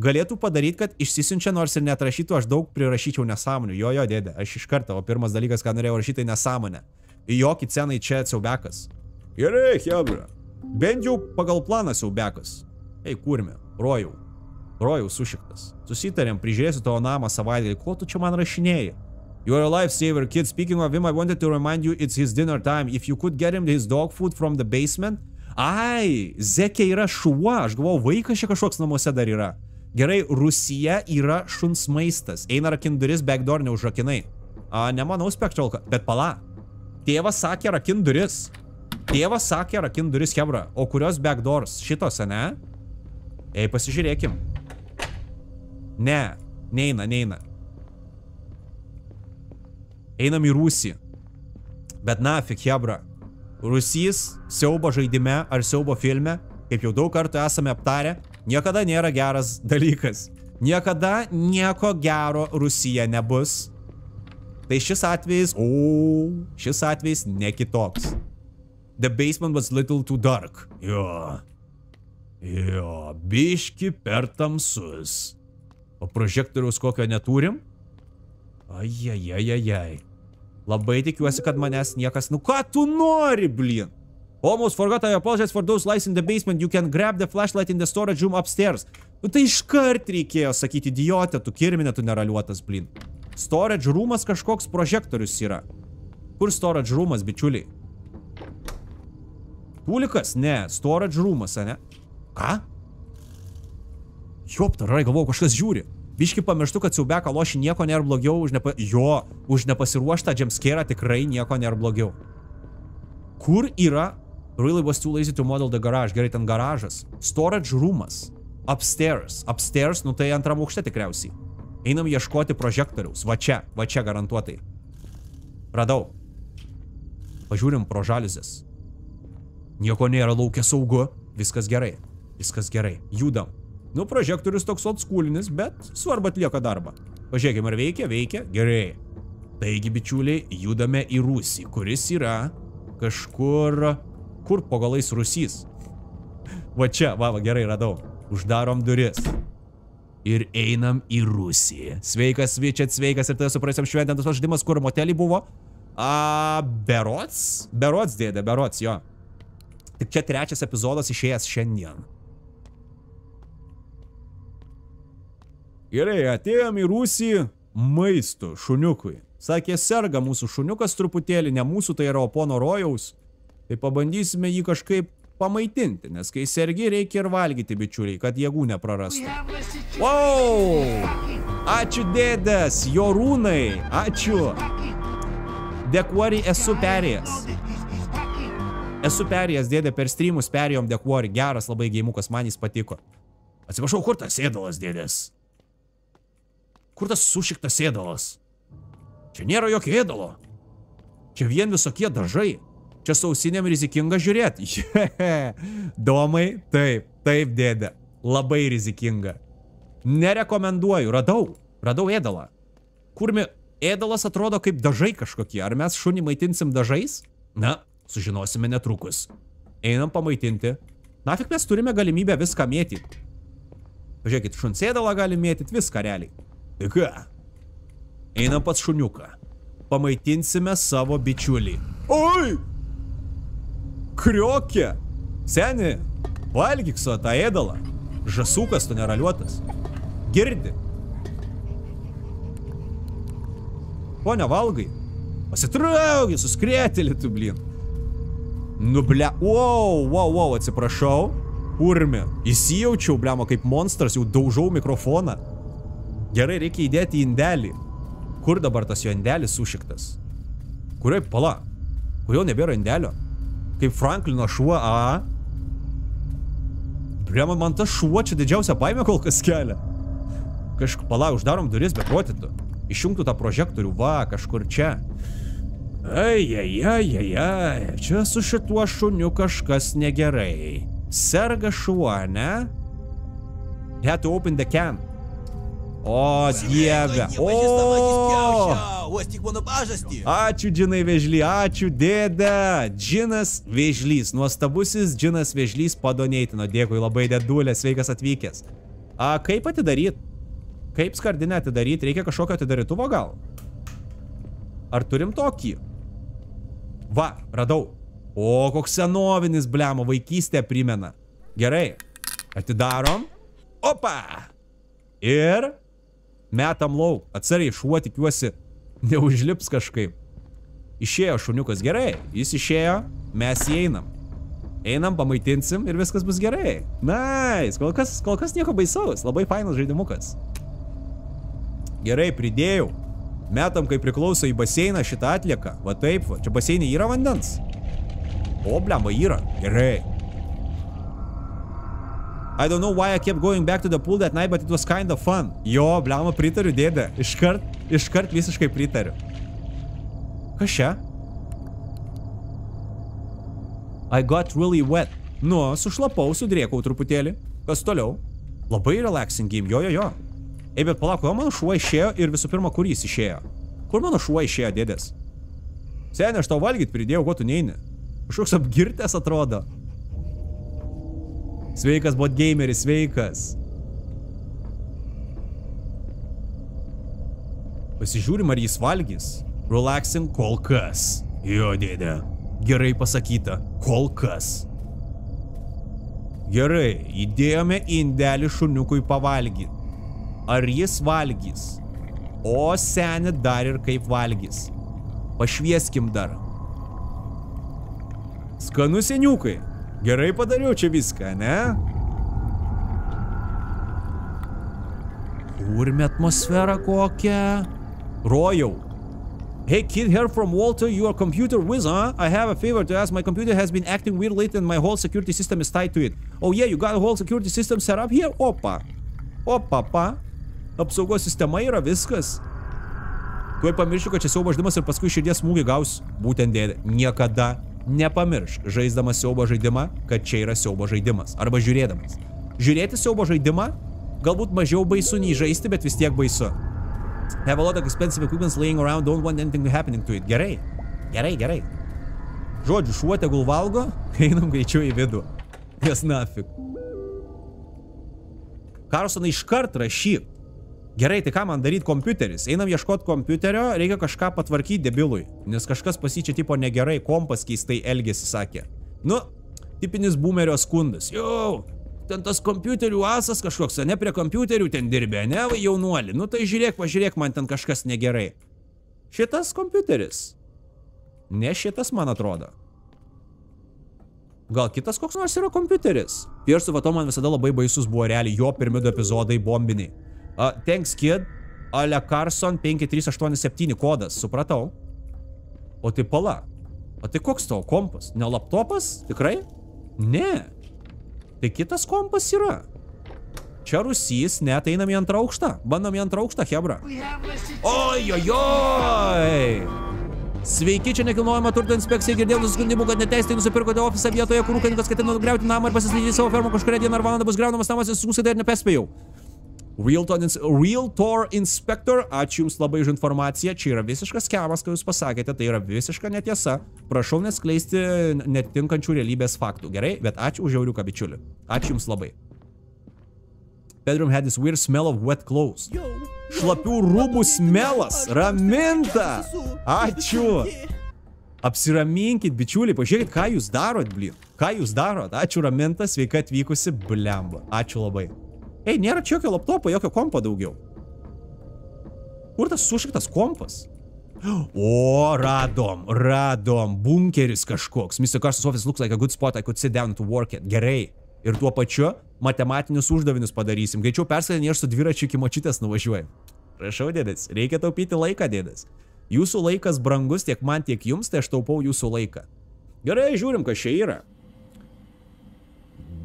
Galėtų padaryti, kad išsisiunčia, nors ir netrašytų, aš daug prirašyčiau nesąmonių. Jo, jo, dėdė, aš iš karto, o pirmas dalykas, ką norėjau rašyti, tai nesąmonė. Jokį cenai čia siaubekas. Gerai, Hebra. Bent jau pagal planą siaubekas. Ei, kurmi, rojau. Rojau sušiktas. Susitarėm, prižiūrėsiu tavo namą savaitgalį. Ko tu čia man rašinėjai? You're a lifesaver, kid. Speaking of him, I wanted to remind you it's his dinner time. If you could get him his dog food from the basement. Ai, Zekė yra šuo. Aš galvoju, vaikas čia kažkoks namuose dar yra. Gerai, Rusija yra šuns maistas. Eina rakin duris, backdoor neužrakinai. A, nemanau spektralka, bet pala. Tėvas sakė rakin duris. Tėvas sakė rakin duris, Hebra. O kurios backdoors? Šitos, ne? Ei, pasižiūrėkim. Ne, neina, neina. Einam į Rūsį. Bet nafik, Hebra. Rusys siaubo žaidime ar siaubo filme, kaip jau daug kartų esame aptarę, niekada nėra geras dalykas. Niekada nieko gero Rusija nebus. Tai šis atvejis, o, šis atvejis ne kitoks. The basement was little too dark. Jo. Jo, biški per tamsus. O prožektoriaus kokio neturim? Ajajajajaj. Labai tikiuosi, kad manęs niekas... Nu ką tu nori, blin? Almost forgot I apologize for those lights in the basement. You can grab the flashlight in the storage room upstairs. Nu tai iškart reikėjo sakyti idiotė, tu kirminė, tu neraliuotas, blin. Storage roomas kažkoks prožektorius yra. Kur storage roomas, bičiuliai? Pulikas? Ne. Storage roomas, ne? Ką? Joptarai, galvoju, kažkas žiūri. Biški pamirštu, kad siaubeka loši nieko nėra blogiau už, nepa... jo, už nepasiruoštą jumpscare'ą tikrai nieko nėra blogiau. Kur yra Really was too lazy to model the garage. Gerai, ten garažas. Storage roomas. Upstairs. Upstairs, nu tai antram aukšte tikriausiai. Einam ieškoti prožektoriaus. Va čia, va čia garantuotai. Radau. Pažiūrim pro žalizės. Nieko nėra laukia saugu. Viskas gerai. Viskas gerai. Judam. Nu, prožektorius toks oldskoolinis, bet svarbu atlieka darbą. Pažiūrėkime, ar veikia, veikia. Gerai. Taigi, bičiuliai, judame į Rūsį, kuris yra kažkur... Kur po galais Rusys? Va čia, va, va, gerai radau. Uždarom duris. Ir einam į Rusiją. Sveikas, Vičiat, sveikas ir tada suprasim šventėm tas žaidimas, kur motelį buvo. A, berots? Berots, dėdė, berots, jo. Tik čia trečias epizodas išėjęs šiandien. Gerai, atėjom į Rūsį maisto šuniukui. Sakė, serga mūsų šuniukas truputėlį, ne mūsų, tai yra opono rojaus. Tai pabandysime jį kažkaip pamaitinti, nes kai sergi reikia ir valgyti, bičiuliai, kad jėgų neprarastų. Wow! Ačiū dėdės, jo rūnai, ačiū. Dekuori esu perėjęs. Esu perėjęs, dėdė, per streamus perėjom Dekuori, geras labai geimukas, man jis patiko. Atsiprašau, kur tas sėdalas, dėdės? Kur tas sušiktas sėdalas? Čia nėra jokio ėdalo. Čia vien visokie dažai. Čia sausinėm rizikinga žiūrėti. [laughs] Domai, taip, taip, dėdė. Labai rizikinga. Nerekomenduoju, radau. Radau ėdalą. Kurmi, ėdalas atrodo kaip dažai kažkokie. Ar mes šunį maitinsim dažais? Na, sužinosime netrukus. Einam pamaitinti. Nafik mes turime galimybę viską mėtyti. Pažiūrėkit, šuns ėdalą gali mėtyti viską realiai. Tai ką? Einam pas šuniuką. Pamaitinsime savo bičiulį. Oi! Kriokė! Seni, valgyk su tą ėdalą. Žasukas tu neraliuotas. Girdi. Pone valgai. Pasitrauki, suskrėtėlį tu, blin. Nuble... Wow, wow, wow, atsiprašau. Urmi. Įsijaučiau, blemo, kaip monstras, jau daužau mikrofoną. Gerai, reikia įdėti į indelį. Kur dabar tas jo indelis sušiktas? Kurioj pala? Kur jau nebėra indelio? Kaip Franklino šuo, a? Blemo, man tas šuo čia didžiausia baimė kol kas kelia. Kažk, pala, uždarom duris, bet rotytų. Išjungtų tą prožektorių, va, kažkur čia. Ai, ai, ai, ai, ai, čia su šituo šuniu kažkas negerai. Serga šuo, ne? You have to open the can. O, dieve. O! Ačiū, džinai vežly, ačiū, dėdė. Džinas vežlys, nuostabusis džinas vežlys padonėtino. Dėkui labai, dėdulė, sveikas atvykęs. A, kaip atidaryt? Kaip skardinę atidaryt? Reikia kažkokio atidarytuvo gal? Ar turim tokį? Va, radau. O, koks senovinis blemo, vaikystė primena. Gerai, atidarom. Opa! Ir metam lauk. Atsariai, šuo tikiuosi neužlips kažkaip. Išėjo šuniukas gerai, jis išėjo, mes įeinam. Einam, pamaitinsim ir viskas bus gerai. Nice, kol kas, kol kas nieko baisaus, labai fainas žaidimukas. Gerai, pridėjau. Metam, kai priklauso į baseiną šitą atlieką. Va taip, va. čia baseinė yra vandens. O, blemba, yra. Gerai. I don't know why I kept going back to the pool that night, but it was kind of fun. Jo, blemba, pritariu, dėdė. Iškart, iškart visiškai pritariu. Kas čia? I got really wet. Nu, sušlapau, sudrėkau truputėlį. Kas toliau? Labai relaxing game, jo, jo, jo. Ei, bet palauk, kodėl mano šuo išėjo ir visų pirma, kur jis išėjo? Kur mano šuo išėjo, dėdės? Senė, aš tau valgyt pridėjau, ko tu neini? Kažkoks apgirtęs atrodo. Sveikas, bot gameris, sveikas. Pasižiūrim, ar jis valgys. Relaxing kol kas. Jo, dėdė. Gerai pasakyta. Kol kas. Gerai, įdėjome indelį šuniukui pavalgyti. Ar jis valgys? O seni dar ir kaip valgys. Pašvieskim dar. Skanu seniukai. Gerai padariau čia viską, ne? Kurme atmosferą kokią. Rojau. Hey kid here from Walter, you are computer whiz, huh? I have a favor to ask. My computer has been acting weird lately and my whole security system is tied to it. Oh yeah, you got a whole security system set up here? Opa. Opa, pa. Apsaugos sistema yra viskas. Tuoj pamiršiu, kad čia siaubo žaidimas ir paskui širdies smūgį gaus. Būtent dėdė. Niekada nepamiršk, žaisdamas siaubo žaidimą, kad čia yra siaubo žaidimas. Arba žiūrėdamas. Žiūrėti siaubo žaidimą galbūt mažiau baisu nei žaisti, bet vis tiek baisu. Have a lot of expensive equipments laying around, don't want anything happening to it. Gerai. Gerai, gerai. Žodžiu, šuo tegul valgo, [laughs] einam greičiau į vidų. Jas nafik. Karlsonai iškart rašyk. Gerai, tai ką man daryti kompiuteris? Einam ieškoti kompiuterio, reikia kažką patvarkyti debilui. Nes kažkas pasičia tipo negerai, kompas keistai elgesi, sakė. Nu, tipinis boomerio skundas. Jau, ten tas kompiuterių asas kažkoks, ne prie kompiuterių ten dirbė, ne, jaunuolį. Nu tai žiūrėk, pažiūrėk, man ten kažkas negerai. Šitas kompiuteris. Ne šitas, man atrodo. Gal kitas koks nors yra kompiuteris? Pirsu Vato man visada labai baisus buvo realiai jo pirmi du epizodai bombiniai. Uh, thanks kid, Ale Carson 5387 kodas, supratau. O tai pala. O tai koks tavo kompas? Ne laptopas? Tikrai? Ne. Tai kitas kompas yra. Čia rusys, net einam į antrą aukštą. Bandom į antrą aukštą, Hebra. Oi. Sveiki, čia nekilnojama turto inspekcija. Girdėjau nusiskundimų, kad neteisėtai nusipirkote ofisą vietoje, kur ūkininkas ketina nugriauti namą ir pasistatyti savo fermą kažkurią dieną ar valandą bus griaunamas namas ir susidai ir nepespėjau. Realtor, Realtor Inspector, ačiū Jums labai už informaciją. Čia yra visiškas kemas, ką Jūs pasakėte, tai yra visiška netiesa. Prašau neskleisti netinkančių realybės faktų, gerai? Bet ačiū už jauriuką, bičiuli. Ačiū Jums labai. Bedroom had this weird smell of wet clothes. Šlapių rūbų smelas. Raminta. Ačiū. Apsiraminkit, bičiuliai, pažiūrėkit, ką jūs darot, blin. Ką jūs darot? Ačiū Raminta, sveika atvykusi, blemba. Ačiū labai. Ei, nėra čia jokio laptopo, jokio kompo daugiau. Kur tas sušiktas kompas? O, radom, radom, bunkeris kažkoks. Mr. Carson's office looks like a good spot I could sit down to work at. Gerai. Ir tuo pačiu matematinius uždavinius padarysim. Greičiau persidėnį aš su dviračiu iki močiutės nuvažiuoju. Prašau, dėdės, reikia taupyti laiką, dėdės. Jūsų laikas brangus tiek man, tiek jums, tai aš taupau jūsų laiką. Gerai, žiūrim, kas čia yra.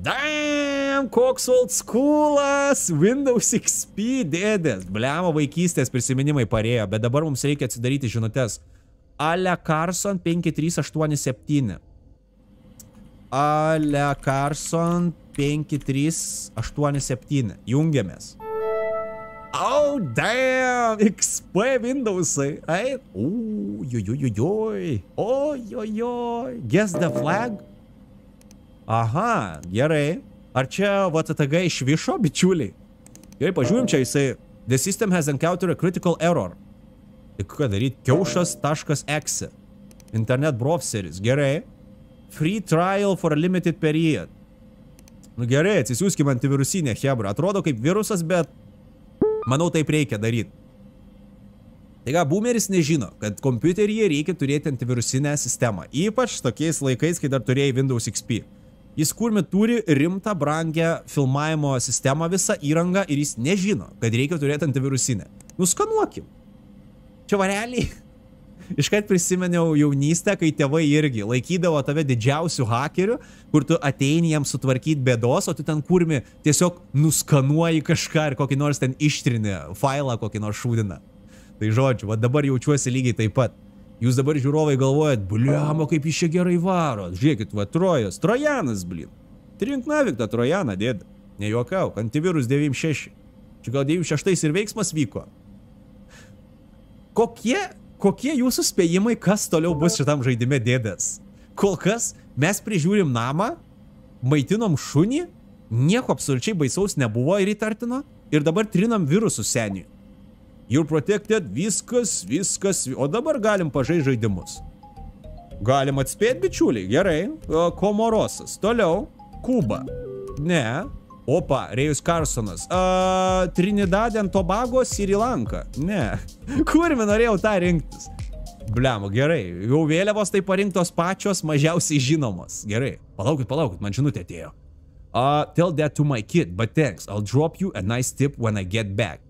Damn, koks old schoolas, Windows XP dėdės, blemo vaikystės prisiminimai parėjo, bet dabar mums reikia atsidaryti žinutės. Ale Carson 5387. Ale Carson 5387. Jungiamės. Oh, damn! XP Windowsai. Ai. Ujujujujui. Ojojoj. Guess the flag? Aha, gerai. Ar čia VTTG išvišo, bičiuliai? Gerai, pažiūrim čia jisai. The system has encountered a critical error. Tai ką daryti? Kiaušas.exe. Internet browseris. Gerai. Free trial for a limited period. Nu gerai, atsisiųskime antivirusinę Hebra. Atrodo kaip virusas, bet manau taip reikia daryti. Tai ką, boomeris nežino, kad kompiuteryje reikia turėti antivirusinę sistemą. Ypač tokiais laikais, kai dar turėjai Windows XP. Jis kurmi turi rimtą, brangę filmavimo sistemą, visą įrangą ir jis nežino, kad reikia turėti antivirusinę. Nuskanuokim. Čia vareliai. [laughs] Iškart prisimeniau jaunystę, kai tėvai irgi laikydavo tave didžiausių hakerių, kur tu ateini jam sutvarkyti bėdos, o tu ten kurmi tiesiog nuskanuoji kažką ir kokį nors ten ištrini failą, kokį nors šūdiną. Tai žodžiu, va dabar jaučiuosi lygiai taip pat. Jūs dabar žiūrovai galvojat, bliamo, kaip jis čia gerai varo. Žiūrėkit, va, Trojas, Trojanas, blin. Trink navik tą Trojaną, dėdė. Nejuokauk, antivirus 96. Čia gal 96 ir veiksmas vyko. Kokie, kokie jūsų spėjimai, kas toliau bus šitam žaidime dėdės? Kol kas mes prižiūrim namą, maitinom šunį, nieko absoliučiai baisaus nebuvo ir įtartino, ir dabar trinam virusų seniui. You're protected, viskas, viskas, o dabar galim pažaisti žaidimus. Galim atspėti, bičiuliai, gerai. Komorosas, toliau, Kuba. Ne. Opa, Rėjus Carsonas. A, Trinidad and Tobago, Sri Lanka. Ne. [laughs] Kurmi norėjau tą rinktis? Bliamo, gerai. Jau vėliavos tai parinktos pačios mažiausiai žinomos. Gerai. Palaukit, palaukit, man žinutė atėjo. Uh, tell that to my kid, but thanks. I'll drop you a nice tip when I get back.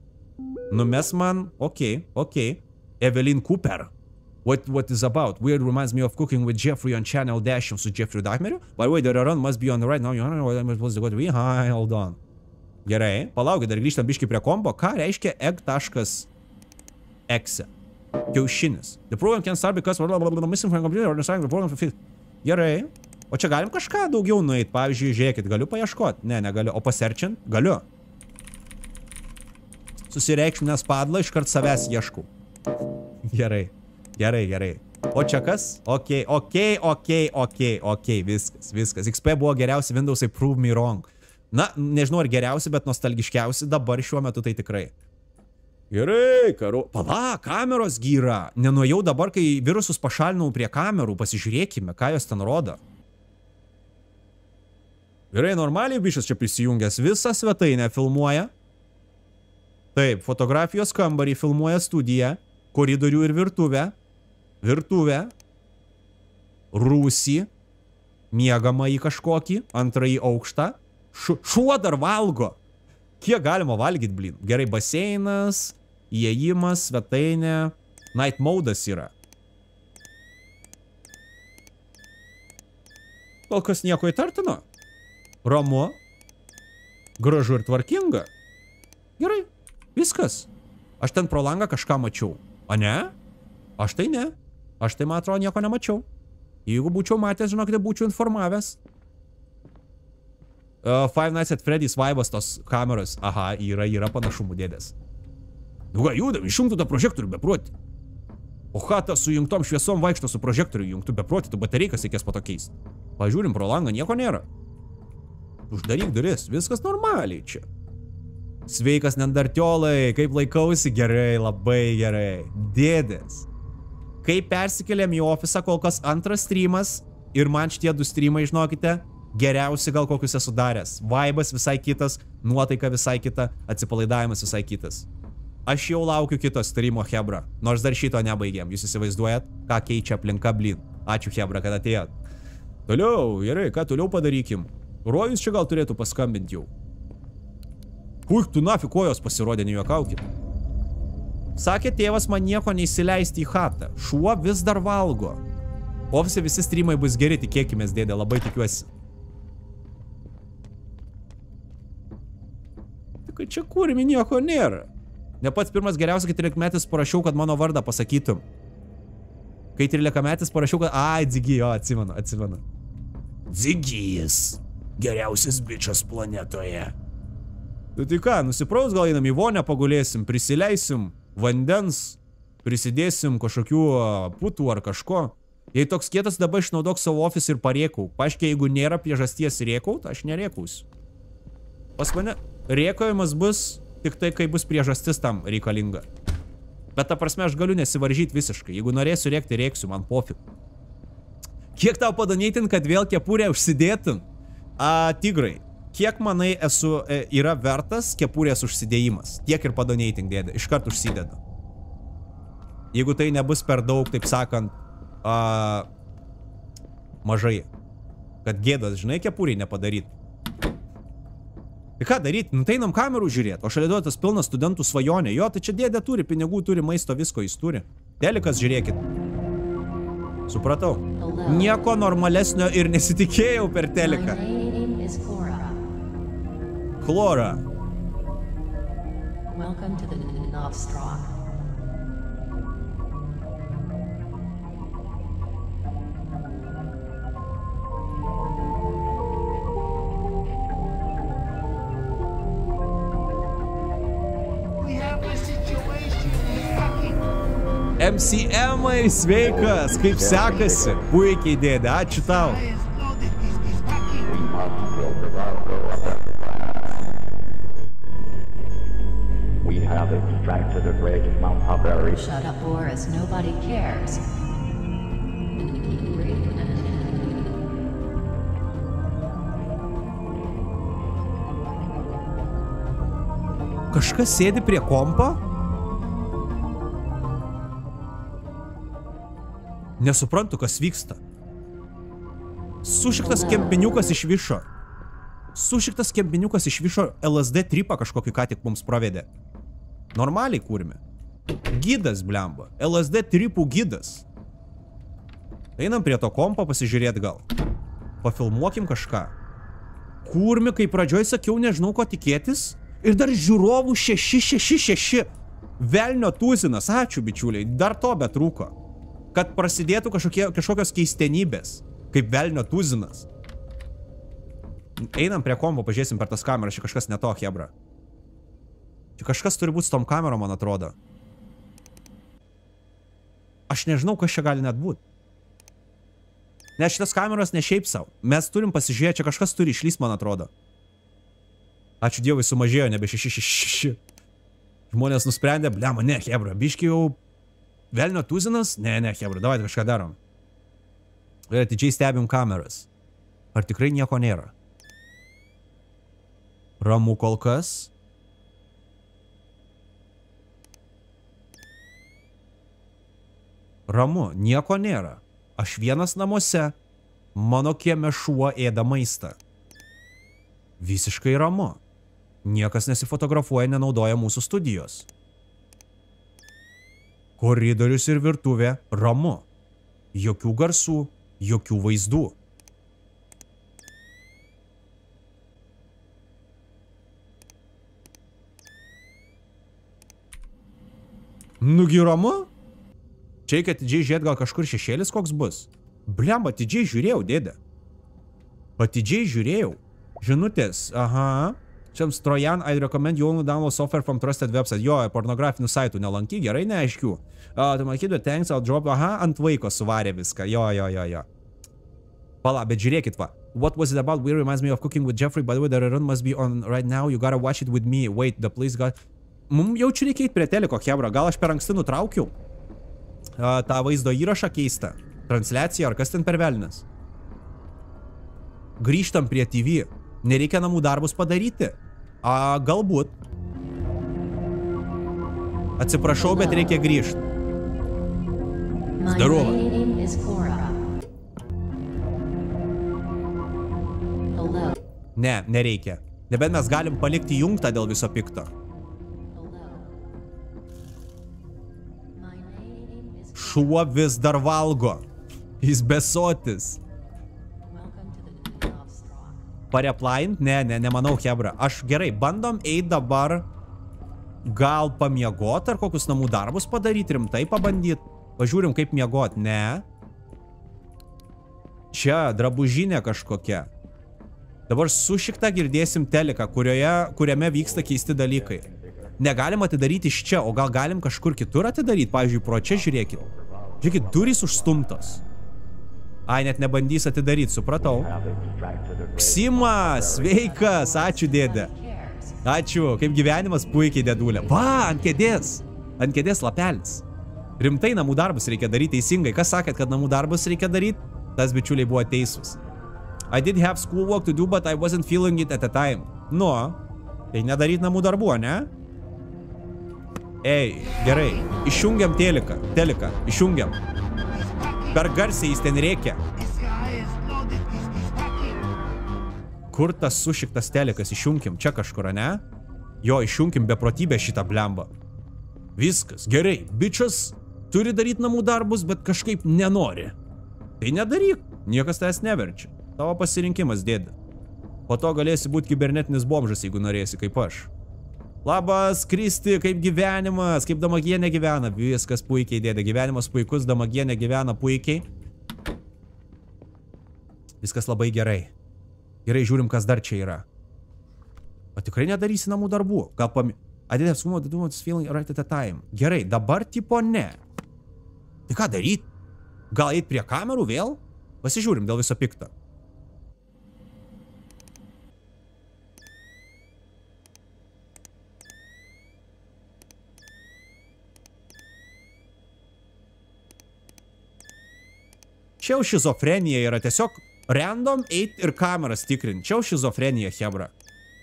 Numes man, ok, ok. Evelyn Cooper. What, what is about? Weird reminds me of cooking with Jeffrey on Channel 10 su Jeffrey Dahmeriu. By the way, the run must be on the right now. You don't know what I'm supposed to go to be. Hi, hold on. Gerai, palaukit, dar grįžtam biškai prie kombo. Ką reiškia egg.exe? Kiaušinis. The program can start because missing from computer or deciding the program to fit. Gerai. O čia galim kažką daugiau nueit. Pavyzdžiui, žiūrėkit, galiu paieškoti? Ne, negaliu. O paserčint? Galiu susireikšminęs padlą, iškart savęs ieškau. Gerai, gerai, gerai. O čia kas? Ok, ok, ok, ok, ok, viskas, viskas. XP buvo geriausi Windowsai, prove me wrong. Na, nežinau ar geriausi, bet nostalgiškiausi dabar šiuo metu tai tikrai. Gerai, karo. Pala, kameros gyra. Nenuėjau dabar, kai virusus pašalinau prie kamerų, pasižiūrėkime, ką jos ten rodo. Gerai, normaliai bišas čia prisijungęs, visą svetainę filmuoja. Taip, fotografijos kambarį filmuoja studiją, koridorių ir virtuvę, virtuvę, rūsį, miegamą į kažkokį, antrąjį aukštą, Šu, šuo dar valgo. Kiek galima valgyti, blin? Gerai, baseinas, įėjimas, svetainė, night modas yra. Kol kas nieko įtartino. Ramu, gražu ir tvarkinga. Gerai, Viskas. Aš ten pro langą kažką mačiau. O ne? Aš tai ne. Aš tai, man atrodo, nieko nemačiau. Jeigu būčiau matęs, žinokite, būčiau informavęs. Uh, Five Nights at Freddy's vaibas tos kameros. Aha, yra, yra panašumų dėdės. Nu ką, judam, išjungtų tą prožektorių beprotį. O chata su jungtom šviesom vaikšto su prožektoriu jungtų beprotį, tu baterijkas reikės po to keisti. Pažiūrim pro langą, nieko nėra. Uždaryk duris, viskas normaliai čia. Sveikas Nendartiolai, kaip laikausi gerai, labai gerai. Dėdės. Kai persikėlėm į ofisą, kol kas antras streamas ir man šitie du streamai, žinokite, geriausi gal kokius esu daręs. Vaibas visai kitas, nuotaika visai kita, atsipalaidavimas visai kitas. Aš jau laukiu kito streamo Hebra, nors dar šito nebaigėm. Jūs įsivaizduojat, ką keičia aplinka blin. Ačiū Hebra, kad atėjot. Toliau, gerai, ką toliau padarykim? Rojus čia gal turėtų paskambinti jau. Puik, tu nafi kojos pasirodė, nejuokaukit. Sakė tėvas man nieko neįsileisti į chatą. Šuo vis dar valgo. Ofise visi streamai bus geri, tikėkime, dėdė, labai tikiuosi. Tik čia kurmi nieko nėra. Ne pats pirmas geriausias, kai 13 metais parašiau, kad mano vardą pasakytum. Kai 13 metais parašiau, kad... Ai, Dzigi, jo, atsimenu, atsimenu. Dzigijas. Geriausias bičias planetoje. Nu tai ką, nusipraus gal einam į vonę pagulėsim, prisileisim vandens, prisidėsim kažkokių putų ar kažko. Jei toks kietas dabar išnaudok savo ofisą ir parėkau. Paaiškiai, jeigu nėra priežasties rėkaut, aš nerėkausiu. Pas mane rėkojimas bus tik tai, kai bus priežastis tam reikalinga. Bet ta prasme, aš galiu nesivaržyti visiškai. Jeigu norėsiu rėkti, rėksiu, man pofik. Kiek tau padanėtin, kad vėl kepurę užsidėtum? A, tigrai, kiek manai esu, e, yra vertas kepurės užsidėjimas? Tiek ir padanėtin, dėdė, iškart užsidedu. Jeigu tai nebus per daug, taip sakant, a, mažai. Kad gėdas, žinai, kepuriai nepadaryt. Tai ką daryti? Nu tai einam kamerų žiūrėti. O šalia duotas pilnas studentų svajonė. Jo, tai čia dėdė turi pinigų, turi maisto, visko jis turi. Telikas žiūrėkit. Supratau. Nieko normalesnio ir nesitikėjau per teliką. Chlora. Welcome to the Novstrong. We have a situation hacking. MCM, sveikas, kaip sekasi? Puikiai dėdė, ačiū tau. We have extracted a great amount of very Shut up, Boris. Nobody cares. Kažkas sėdi prie kompo? Nesuprantu, kas vyksta. Sušiktas kempiniukas iš višo. Sušiktas kempiniukas iš višo LSD tripą kažkokį ką tik mums pravedė. Normaliai kūrime. Gidas, blemba. LSD tripų gidas. Einam prie to kompo pasižiūrėti gal. Pafilmuokim kažką. Kurmi, kai pradžioj sakiau, nežinau ko tikėtis. Ir dar žiūrovų 666. Velnio tuzinas, ačiū bičiuliai, dar to betrūko. Kad prasidėtų kažkokie, kažkokios keistenybės, kaip velnio tuzinas. Einam prie kombo, pažiūrėsim per tas kameras, čia kažkas ne to, Hebra. Čia kažkas turi būti su tom kamerom, man atrodo. Aš nežinau, kas čia gali net būti. Nes šitas kameros ne šiaip savo. Mes turim pasižiūrėti, čia kažkas turi išlys, man atrodo. Ačiū Dievui, sumažėjo, nebe 666. Žmonės nusprendė, blema, ne, Hebra, biški jau velnio tuzinas? Ne, ne, Hebra, davai kažką darom. Ir atidžiai stebim kameras. Ar tikrai nieko nėra? Ramu kol kas. Ramu, nieko nėra. Aš vienas namuose. Mano kieme šuo ėda maistą. Visiškai ramu. Niekas nesifotografuoja, nenaudoja mūsų studijos. Koridorius ir virtuvė ramu. Jokių garsų, jokių vaizdų. Nugi ramu? Čia reikia atidžiai žiūrėti, gal kažkur šešėlis koks bus. Blem, atidžiai žiūrėjau, dėdė. Atidžiai žiūrėjau. Žinutės, aha. Čia Trojan, I recommend you only download software from trusted website. Jo, pornografinių saitų nelanky, gerai, neaiškių. Uh, tu matyti, thanks, I'll drop, aha, ant vaiko suvarė viską. Jo, jo, jo, jo. Pala, bet žiūrėkit va. What was it about? We reminds me of cooking with Jeffrey. By the way, the rerun must be on right now. You gotta watch it with me. Wait, the police got... Mum jau čia reikia eiti prie teliko, Hebra. Gal aš per anksti nutraukiau? tą vaizdo įrašą keistą, transliaciją ar kas ten per velnės. Grįžtam prie TV, nereikia namų darbus padaryti. A, galbūt. Atsiprašau, bet reikia grįžti. Zdarova. Ne, nereikia. Nebent mes galim palikti jungtą dėl viso pikto. Šuo vis dar valgo. Jis besotis. Pareplaint? Ne, ne, nemanau, Hebra. Aš gerai, bandom eiti dabar gal pamiegot ar kokius namų darbus padaryti, rimtai pabandyti. Pažiūrim, kaip miegot. Ne. Čia drabužinė kažkokia. Dabar sušikta girdėsim teleką, kurioje, kuriame vyksta keisti dalykai. Negalim atidaryti iš čia, o gal galim kažkur kitur atidaryti, pavyzdžiui, pro čia žiūrėkit. Žiūrėkit, durys užstumtos. Ai, net nebandys atidaryti, supratau. Have extracted the radio. Ksima, sveikas, ačiū dėdė. Ačiū, kaip gyvenimas puikiai dėdulė. Va, ant kėdės. Ant kėdės lapelis. Rimtai namų darbus reikia daryti teisingai. Kas sakėt, kad namų darbus reikia daryti? Tas bičiuliai buvo teisūs. I did have schoolwork to do, but I wasn't feeling it at the time. Nu, tai nedaryt namų darbų, ne? Ei, gerai, išjungiam teliką, teliką, išjungiam. Per garsiai jis ten reikia. Kur tas sušiktas telikas, išjunkim, čia kažkur, ne? Jo, išjunkim beprotybę šitą blembą. Viskas, gerai, bičias turi daryti namų darbus, bet kažkaip nenori. Tai nedaryk, niekas tavęs neverčia. Tavo pasirinkimas, dėdė. Po to galėsi būti kibernetinis bomžas, jeigu norėsi, kaip aš. Labas, Kristi, kaip gyvenimas, kaip damagienė gyvena. Viskas puikiai, dėdė, gyvenimas puikus, damagienė gyvena puikiai. Viskas labai gerai. Gerai, žiūrim, kas dar čia yra. O tikrai nedarysi namų darbų. Gal pami... I did have some to do what's feeling right at the time. Gerai, dabar tipo ne. Tai ką daryt? Gal eit prie kamerų vėl? Pasižiūrim dėl viso pikto. Čia jau šizofrenija yra tiesiog random eit ir kameras tikrint. Čia jau šizofrenija, Hebra.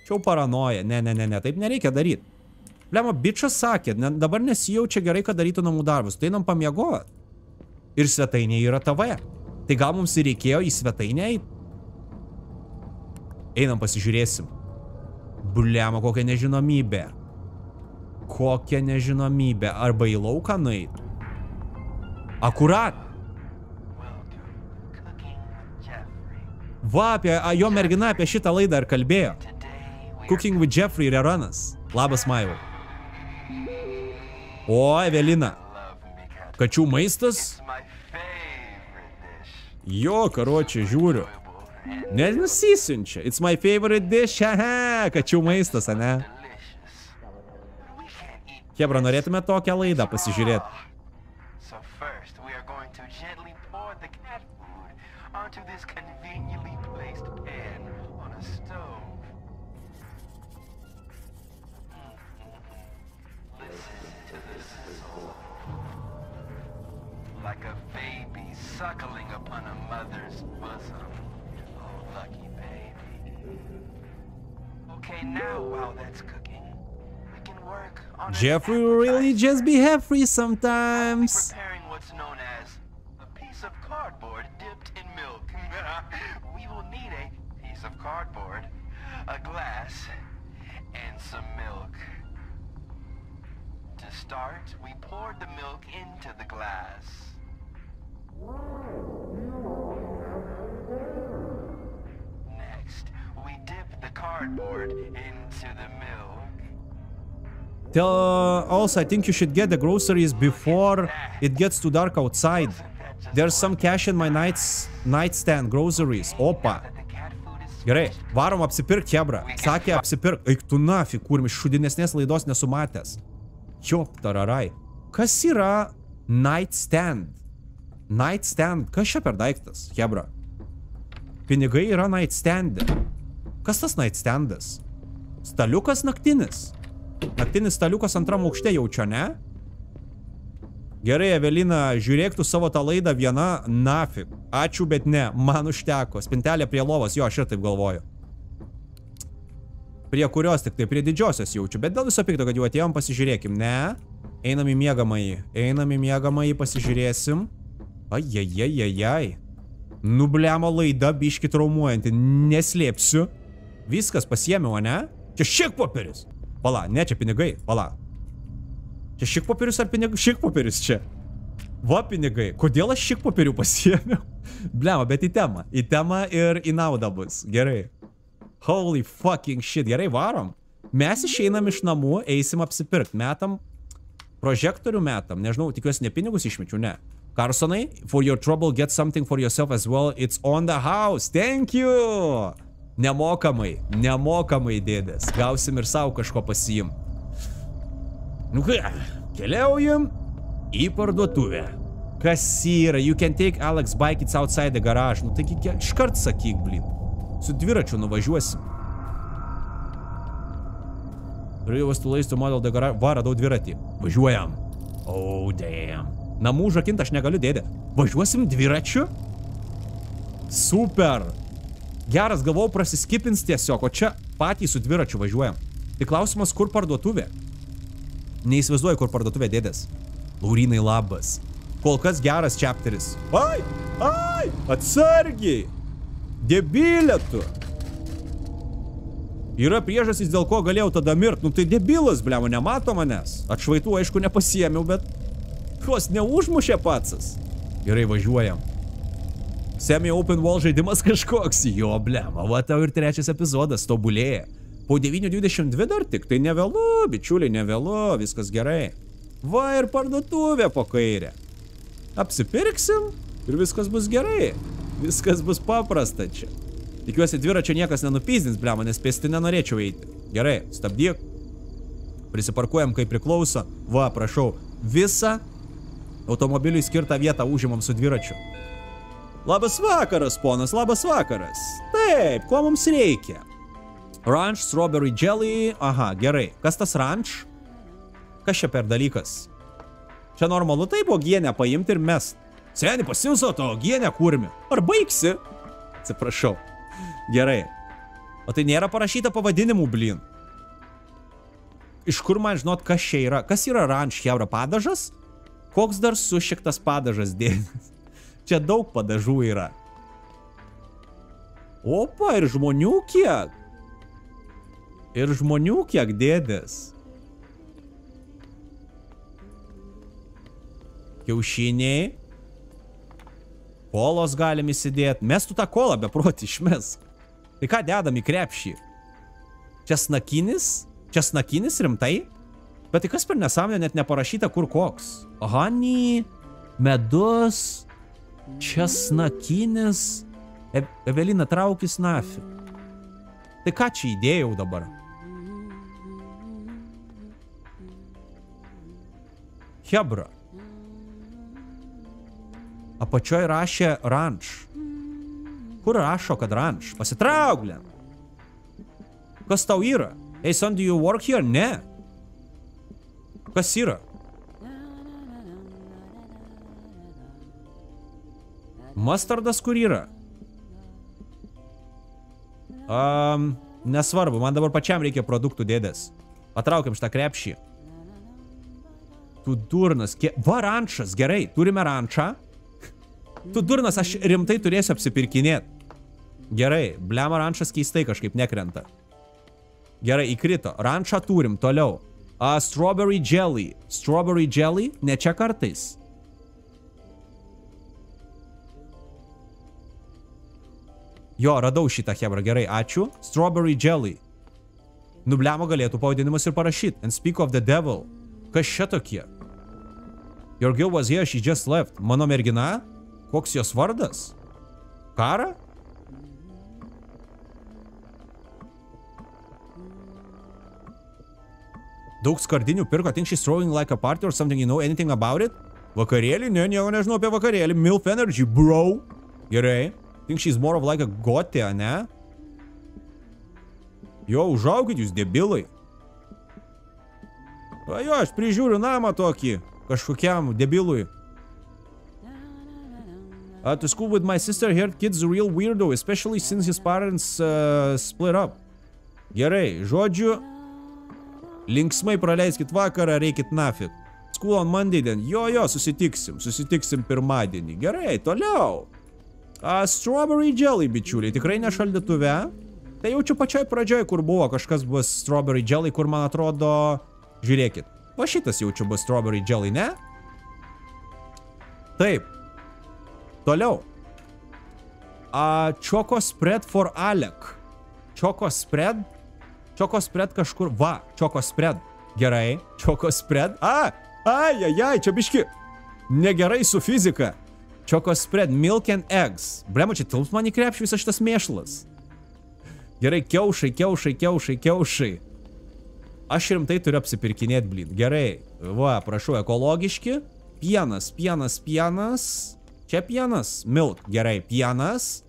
Čia jau paranoja. Ne, ne, ne, ne, taip nereikia daryti. Lema, bičias sakė, ne, dabar nesijaučia gerai, kad darytų namų darbus. Tai einam pamiegot. Ir svetainė yra TV. Tai gal mums ir reikėjo į svetainę eit? Einam pasižiūrėsim. Bliama, kokia nežinomybė. Kokia nežinomybė. Arba į lauką nueit. Akurat. Va, apie a, jo mergina apie šitą laidą ir kalbėjo. Cooking with Jeffrey Rerunas. Labas, Maivo. O, Evelina. Kačių maistas? Jo, karočią, žiūriu. Nenusisinčia. It's my favorite dish. Haha, kačių maistas, ane? Hebra, norėtume tokią laidą pasižiūrėti. Suckling upon a mother's bosom. Oh, lucky baby. Okay, now while that's cooking, we can work on Jeffrey will really just be be sometimes. preparing what's known as a piece of cardboard dipped in milk. [laughs] we will need a piece of cardboard, a glass, and some milk. To start, we poured the milk into the glass. Tell, also, I think you should get the groceries before it gets too dark outside. There's some cash in my night's nightstand groceries. Opa. Gerai, varom apsipirk, Hebra. Sakė apsipirk. Eik tu nafi, kur iš šudinesnės laidos nesumatęs. Jop, tararai. Kas yra nightstand? Nightstand. Kas čia per daiktas, Hebra? Pinigai yra nightstande. Kas tas nightstandas? Staliukas naktinis. Naktinis staliukas antram aukšte jaučio, ne? Gerai, Evelina, žiūrėk tu savo tą laidą viena, nafik. Ačiū, bet ne, man užteko. Spintelė prie lovos, jo, aš ir taip galvoju. Prie kurios tik tai, prie didžiosios jaučiu, bet dėl viso pikto, kad jau atėjom, pasižiūrėkim, ne? Einam į miegamąjį, einam į miegamąjį, pasižiūrėsim. Ajajajajaj. Nubliamo laida biški traumuojanti, neslėpsiu. Viskas pasiėmiau, ne? Čia šiek popierius. Pala, ne, čia pinigai, pala. Čia šik popierius ar pinigai? Šik popierius čia. Va pinigai. Kodėl aš šik popierių pasiėmiau? [laughs] Blema, bet į temą. Į temą ir į naudą bus. Gerai. Holy fucking shit. Gerai, varom. Mes išeinam iš namų, eisim apsipirkt. Metam prožektorių metam. Nežinau, tikiuosi ne pinigus išmečiau, ne. Carsonai, for your trouble, get something for yourself as well. It's on the house. Thank you. Nemokamai, nemokamai dėdės. Gausim ir savo kažko pasiim. Nu ką, keliaujam į parduotuvę. Kas yra? You can take Alex bike, it's outside the garage. Nu taigi iškart sakyk, blin. Su dviračiu nuvažiuosim. Rijos tulaistų model the garage. Va, radau dviratį. Važiuojam. Oh, damn. Namų užrakint aš negaliu, dėdė. Važiuosim dviračiu? Super. Geras, galvau, prasiskipins tiesiog, o čia patys su dviračiu važiuojam. Tai klausimas, kur parduotuvė? Neįsivaizduoju, kur parduotuvė dėdės. Laurinai labas. Kol kas geras chapteris. Ai, ai, atsargiai. Debilė tu. Yra priežasys, dėl ko galėjau tada mirt. Nu tai debilas, blemo, nemato manęs. Atšvaitų, aišku, nepasiemiau, bet... Vos neužmušė patsas. Gerai, važiuojam. Semi open wall žaidimas [laughs] kažkoks. Jo, blema, va tau ir trečias epizodas tobulėja. Po 9.22 dar tik, tai nevėlu, bičiuliai, nevėlu, viskas gerai. Va ir parduotuvė po kairę. Apsipirksim ir viskas bus gerai. Viskas bus paprasta čia. Tikiuosi dviračio niekas nenupyzdins, blema, nes pėsti nenorėčiau eiti. Gerai, stabdyk. Prisiparkuojam kaip priklauso. Va, prašau, visą automobiliui skirtą vietą užimam su dviračiu. Labas vakaras, ponas, labas vakaras. Taip, ko mums reikia? Ranch, strawberry jelly. Aha, gerai. Kas tas ranch? Kas čia per dalykas? Čia normalu taip uogienę paimti ir mest. Seni, pasimso to uogienę kurmi. Ar baigsi? Atsiprašau. Gerai. O tai nėra parašyta pavadinimų, blin. Iš kur man žinot, kas čia yra? Kas yra ranch, hebra padažas? Koks dar sušiktas padažas dėdės? [laughs] Čia daug padažų yra. Opa, ir žmonių kiek? Ir žmonių kiek dėdės? Kiaušiniai. Kolos galim įsidėti. Mes tu tą kolą beprotį išmes. Tai ką dedam į krepšį? Česnakinis? Česnakinis rimtai? Bet tai kas per nesąmonę net neparašyta kur koks? Honey, medus, česnakinis. E Evelina, traukis nafi. Tai ką čia įdėjau dabar? Hebra. Apačioj rašė ranch. Kur rašo, kad ranch? Pasitrauklė. Kas tau yra? Hey son, do you work here? Ne. Kas yra? Mustardas kur yra? Um, nesvarbu, man dabar pačiam reikia produktų dėdės. Patraukiam šitą krepšį. Tu durnas, kie... va rančas, gerai, turime rančą. Tu durnas, aš rimtai turėsiu apsipirkinėti. Gerai, blema rančas keistai kažkaip nekrenta. Gerai, įkrito. Rančą turim, toliau. A, strawberry jelly. Strawberry jelly, ne čia kartais. Jo, radau šitą hebrą, gerai, ačiū. Strawberry jelly. Nublemo galėtų pavadinimas ir parašyti. And speak of the devil. Kas čia tokie? Your girl was here, she just left. Mano mergina? Koks jos vardas? Kara? Daug skardinių pirko, I think she's throwing like a party or something, you know anything about it? Vakarėlį? Ne, nieko nežinau apie vakarėlį. MILF Energy, bro. Gerai. I think she's more of like a gotė, ne? Jo, užaukit jūs, debilai. O jo, aš prižiūriu namą tokį kažkokiam debilui. Uh, to school with my sister here, kid's a real weirdo, especially since his parents uh, split up. Gerai, žodžiu, linksmai praleiskit vakarą, reikit nafik. School on Monday then. Jo, jo, susitiksim, susitiksim pirmadienį. Gerai, toliau. Uh, strawberry jelly, bičiuliai, tikrai ne šaldytuve. Tai jaučiu pačioj pradžioj, kur buvo kažkas bus strawberry jelly, kur man atrodo, žiūrėkit. Va šitas jaučiu bus strawberry jelly, ne? Taip. Toliau. A, Choco spread for Alec. Choco spread. Choco spread kažkur. Va, Choco spread. Gerai. Choco spread. A, ai, ai, ai, čia biški. Negerai su fizika. Choco spread, milk and eggs. Bremo, čia tilps man į krepšį visas šitas mėšlas. Gerai, kiaušai, kiaušai, kiaušai, kiaušai. Aš rimtai turiu apsipirkinėti, blin. Gerai. Va, prašau, ekologiški. Pienas, pienas, pienas. Čia pienas. Milk. Gerai, pienas.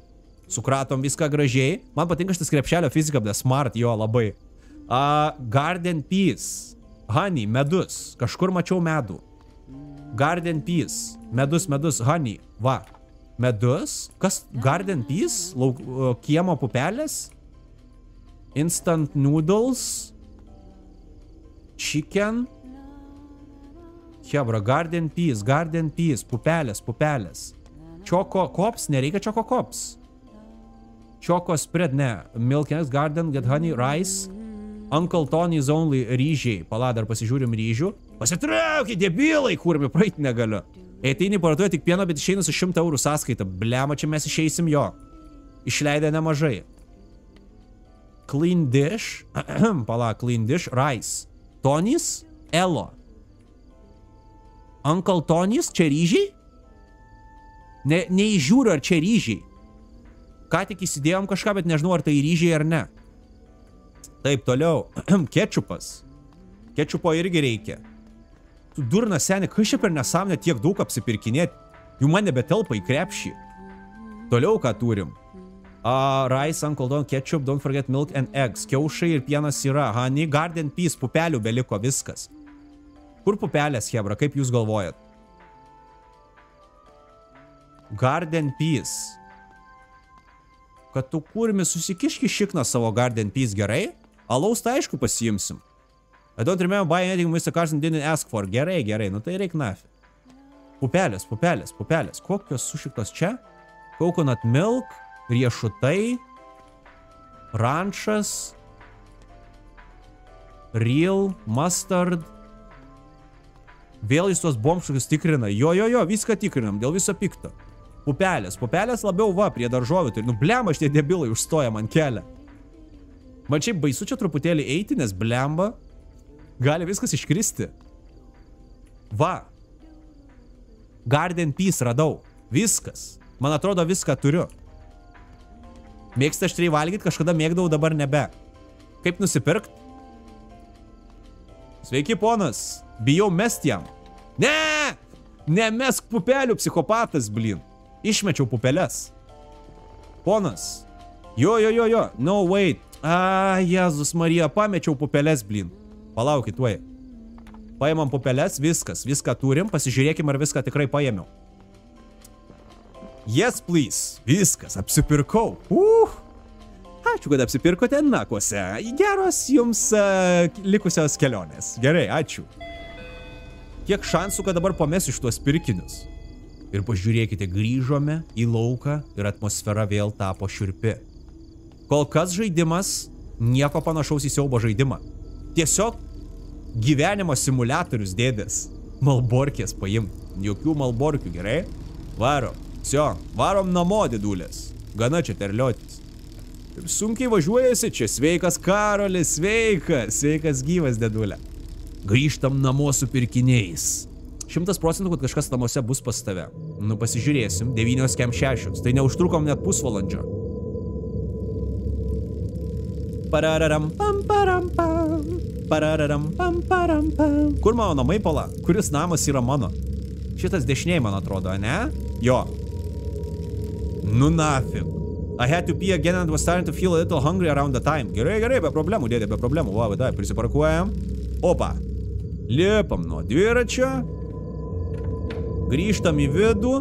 Sukratom viską gražiai. Man patinka šitas krepšelio fizika, bet smart jo labai. Uh, garden peas. Honey, medus. Kažkur mačiau medų. Garden peas. Medus, medus, honey. Va. Medus. Kas? Garden peas? Lauk, uh, kiemo pupelės? Instant noodles. Chicken. Hebra, garden peas, garden peas, pupelės, pupelės. Čoko kops, nereikia čoko kops. Čoko spread, ne. Milk eggs, garden, get honey, rice. Uncle Tony's only ryžiai. Pala, dar pasižiūrim ryžių. Pasitraukit, debilai, kurmi, praeit negaliu. Eiteini parduoja tik pieno, bet išeina su 100 eurų sąskaita. Blema, čia mes išeisim jo. Išleidę nemažai. Clean dish. [clears throat] Pala, clean dish, rice. Tonys, Elo. Uncle Tonys, čia ryžiai? Ne, neįžiūriu, ar čia ryžiai. Ką tik įsidėjom kažką, bet nežinau, ar tai ryžiai ar ne. Taip, toliau. [clears throat] Ketčupas. Ketčupo irgi reikia. Tu durna seni, kas čia per nesąmonę tiek daug apsipirkinėti? Jų man nebetelpa į krepšį. Toliau ką turim? Uh, rice, Uncle Don, ketchup, don't forget milk and eggs. Kiaušai ir pienas yra. Honey, garden peas, pupelių beliko viskas. Kur pupelės, Hebra, kaip jūs galvojat? Garden peas. Kad tu kurmi susikiški šikną savo garden peas gerai? Alaus tai aišku pasiimsim. I don't remember buying anything Mr. Carson didn't ask for. Gerai, gerai, nu tai reik nafi. Pupelės, pupelės, pupelės. Kokios sušiktos čia? Coconut milk, riešutai, rančas, real, mustard. Vėl jis tos bomškus tikrina. Jo, jo, jo, viską tikrinam, dėl viso pikto. Pupelės, pupelės labiau va, prie daržovių. Tai, nu, blema, šitie debilai užstoja man kelią. Man šiaip baisu čia truputėlį eiti, nes blemba. Gali viskas iškristi. Va. Garden Peace radau. Viskas. Man atrodo, viską turiu. Mėgsta aštriai valgyti, kažkada mėgdavau, dabar nebe. Kaip nusipirkt? Sveiki, ponas. Bijau mest jam. Ne! Nemesk pupelių, psichopatas, blin. Išmečiau pupeles. Ponas. Jo, jo, jo, jo. No, wait. A, Jėzus Marija, pamečiau pupeles, blin. Palaukit, tuoj. Paimam pupeles, viskas, viską turim, pasižiūrėkim, ar viską tikrai paėmiau. Yes, please. Viskas, apsipirkau. Uh. Ačiū, kad apsipirkote nakuose. Geros jums uh, likusios kelionės. Gerai, ačiū. Kiek šansų, kad dabar pamesiu šitos pirkinius? Ir pažiūrėkite, grįžome į lauką ir atmosfera vėl tapo širpi. Kol kas žaidimas nieko panašaus į siaubo žaidimą. Tiesiog gyvenimo simulatorius dėdės. Malborkės paim. Jokių malborkių, gerai? Varom. Sio, varom namo, dėdulės. Gana čia terliotis. Sunkiai važiuojasi čia. Sveikas Karolis, sveikas. Sveikas gyvas, dėdulė. Grįžtam namo su pirkiniais. Šimtas procentų, kad kažkas namuose bus pas tave. Nu, pasižiūrėsim. 9 kem 6. Tai neužtrukom net pusvalandžio. Parararam pam param pam. Parararam, pam, param, pam. Kur mano namai pala? Kuris namas yra mano? Šitas dešiniai, man atrodo, ne? Jo. Nu nafig. I had to pee again and was starting to feel a little hungry around the time. Gerai, gerai, be problemų, dėdė, be problemų. Va, vadai, prisiparkuojam. Opa. Liepam nuo dviračio. Grįžtam į vidų.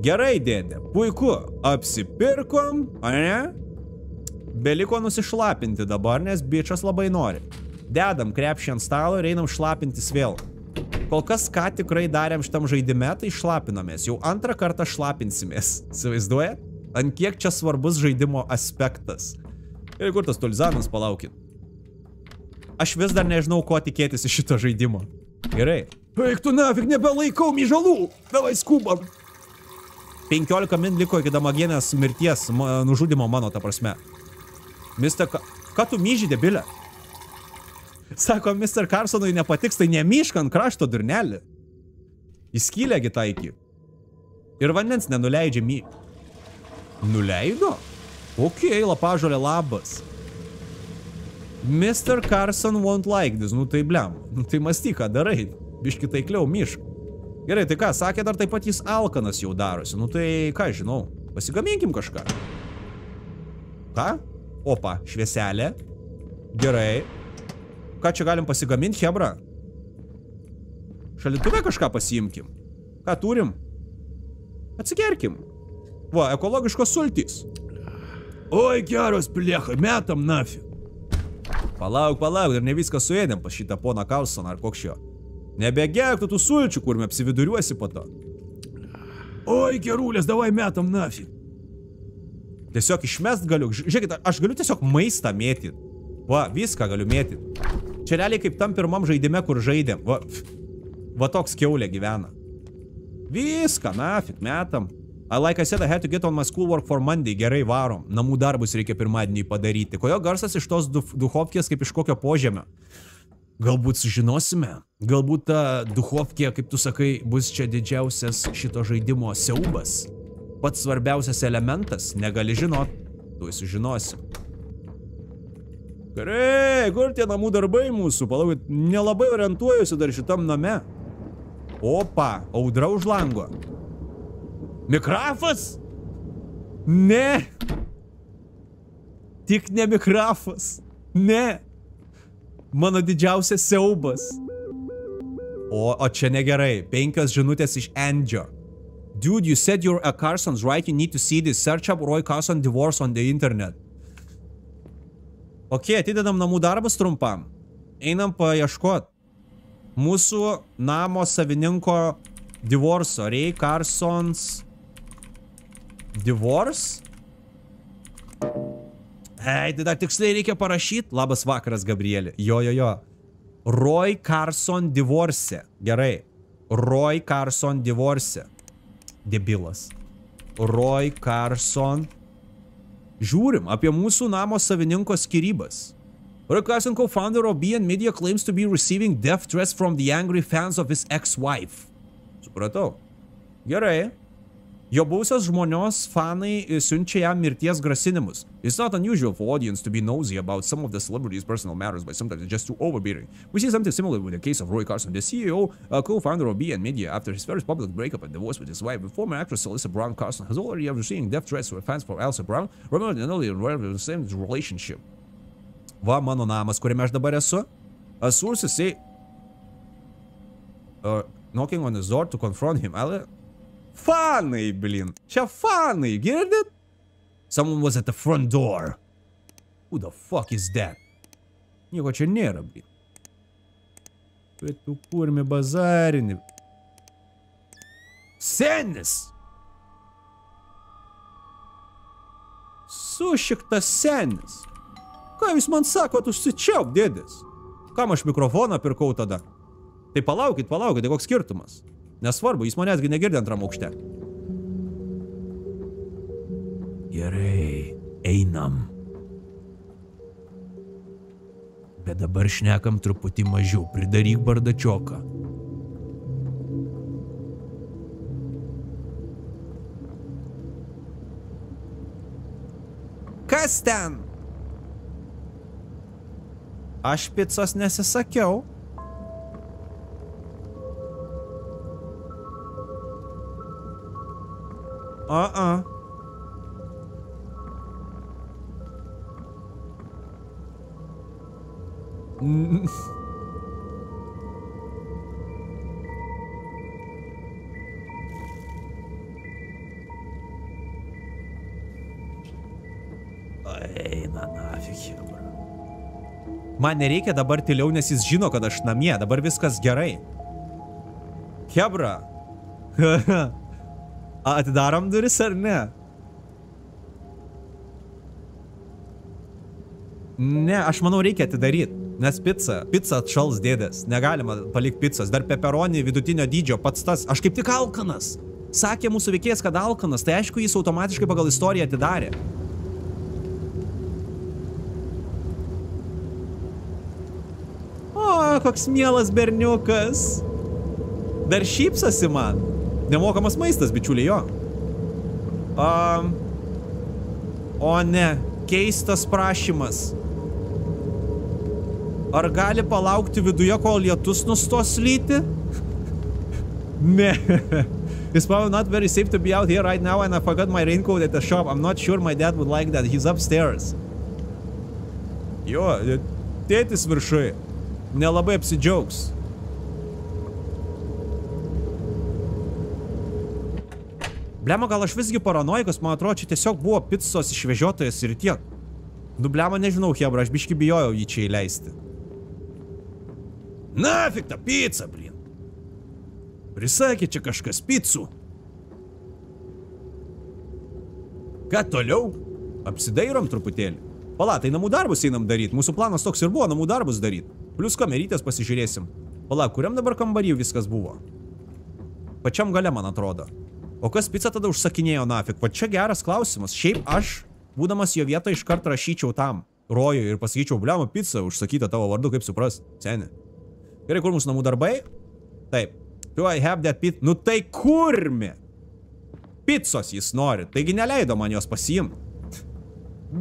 Gerai, dėdė. Puiku. Apsipirkom, ar ne? Beliko nusišlapinti dabar, nes bičias labai nori. Dedam krepšį ant stalo ir einam šlapintis vėl. Kol kas ką tikrai darėm šitam žaidime, tai šlapinomės. Jau antrą kartą šlapinsimės. Įsivaizduoja? Ant kiek čia svarbus žaidimo aspektas. Ir kur tas Tulzanas, palaukit. Aš vis dar nežinau, ko tikėtis iš šito žaidimo. Gerai. Eik tu nafik, nebelaikau myžalų. Davai skubam. 15 min liko iki damagienės mirties, nužudimo mano, ta prasme. Mister... Ka... Ką tu myži, debilė? Sako, Mr. Carsonui nepatiks, tai nemyšk ant krašto durnelį. Įskylėgi taiki. Ir vandens nenuleidžia my... Nuleido? Ok, lapažolė labas. Mr. Carson won't like this. Nu tai blem. Nu tai mąstyk, ką darai. Biški taikliau mišk. Gerai, tai ką, sakė dar taip pat jis alkanas jau darosi. Nu tai ką žinau, pasigaminkim kažką. Ką? Opa, švieselė. Gerai. Ką čia galim pasigaminti, Hebra? Šalituvę kažką pasiimkim. Ką turim? Atsigerkim. Va, ekologiškos sultys. Oi, geras plėcha, metam nafi. Palauk, palauk, dar ne viską suėdėm pas šitą poną Carlsoną ar koks šio. Nebegerk tu tų sulčių, kur me apsividuriuosi po to. Oi, gerulės, davai metam nafi. Tiesiog išmest galiu. Žiūrėkit, aš galiu tiesiog maistą mėtyti. Va, viską galiu mėtyti. Čia realiai kaip tam pirmam žaidime, kur žaidėm. Va, va toks keulė gyvena. Viską, nafik, metam. I like I said, I had to get on my schoolwork for Monday. Gerai varom. Namų darbus reikia pirmadienį padaryti. Kodėl garsas iš tos du duhovkės kaip iš kokio požemio? Galbūt sužinosime. Galbūt ta duhovkė, kaip tu sakai, bus čia didžiausias šito žaidimo siaubas. Pats svarbiausias elementas. Negali žinot. Tuoj sužinosim. Gerai, kur tie namų darbai mūsų? Palaukit, nelabai orientuojuosi dar šitam name. Opa, audra už lango. Mikrafas? Ne. Tik ne mikrafas. Ne. Mano didžiausias siaubas. O, o čia negerai. Penkios žinutės iš Andžio. Dude, you said you're a Carson's, right? You need to see this. Search up Roy Carson divorce on the internet. Ok, atidedam namų darbus trumpam. Einam paieškot. Mūsų namo savininko divorso. Ray Carson's divorce? Ei, tai dar tiksliai reikia parašyti. Labas vakaras, Gabrielė. Jo, jo, jo. Roy Carson divorce. Gerai. Roy Carson divorce. Debilas. Roy Carson. Žiūrim apie mūsų namo savininko skirybas. Roy Carson, co-founder of BN Media, claims to be receiving death threats from the angry fans of his ex-wife. Supratau. Gerai. Jo buvusios žmonios fanai siunčia jam mirties grasinimus. It's not unusual for audience to be nosy about some of the celebrities' personal matters, but sometimes it's just too overbearing. We see something similar with the case of Roy Carson, the CEO, uh, co-founder of BN Media, after his first public breakup and divorce with his wife. The former actress Alyssa Brown Carson has already receiving death threats from fans for Elsa Brown. Remember, not only involved in the same relationship. Va, mano namas, kuriame aš dabar esu. A source say, uh, knocking on his door to confront him. Ale... Fanai, blin. Čia fanai, girdit? Someone was at the front door. Who the fuck is that? Nieko čia nėra, blin. Bet tu kurmi bazarinį. Senis! Sušiktas senis. Ką jūs man sakot, užsičiauk, dėdės? Kam aš mikrofoną pirkau tada? Tai palaukit, palaukit, tai koks skirtumas? Nesvarbu, jis manęsgi negirdi antram aukšte. Gerai, einam. Bet dabar šnekam truputį mažiau, pridaryk bardačioką. Kas ten? Aš picos nesisakiau. Mm. Eina nafik. Man nereikia dabar tyliau, nes jis žino, kad aš namie. Dabar viskas gerai. Hebra. [laughs] Atidarom duris ar ne? Ne, aš manau reikia atidaryti. Nes pica, pica atšals dėdės. Negalima palikti picos. Dar peperonį vidutinio dydžio pats tas. Aš kaip tik alkanas. Sakė mūsų veikėjas, kad alkanas. Tai aišku, jis automatiškai pagal istoriją atidarė. O, koks mielas berniukas. Dar šypsosi man. Nemokamas maistas, bičiuliai jo. Um, o ne, keistas prašymas. Ar gali palaukti viduje, kol lietus nustos lyti? ne. It's probably not very safe to be out here right now and I forgot my raincoat at the shop. I'm not sure my dad would like that. He's upstairs. Jo, tėtis viršui. Nelabai apsidžiaugs. Blema, gal aš visgi paranoikas, man atrodo, čia tiesiog buvo picos išvežiotojas ir tiek. Nu, blema, nežinau, Hebra, aš biški bijojau jį čia įleisti. Nafik tą pizzą, blin. Prisakė čia kažkas pizzų. Ką toliau? Apsidairom truputėlį. Pala, tai namų darbus einam daryti. Mūsų planas toks ir buvo, namų darbus daryti. Plius kamerytės pasižiūrėsim. Pala, kuriam dabar kambarį viskas buvo? Pačiam gale, man atrodo. O kas pizzą tada užsakinėjo nafik? Va čia geras klausimas. Šiaip aš, būdamas jo vietoje, iškart rašyčiau tam rojui ir pasakyčiau, bliama, pizza užsakyta tavo vardu, kaip supras, seni. Gerai, kur mūsų namų darbai? Taip. Do I have that pizza? Nu tai kurmi? Pizzos jis nori, taigi neleido man jos pasiimti.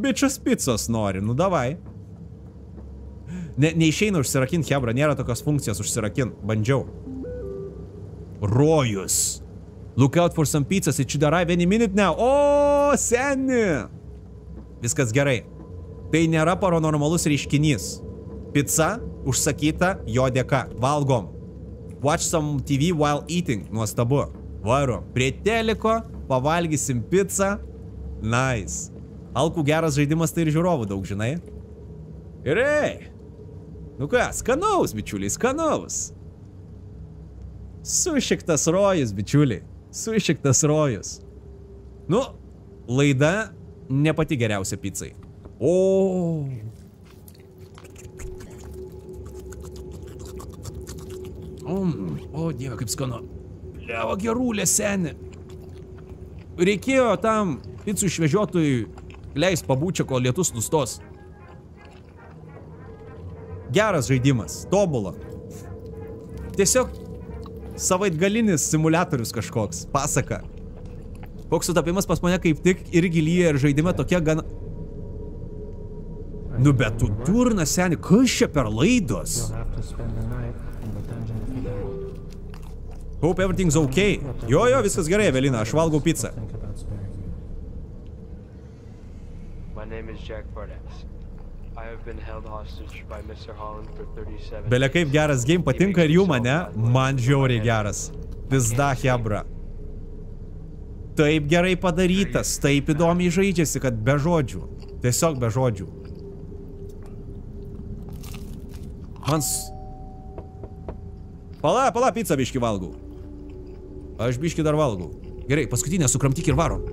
Bičias pizzos nori, nu davai. Ne, neišeina užsirakinti, Hebra, nėra tokios funkcijos užsirakinti. Bandžiau. Rojus. Look out for some pizzas, it should arrive any minute now. O, seni. Viskas gerai. Tai nėra paranormalus reiškinys. Pizza užsakyta jo dėka. Valgom. Watch some TV while eating. Nuostabu. Varom. Prie teliko, pavalgysim pizzą. Nice. Alkų geras žaidimas tai ir žiūrovų daug, žinai. Gerai. Nu ką, skanaus, bičiuliai, skanaus. Sušiktas rojus, bičiuliai. Sušiktas rojus. Nu, laida ne pati geriausia pizzai. O. Mm, o, dieve, kaip skanu. Levo gerulė, seni. Reikėjo tam picų išvežiotojui leis pabūčia, kol lietus nustos. Geras žaidimas, tobula. Tiesiog savaitgalinis simulatorius kažkoks, pasaka. Koks sutapimas pas mane kaip tik irgi lyja ir žaidime tokia gana... Nu bet tu durna, seni, kas čia per laidos? Hope everything's okay. Jo, jo, viskas gerai, Evelina, aš valgau pizzą. My name is Jack Barnex. Belia kaip geras game patinka ir jų mane, man žiauriai geras. Pizda hebra. Taip gerai padarytas, taip įdomiai žaidžiasi, kad be žodžių. Tiesiog be žodžių. Man... s- Pala, pala, pizzą biški valgau. Aš biški dar valgau. Gerai, paskutinę sukramtyk ir varom.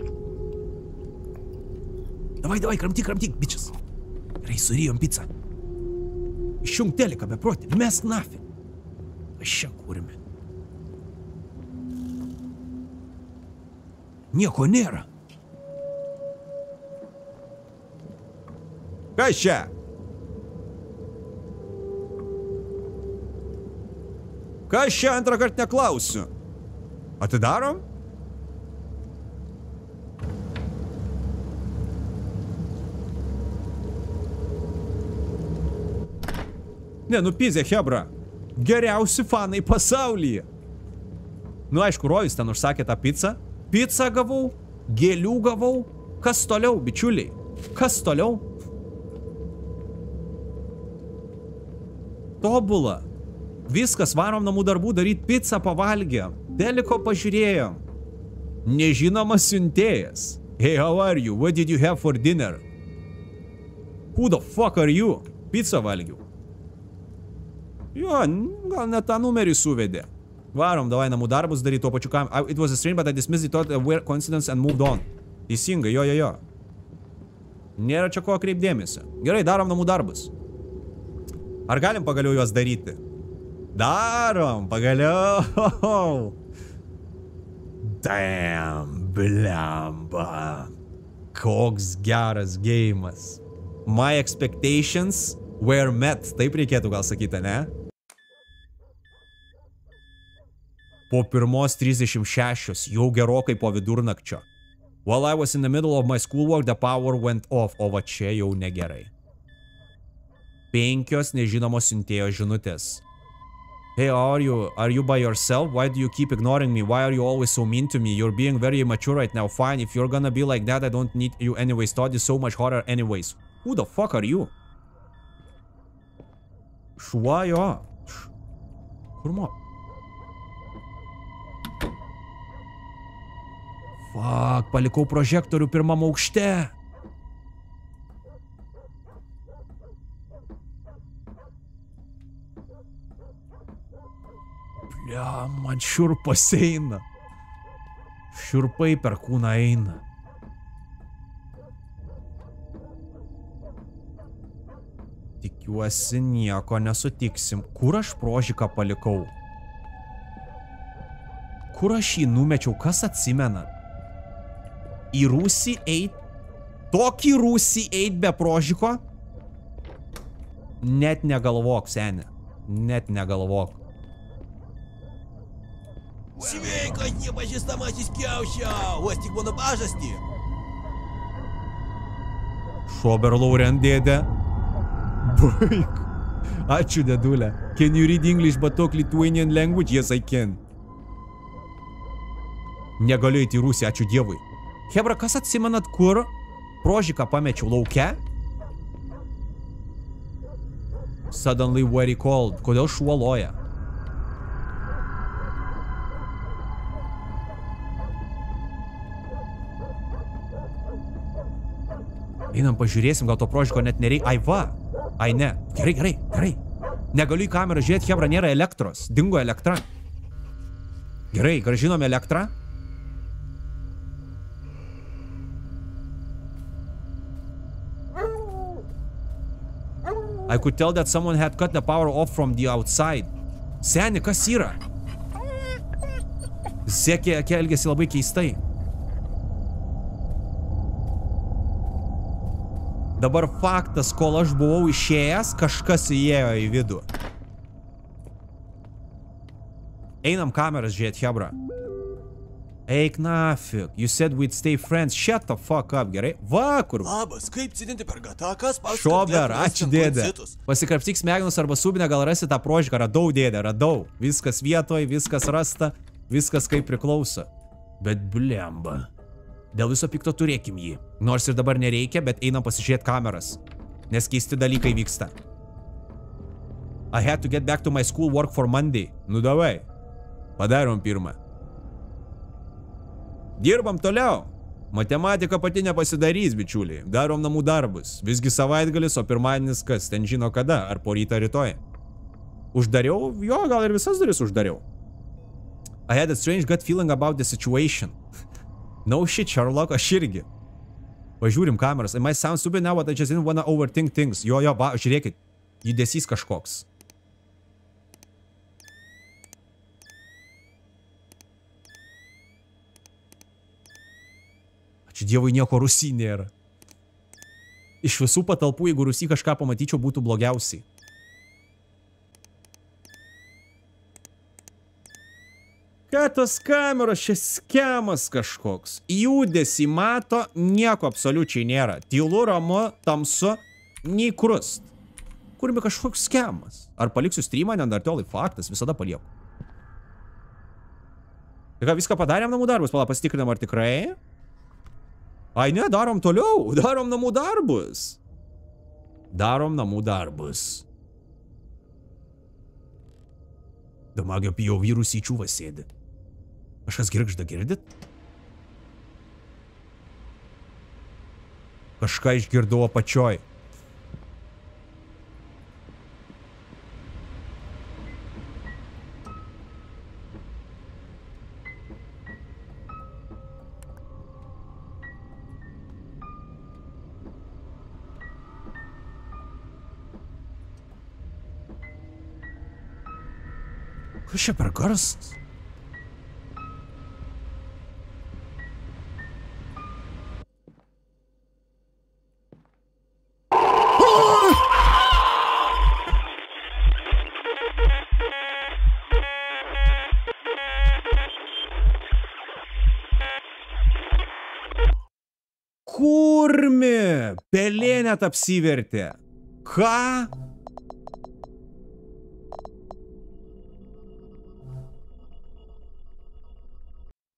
Davai, davai, kramtyk, kramtyk, bičias. Gerai, surijom pizzą. Išjung teliką, beprotį, mes nafi. Aš čia kūrime. Nieko nėra. Kas čia? Kas čia antrą kartą neklausiu? Atidarom? Ne, nu pizė, Hebra. Geriausi fanai pasaulyje. Nu, aišku, Rojus ten užsakė tą pizzą. Pizzą gavau, gėlių gavau. Kas toliau, bičiuliai? Kas toliau? Tobula. Viskas, varom namų darbų daryti pizzą pavalgėm. Deliko pažiūrėjom. Nežinomas siuntėjas. Hey, how are you? What did you have for dinner? Who the fuck are you? Pizzą valgiau. Jo, gal net tą numerį suvedė. Varom, davai namų darbus daryti tuo pačiu kam. It was a stream, but I dismissed it thought a weird coincidence and moved on. Teisingai, jo, jo, jo. Nėra čia ko kreipdėmėsi. Gerai, darom namų darbus. Ar galim pagaliau juos daryti? Darom, pagaliau. Damn, blemba. Koks geras gėjimas. My expectations were met. Taip reikėtų gal sakyti, ne? Po pirmos 36, jau gerokai po vidurnakčio. While I was in the middle of my schoolwork, the power went off. O va čia jau negerai. Penkios nežinomos siuntėjo žinutės. Hey, are you? Are you by yourself? Why do you keep ignoring me? Why are you always so mean to me? You're being very immature right now. Fine, if you're gonna be like that, I don't need you anyways. Todd is so much hotter anyways. Who the fuck are you? Šuo jo. Kur mo? Fuck, palikau prožektorių pirmam aukšte. Blia, man šiurpas eina. Šiurpai per kūną eina. Tikiuosi nieko nesutiksim. Kur aš prožiką palikau? Kur aš jį numečiau, kas atsimena? Į rūsį eit? Tokį rūsį eit be prožiko? Net negalvok, senė. Net negalvok. Sveika, nepažįstamasis kiaušia, o tik mano pažastį. Šoberlauren dėdė. Baik. Ačiū, dėdulė. Can you read English but talk Lithuanian language? Yes, I can. Negaliu eiti į Rusiją, ačiū Dievui. Hebra, kas atsimenat, kur prožiką pamečiau lauke? Suddenly very cold. Kodėl šuo loja? Einam pažiūrėsim, gal to prožiko net nereikia. Ai va. Ai ne. Gerai, gerai, gerai. Negaliu į kamerą žiūrėti, Hebra, nėra elektros. Dingo elektra. Gerai, gražinom elektrą. I could tell that someone had cut the power off from the outside. Seni, kas yra? Sekė, elgėsi labai keistai. Dabar faktas, kol aš buvau išėjęs, kažkas įėjo į vidų. Einam kameras žiūrėt, Hebra. Eik nafik, you said we'd stay friends, shut the fuck up, gerai? Va, kur. Labas, kaip cidinti per gataką, spausti. Šober, ačiū dėdė. Pasikrapštyk smegenus arba subinę, gal rasi tą prožiką. Radau dėdė, radau. Viskas vietoj, viskas rasta, viskas kaip priklauso. Bet blemba. Dėl viso pikto turėkim jį. Nors ir dabar nereikia, bet einam pasižiūrėti kameras. Nes keisti dalykai vyksta. I had to get back to my school work for Monday. Nu davai. Padarom pirmą. Dirbam toliau. Matematika pati nepasidarys, bičiuliai. Darom namų darbus. Visgi savaitgalis, o pirmadienis kas, ten žino kada, ar po rytą rytoj. Uždariau, jo, gal ir visas duris uždariau. I had a strange gut feeling about the situation. [laughs] no shit, Sherlock, aš irgi. Pažiūrim kameras. It might sound stupid now, but I just didn't wanna overthink things. Jo, jo, va, žiūrėkit. Judesys kažkoks. Ačiū Dievui nieko rusy nėra. Iš visų patalpų, jeigu rusy kažką pamatyčiau, būtų blogiausiai. Ką tos kameros, čia skemas kažkoks. Judesi mato, nieko absoliučiai nėra. Tylu, ramu, tamsu, nei krust. Kurmi kažkoks skemas. Ar paliksiu streamą, nendartiolai faktas, visada palieku. Tai ką, viską padarėm namų darbus, pala pasitikrinam ar tikrai. Ai ne, darom toliau, [laughs] darom namų darbus. Darom namų darbus. Damagio pijo vyrų syčiūva sėdi. Kažkas girgžda girdit? Kažką išgirdau apačioj. Kas čia per garsas? Kurmi! Pelė net apsivertė. Ką?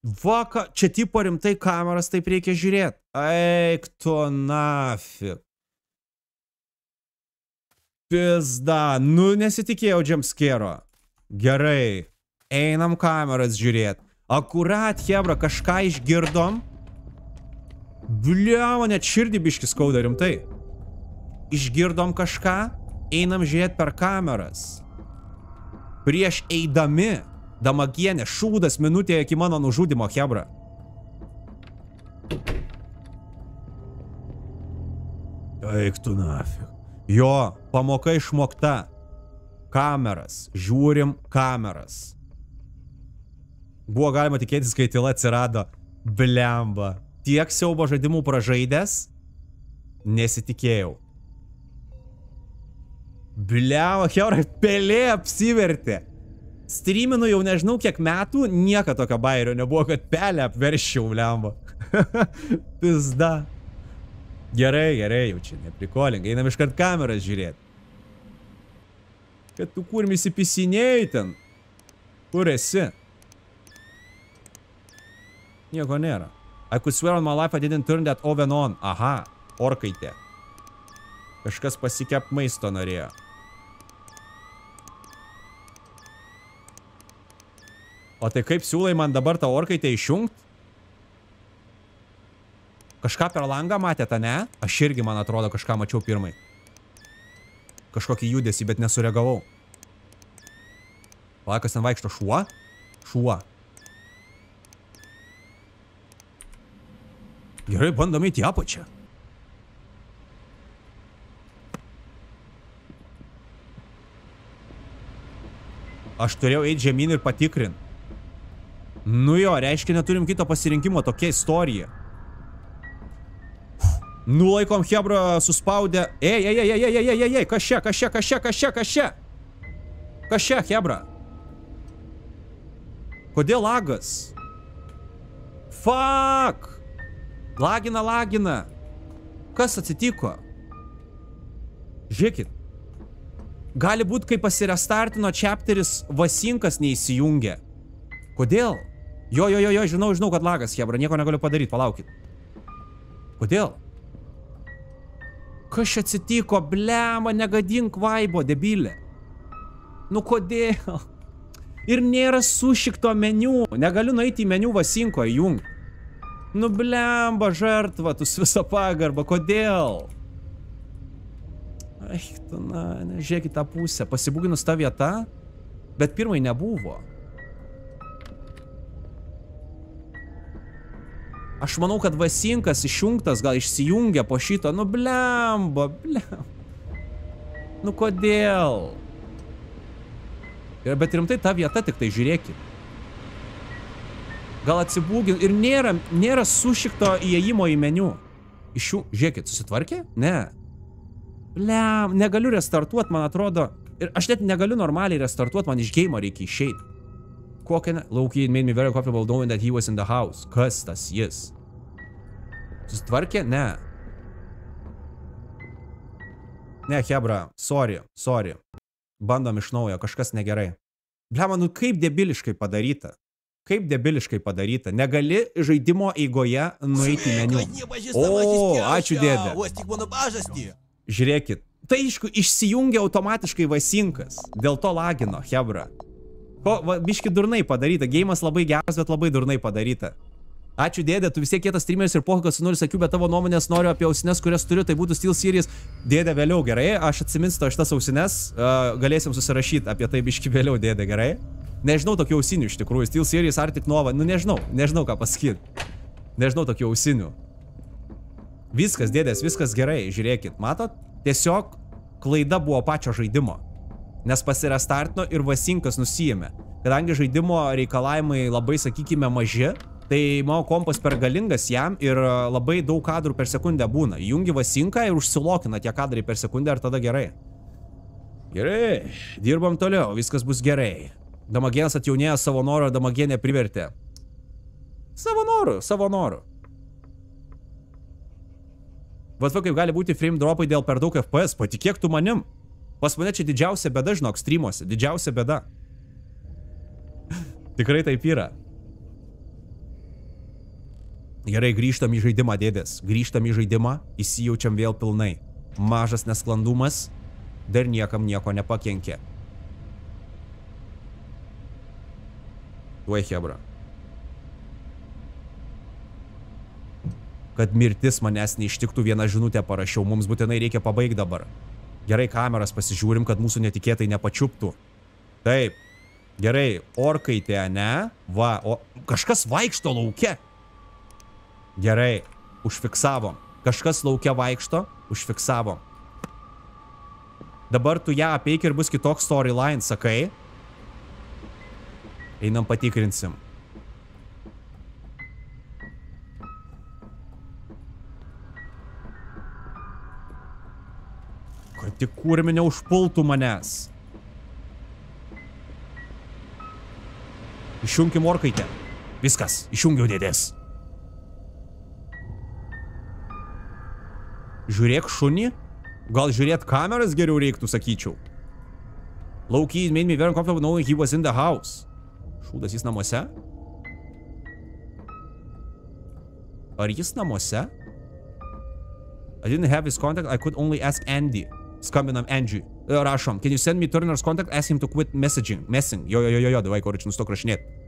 Vaka, čia tipo rimtai kameras taip reikia žiūrėti. Eik tu nafik. Pizda, nu nesitikėjau jumpscaro. Gerai, einam kameras žiūrėti. Akurat, Hebra, kažką išgirdom. Bliavo, net širdį biški skauda rimtai. Išgirdom kažką, einam žiūrėti per kameras. Prieš eidami, damagienė, šūdas minutė iki mano nužudimo, Hebra. Eik tu nafik. Jo, pamoka išmokta. Kameras. Žiūrim kameras. Buvo galima tikėtis, kai tyla atsirado. Blemba. Tiek siaubo žaidimų pražaidęs. Nesitikėjau. Bliavo, Hebra, pelė apsivertė. Streaminu jau nežinau kiek metų, nieko tokio bairio nebuvo, kad pelę apverščiau, blemba. [laughs] Pizda. Gerai, gerai, jau čia neprikolingai. Einam iškart kameras žiūrėti. Kad tu kur įsipisinėjai ten? Kur esi? Nieko nėra. I could swear on my life I didn't turn that oven on. Aha, orkaitė. Kažkas pasikep maisto norėjo. O tai kaip siūlai man dabar tą orkaitę išjungt? Kažką per langą matėte, ne? Aš irgi, man atrodo, kažką mačiau pirmai. Kažkokį judesį, bet nesureagavau. Palakas ten vaikšto šuo? Šuo. Gerai, bandom įti apačią. Aš turėjau eiti žemyn ir patikrint. Nu jo, reiškia neturim kito pasirinkimo, tokia istorija. Nulaikom Hebra suspaudę. Ei, ei, ei, ei, ei, ei, ei, ei, kas čia, kas čia, kas čia, kas čia, kas čia? Kas čia, Hebra? Kodėl lagas? Fuck! Lagina, lagina. Kas atsitiko? Žiūrėkit. Gali būti, kai pasirestartino chapteris, vasinkas neįsijungia. Kodėl? Jo, jo, jo, jo, žinau, žinau, kad lagas, Hebra, nieko negaliu padaryti, palaukit. Kodėl? Kas čia atsitiko, blema, negadink vaibo, debilė. Nu kodėl? Ir nėra sušikto meniu. Negaliu nueiti į meniu Vasinko įjungti. Nu blemba, žartva, tu su visą pagarbą, kodėl? Eik, tu, na, žiūrėk į tą pusę. Pasibūginus ta vieta, bet pirmai nebuvo. Aš manau, kad Vasinkas išjungtas, gal išsijungia po šito. Nu blemba, blemba. Nu kodėl? Ir bet rimtai ta vieta tik tai žiūrėkit. Gal atsibūgin ir nėra, nėra sušikto įėjimo į meniu. Iš jų, žiūrėkit, susitvarkė? Ne. Blem, negaliu restartuot, man atrodo. Ir aš net negaliu normaliai restartuot, man iš game reikia išeiti. Kokią... Laukį made me very comfortable knowing that he was in the house. Kas tas jis? Susitvarkė? Ne. Ne, Hebra, sorry, sorry. Bandom iš naujo, kažkas negerai. Blema, nu kaip debiliškai padaryta. Kaip debiliškai padaryta. Negali žaidimo eigoje nueiti į meniu. O, ačiū dėdė. Žiūrėkit. Tai aišku, išsijungia automatiškai vasinkas. Dėl to lagino, Hebra. Ko, va, biški durnai padaryta. Geimas labai geras, bet labai durnai padaryta. Ačiū dėdė, tu vis tiek kietas streameris ir pohukas su nulis akių, bet tavo nuomonės noriu apie ausines, kurias turiu, tai būtų Steel Series. Dėdė vėliau, gerai, aš atsiminsiu to šitas ausines, uh, galėsim susirašyti apie tai biški vėliau, dėdė, gerai. Nežinau tokių ausinių iš tikrųjų, Steel Series ar tik Nova, nu nežinau, nežinau ką pasakyti. Nežinau tokių ausinių. Viskas, dėdės, viskas gerai, žiūrėkit, matot? Tiesiog klaida buvo pačio žaidimo. Nes pasirastartino ir vasinkas nusijėmė. Kadangi žaidimo reikalavimai labai, sakykime, maži, tai mano kompas per galingas jam ir e, labai daug kadrų per sekundę būna. Jungi vasinką ir užsilokina tie kadrai per sekundę ir tada gerai. Gerai, dirbam toliau, viskas bus gerai. Damagienas atjaunėjo savo norą, damagienė privertė. Savo noru, savo noru. Vat va kaip gali būti frame dropai dėl per daug FPS, patikėk tu manim. Pas mane čia didžiausia bėda, žinok, streamuose, didžiausia bėda. [laughs] Tikrai taip yra. Gerai, grįžtam į žaidimą, dėdės. Grįžtam į žaidimą, įsijaučiam vėl pilnai. Mažas nesklandumas, dar niekam nieko nepakenkė. Tuoj, Hebra. Kad mirtis manęs neištiktų vieną žinutę parašiau, mums būtinai reikia pabaigti dabar. Gerai, kameras pasižiūrim, kad mūsų netikėtai nepačiuptų. Taip. Gerai, orkaitė, ne? Va, o kažkas vaikšto laukia. Gerai, užfiksavom. Kažkas laukia vaikšto, užfiksavom. Dabar tu ją apeik ir bus kitoks storyline, sakai. Einam patikrinsim. Kad tik kurmi neužpultų manęs. Išjunkim orkaitę. Viskas, išjungiau dėdės. Žiūrėk šunį. Gal žiūrėt kameras geriau reiktų, sakyčiau. Low-key made me very comfortable knowing he was in the house. Šūdas jis namuose? Ar jis namuose? I didn't have his contact, I could only ask Andy. Skambinam Andrew. E, Rašom, can you send me Turner's contact, ask him to quit messaging. Messing. Jo, jo, jo, jo, jo, davai, korčiai, nustok rašinėt.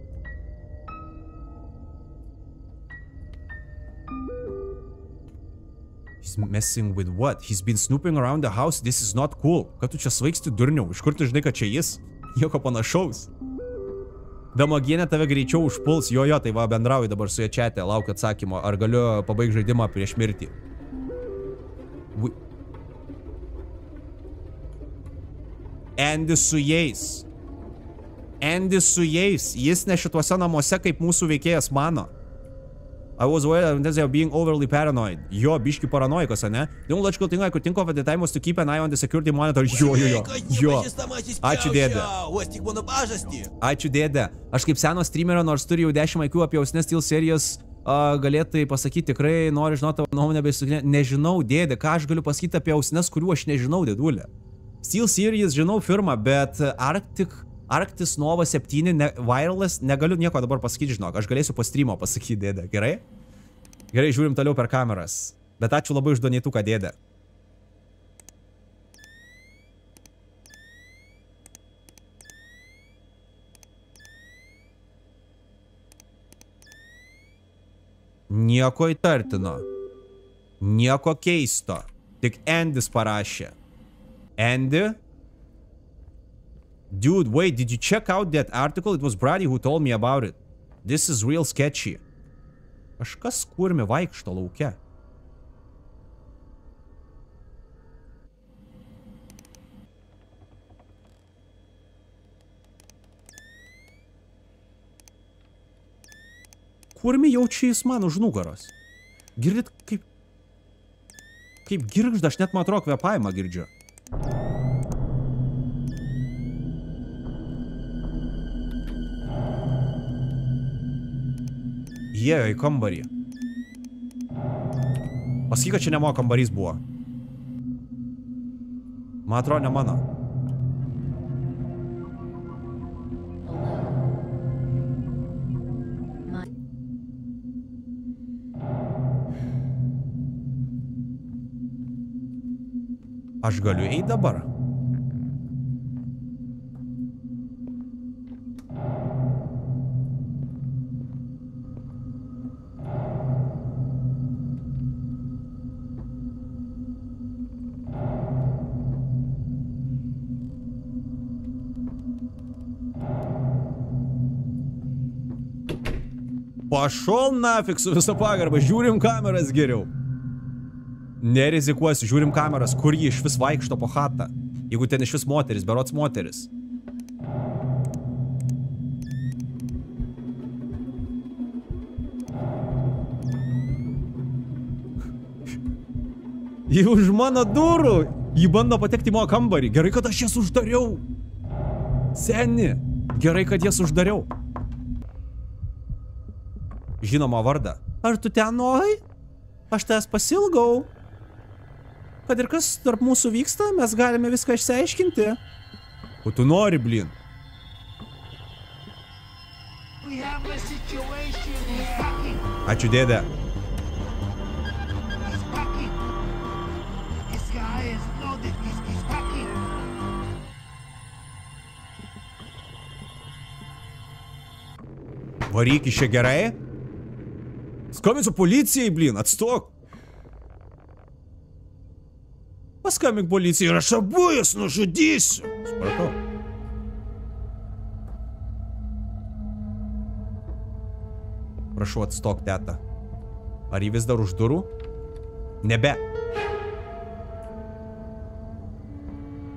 He's messing with what? He's been snooping around the house. This is not cool. Kad tu čia svaigsti durniau? Iš kur tu žinai, kad čia jis? [laughs] Joko panašaus. Damagienė tave greičiau užpuls. Jo, jo, tai va, bendrauju dabar su ja čiate, laukiu atsakymo. Ar galiu pabaigti žaidimą prieš mirtį? We... Andy su jais. Andy su jais. Jis ne šituose namuose, kaip mūsų veikėjas mano. I was aware that they are being overly paranoid. Jo, biški paranoikas, ane? The only logical thing I could think of at the time was to keep an eye on the security monitor. Jo, jo, jo. Jo. Ačiū dėdė. Ačiū dėdė. Aš kaip seno streamerio, nors turiu jau 10 IQ apie ausines Steel serijos, uh, galėtai pasakyti tikrai, noriu žinoti tavo nuomonę, bet nežinau, dėdė, ką aš galiu pasakyti apie ausines, kurių aš nežinau, dėdulė. Steel series žinau firmą, bet Arctic, Arctis Nova 7 ne, wireless, negaliu nieko dabar pasakyti, žinok, aš galėsiu po streamo pasakyti, dėdė, gerai? Gerai, žiūrim toliau per kameras. Bet ačiū labai už donetuką, dėdė. Nieko įtartino. Nieko keisto. Tik Andis parašė. Andy? Dude, wait, did you check out that article? It was Brady who told me about it. This is real sketchy. Kažkas kurmi vaikšto laukia. Kurmi jaučia jis man už nugaros. Girdit kaip... Kaip girgžda, aš net man atrodo kvepavimą girdžiu. Įėjo į kambarį. Pasakyk, kad čia ne mano kambarys buvo. Man atrodo, ne mano. Hello. My Aš galiu eiti dabar. Pašol nafik su visa pagarba, žiūrim kameras geriau. Nerizikuosiu, žiūrim kameras, kur jį iš vis vaikšto po chatą. Jeigu ten iš vis moteris, berots moteris. Ji už mano durų. Ji bando patekti į mano kambarį. Gerai, kad aš jas uždariau. Seni. Gerai, kad jas uždariau. Žinoma vardą. Ar tu ten nori? Aš tavęs pasilgau. Kad ir kas tarp mūsų vyksta, mes galime viską išsiaiškinti. O tu nori, blin. Ačiū dėdė. Varyk iš čia gerai? Skambinsiu policijai, blin, atstok. Paskambink policijai ir aš abu jas nužudysiu. Supratau. Prašau atstok, teta. Ar jį vis dar už durų? Nebe.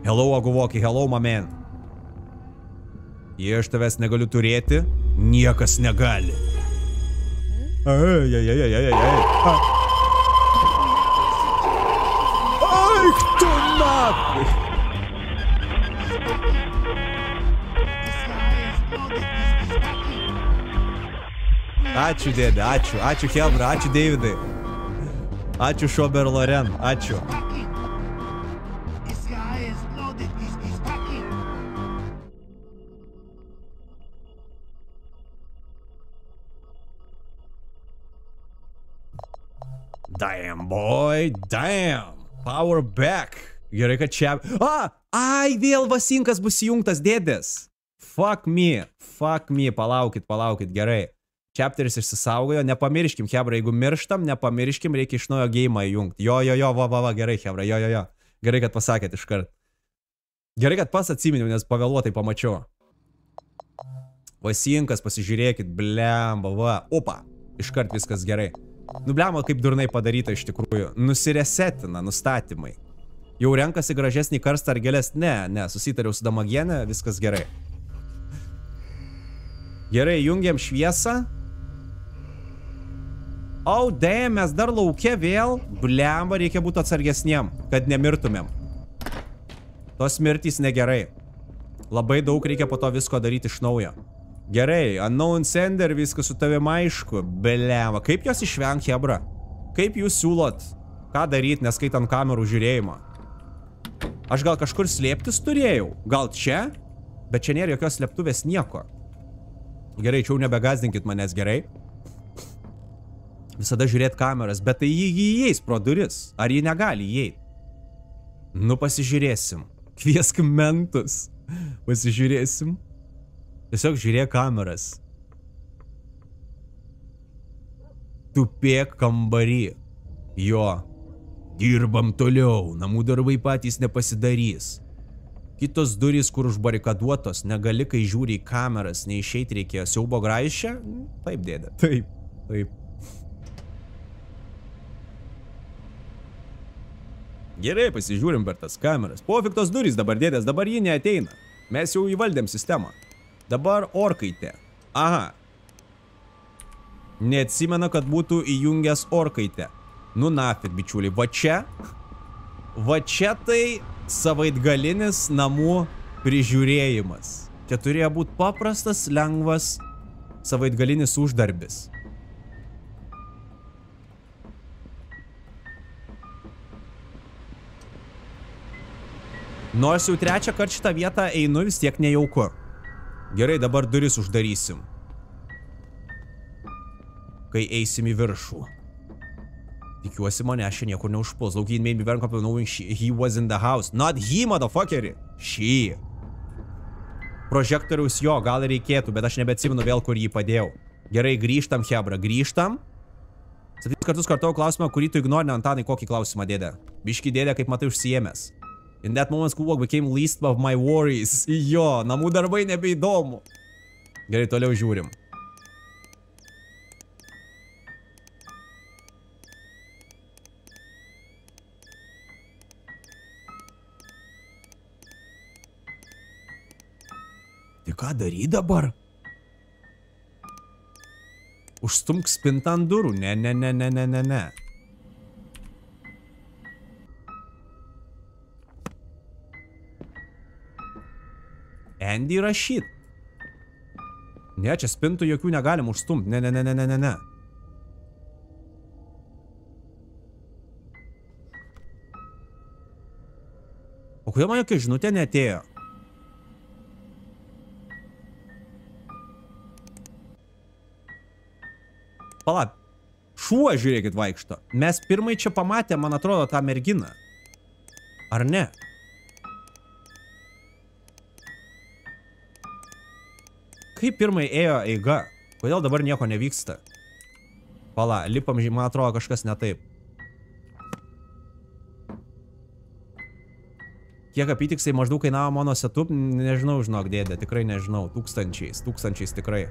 Hello, Aguvoki, hello, my man. Jei aš tavęs negaliu turėti, niekas negali. Tu nakai. This guy is loaded. He's, he's hacking. Ačiū, dėdė, ačiū, ačiū, Hebra, ačiū, Davidai. Ačiū, Šober Loren, ačiū. Boy, damn. Power back. Gerai, kad čia... A, ai, vėl Vasinkas bus įjungtas, dėdės. Fuck me, fuck me, palaukit, palaukit, gerai. Chapteris išsisaugojo, nepamirškim, Hebra, jeigu mirštam, nepamirškim, reikia iš naujo gėjimą įjungti. Jo, jo, jo, va, va, va, gerai, Hebra, jo, jo, jo. Gerai, kad pasakėt iškart. Gerai, kad pas atsiminiau, nes pavėluotai pamačiau. Vasinkas, pasižiūrėkit, blemba, va, opa, iškart viskas gerai. Nu, blemba, kaip durnai padaryta iš tikrųjų. Nusiresetina nustatymai. Jau renkasi gražesnį karstą ar gėlės? Ne, ne, susitariau su damagienė, viskas gerai. Gerai, jungiam šviesą. Oh, damn, mes dar laukia vėl. Blemba, reikia būti atsargesniem, kad nemirtumėm. Tos mirtys negerai. Labai daug reikia po to visko daryti iš naujo. Gerai, unknown sender, viskas su tavim aišku. Blemba, kaip jos išvengt, Hebra? Kaip jūs siūlot? Ką daryti, neskaitant kamerų žiūrėjimo? Aš gal kažkur slėptis turėjau? Gal čia? Bet čia nėra jokios slėptuvės nieko. Gerai, čia jau nebegazdinkit manęs, gerai? Visada žiūrėt kameras, bet tai jį įeis pro duris. Ar jį negali įeiti? Nu, pasižiūrėsim. Kviesk mentus. Pasižiūrėsim. Tiesiog žiūrėk kameras. Tupėk kambarį. Jo. Dirbam toliau, namų darbai patys nepasidarys. Kitos durys, kur užbarikaduotos, negali, kai žiūri į kameras, neišeiti reikėjo. Siaubo graišę? Taip, dėdė. Taip, taip. Gerai, pasižiūrim per tas kameras. Pofiktos durys dabar dėdės, dabar ji neateina. Mes jau įvaldėm sistemą. Dabar orkaitė. Aha. Neatsimena, kad būtų įjungęs orkaitę. Nu nafit, bičiuliai, va čia. Va čia tai savaitgalinis namų prižiūrėjimas. Čia turėjo būti paprastas, lengvas savaitgalinis uždarbis. Nors jau trečią kartą šitą vietą einu vis tiek nejauku. Gerai, dabar duris uždarysim. Kai eisim į viršų. Tikiuosi mane šiandien niekur neužpuls. Laukyin made me very comfortable knowing she, he was in the house. Not he, motherfuckeri. She. Prožektoriaus jo, gal reikėtų, bet aš nebeatsimenu vėl, kur jį padėjau. Gerai, grįžtam, Hebra, grįžtam. Septynis kartus kartuoju klausimą, kurį tu ignorini, Antanai, kokį klausimą, dėdė. Biški dėdė, kaip matai, užsiemęs. In that moment, schoolwork became least of my worries. Jo, namų darbai nebeįdomu. Gerai, toliau žiūrim. Tai ką daryt dabar? Užstumk spintą ant durų. Ne, ne, ne, ne, ne, ne, ne. Andy rašyt. Ne, čia spintų jokių negalim užstumt. Ne, ne, ne, ne, ne, ne, ne. O kodėl man jokia žinutė netėjo? Pala, šuo žiūrėkit vaikšto. Mes pirmai čia pamatėm, man atrodo, tą merginą. Ar ne? Kaip pirmai ėjo eiga? Kodėl dabar nieko nevyksta? Pala, lipam, man atrodo kažkas ne taip. Kiek apytiksai maždaug kainavo mano setup, nežinau, žinok, dėdė, tikrai nežinau, tūkstančiais, tūkstančiais tikrai.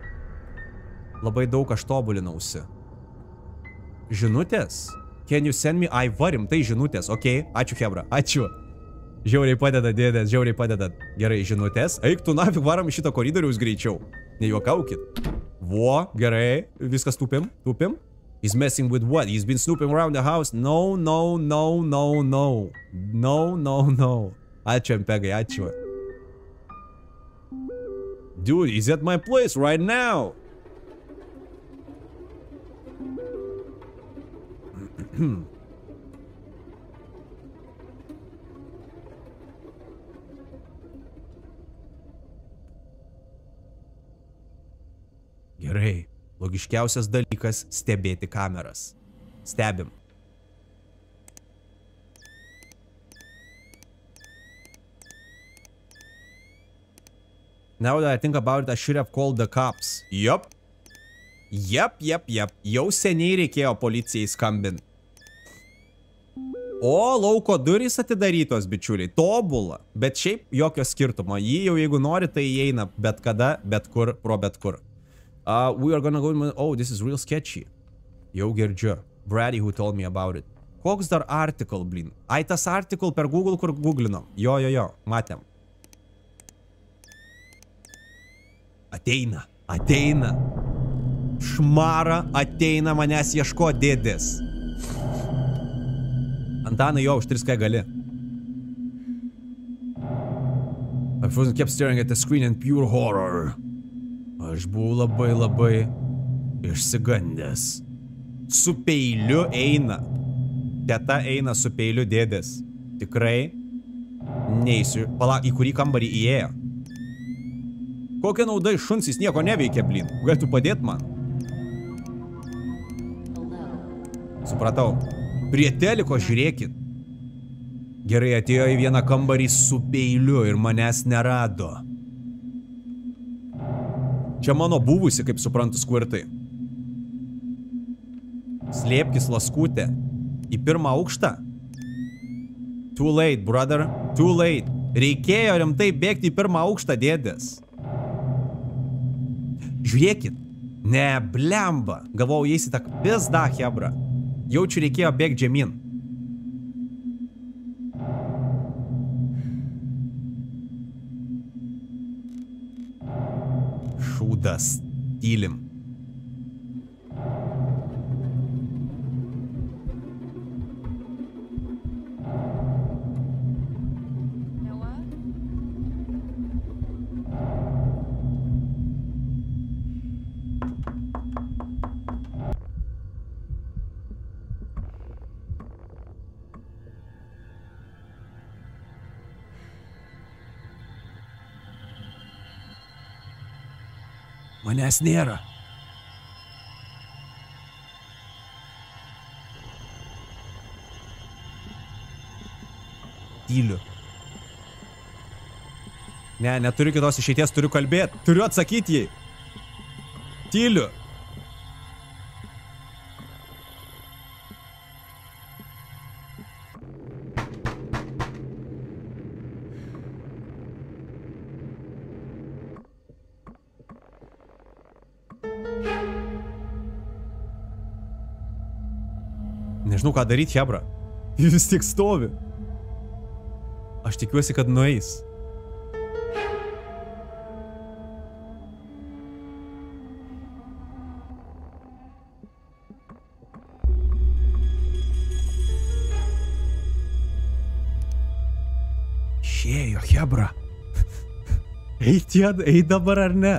Labai daug aš tobulinausi. Žinutės? Can you send me? Ai, varim, tai žinutės, okei, okay. ačiū Hebra, ačiū. Žiauriai padeda, dėdės, žiauriai padeda. Gerai, žinutės. Eik tu nafig varom šito koridoriaus greičiau. Nejuokaukit. Vo, gerai, viskas tupim, tupim. He's messing with what? He's been snooping around the house. No, no, no, no, no. No, no, no. Ačiū, Empegai, ačiū. Dude, he's at my place right now. [clears throat] Gerai. Logiškiausias dalykas - stebėti kameras. Stebim. Now that I think about it, I should have called the cops. Yup. Jep, jep, jep. Jau seniai reikėjo policijai skambinti. O, lauko durys atidarytos, bičiuliai. Tobula. Bet šiaip jokio skirtumo. Jį jau jeigu nori, tai įeina bet kada, bet kur, pro bet kur. Uh, we are gonna go... Oh, this is real sketchy. Jau girdžiu. Brady who told me about it. Koks dar article, blin? Ai, tas article per Google, kur googlinom. Jo, jo, jo. Matėm. Ateina. Ateina. Šmara ateina manęs ieško dėdės. Antanai jo, už 3K gali. I frozen kept staring at the screen in pure horror. Aš buvau labai labai išsigandęs. Su peiliu eina. Teta eina su peiliu dėdės. Tikrai neįsiu. Pala, į kurį kambarį įėjo. Kokia nauda iš šuns, jis nieko neveikia, blin. Galėtų padėti man. Supratau. Prie teliko žiūrėkit. Gerai atėjo į vieną kambarį su peiliu ir manęs nerado. Čia mano buvusi, kaip suprantu, skvirtai. Slėpkis laskutė. Į pirmą aukštą. Too late, brother. Too late. Reikėjo rimtai bėgti į pirmą aukštą, dėdės. Žiūrėkit. Ne, blemba. Galvojau, eisi tą pizdą, hebra. Jaučiu reikėjo bėgti žemyn. Šūdas. Tylim. Manęs nėra. Tyliu. Ne, neturiu kitos išeities, turiu kalbėti. Turiu atsakyti jai. Tyliu. Nežinau, ką daryti, Hebra. [laughs] Jis vis tik stovi. Aš tikiuosi, kad nueis. Išėjo, Hebra. [laughs] Eik tie, eik dabar ar ne?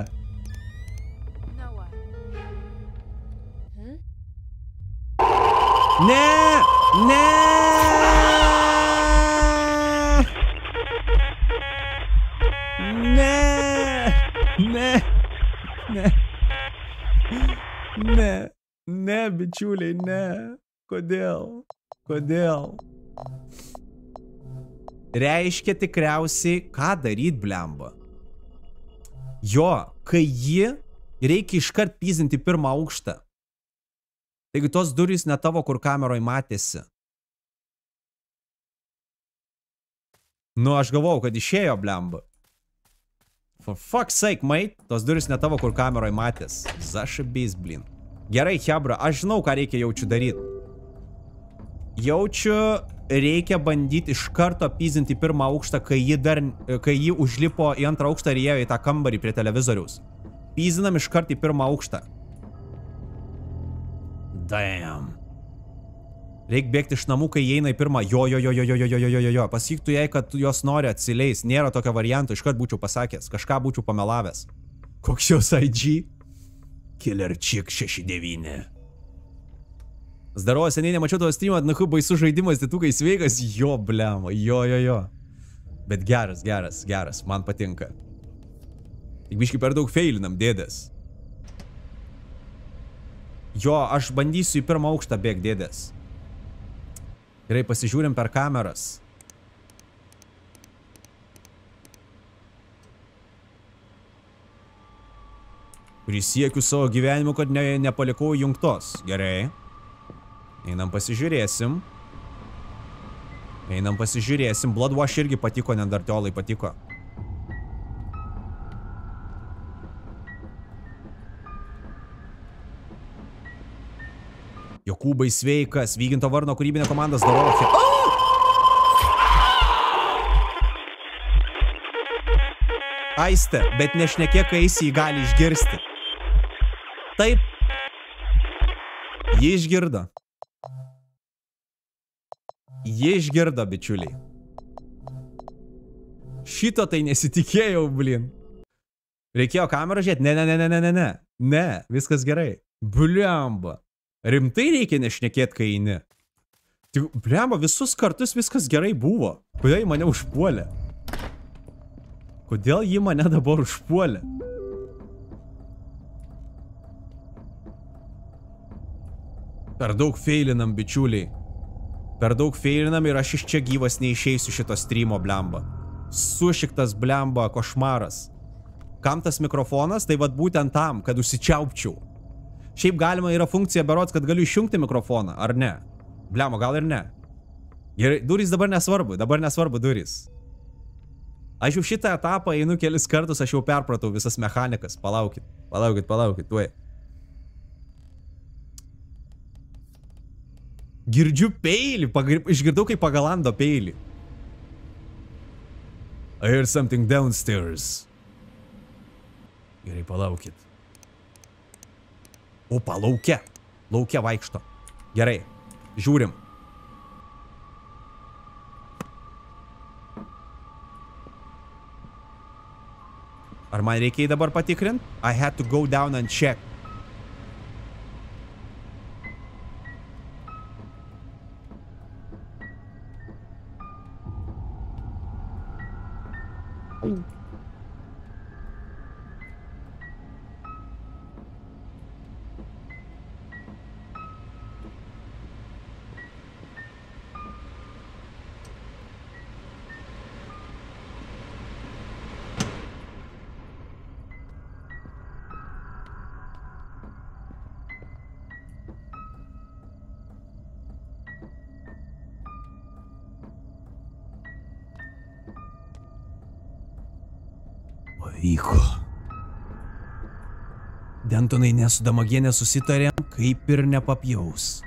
Kodėl? Kodėl? Reiškia tikriausiai, ką daryt, blemba. Jo, kai ji reikia iškart pyzinti pirmą aukštą. Taigi tos durys ne tavo, kur kameroj matėsi. Nu, aš galvau, kad išėjo blemba. For fuck's sake, mate, tos durys ne tavo, kur kameroj matės. Zašabys, blin. Gerai, Hebra, aš žinau, ką reikia jaučiu daryti. Jaučiu, reikia bandyti iš karto pyzinti pirmą aukštą, kai ji, dar, kai ji užlipo į antrą aukštą ir įėjo į tą kambarį prie televizoriaus. Pyzinam iš karto į pirmą aukštą. Damn. Reikia bėgti iš namų, kai įeina į pirmą. Jo, jo, jo, jo, jo, jo, jo, jo, jo, jo. Pasakyktų jai, kad jos nori atsileis. Nėra tokio varianto, iškart būčiau pasakęs. Kažką būčiau pamelavęs. Koks jos IG? Killer Chick 69. Zdarovo, seniai nemačiau tavo streamą, nahu baisus žaidimas, titukai sveikas. Jo, blema, jo, jo, jo. Bet geras, geras, geras, man patinka. Tik biškai per daug feilinam, dėdės. Jo, aš bandysiu į pirmą aukštą bėg, dėdės. Gerai, pasižiūrim per kameras. Prisiekiu savo gyvenimu, kad ne, nepalikau jungtos. Gerai. Einam pasižiūrėsim. Einam pasižiūrėsim. Bloodwash irgi patiko, nedartiolai patiko. Jokūbai sveikas, Vyginto Varno kūrybinė komanda Zdarovė. Aiste, bet nešnekėk, kai eisi jį gali išgirsti. Taip. Jį išgirdo. Jį išgirdo, bičiuliai. Šito tai nesitikėjau, blin. Reikėjo kamerą žiūrėti? Ne, ne, ne, ne, ne, ne. Ne, viskas gerai. Bliamba. Rimtai reikia nešnekėti, kai eini. Tik, bliamba, visus kartus viskas gerai buvo. Kodėl jį mane užpuolė? Kodėl jį mane dabar užpuolė? Per daug feilinam, bičiuliai. Per daug feilinam ir aš iš čia gyvas neišeisiu šito streamo blemba. Sušiktas blemba košmaras. Kam tas mikrofonas? Tai vad būtent tam, kad užsičiaupčiau. Šiaip galima yra funkcija berots, kad galiu išjungti mikrofoną, ar ne? Blemo, gal ir ne. Gerai, durys dabar nesvarbu, dabar nesvarbu durys. Aš jau šitą etapą einu kelis kartus, aš jau perpratau visas mechanikas. Palaukit, palaukit, palaukit, tuoj. Girdžiu peilį, pagri... išgirdau kaip pagalando peilį. I heard something downstairs. Gerai, palaukit. Opa, laukia. Laukia vaikšto. Gerai, žiūrim. Ar man reikia jį dabar patikrint? I had to go down and check. Oh. Vyko. Dentonai nesudamagienė susitarėm, kaip ir nepapjaus.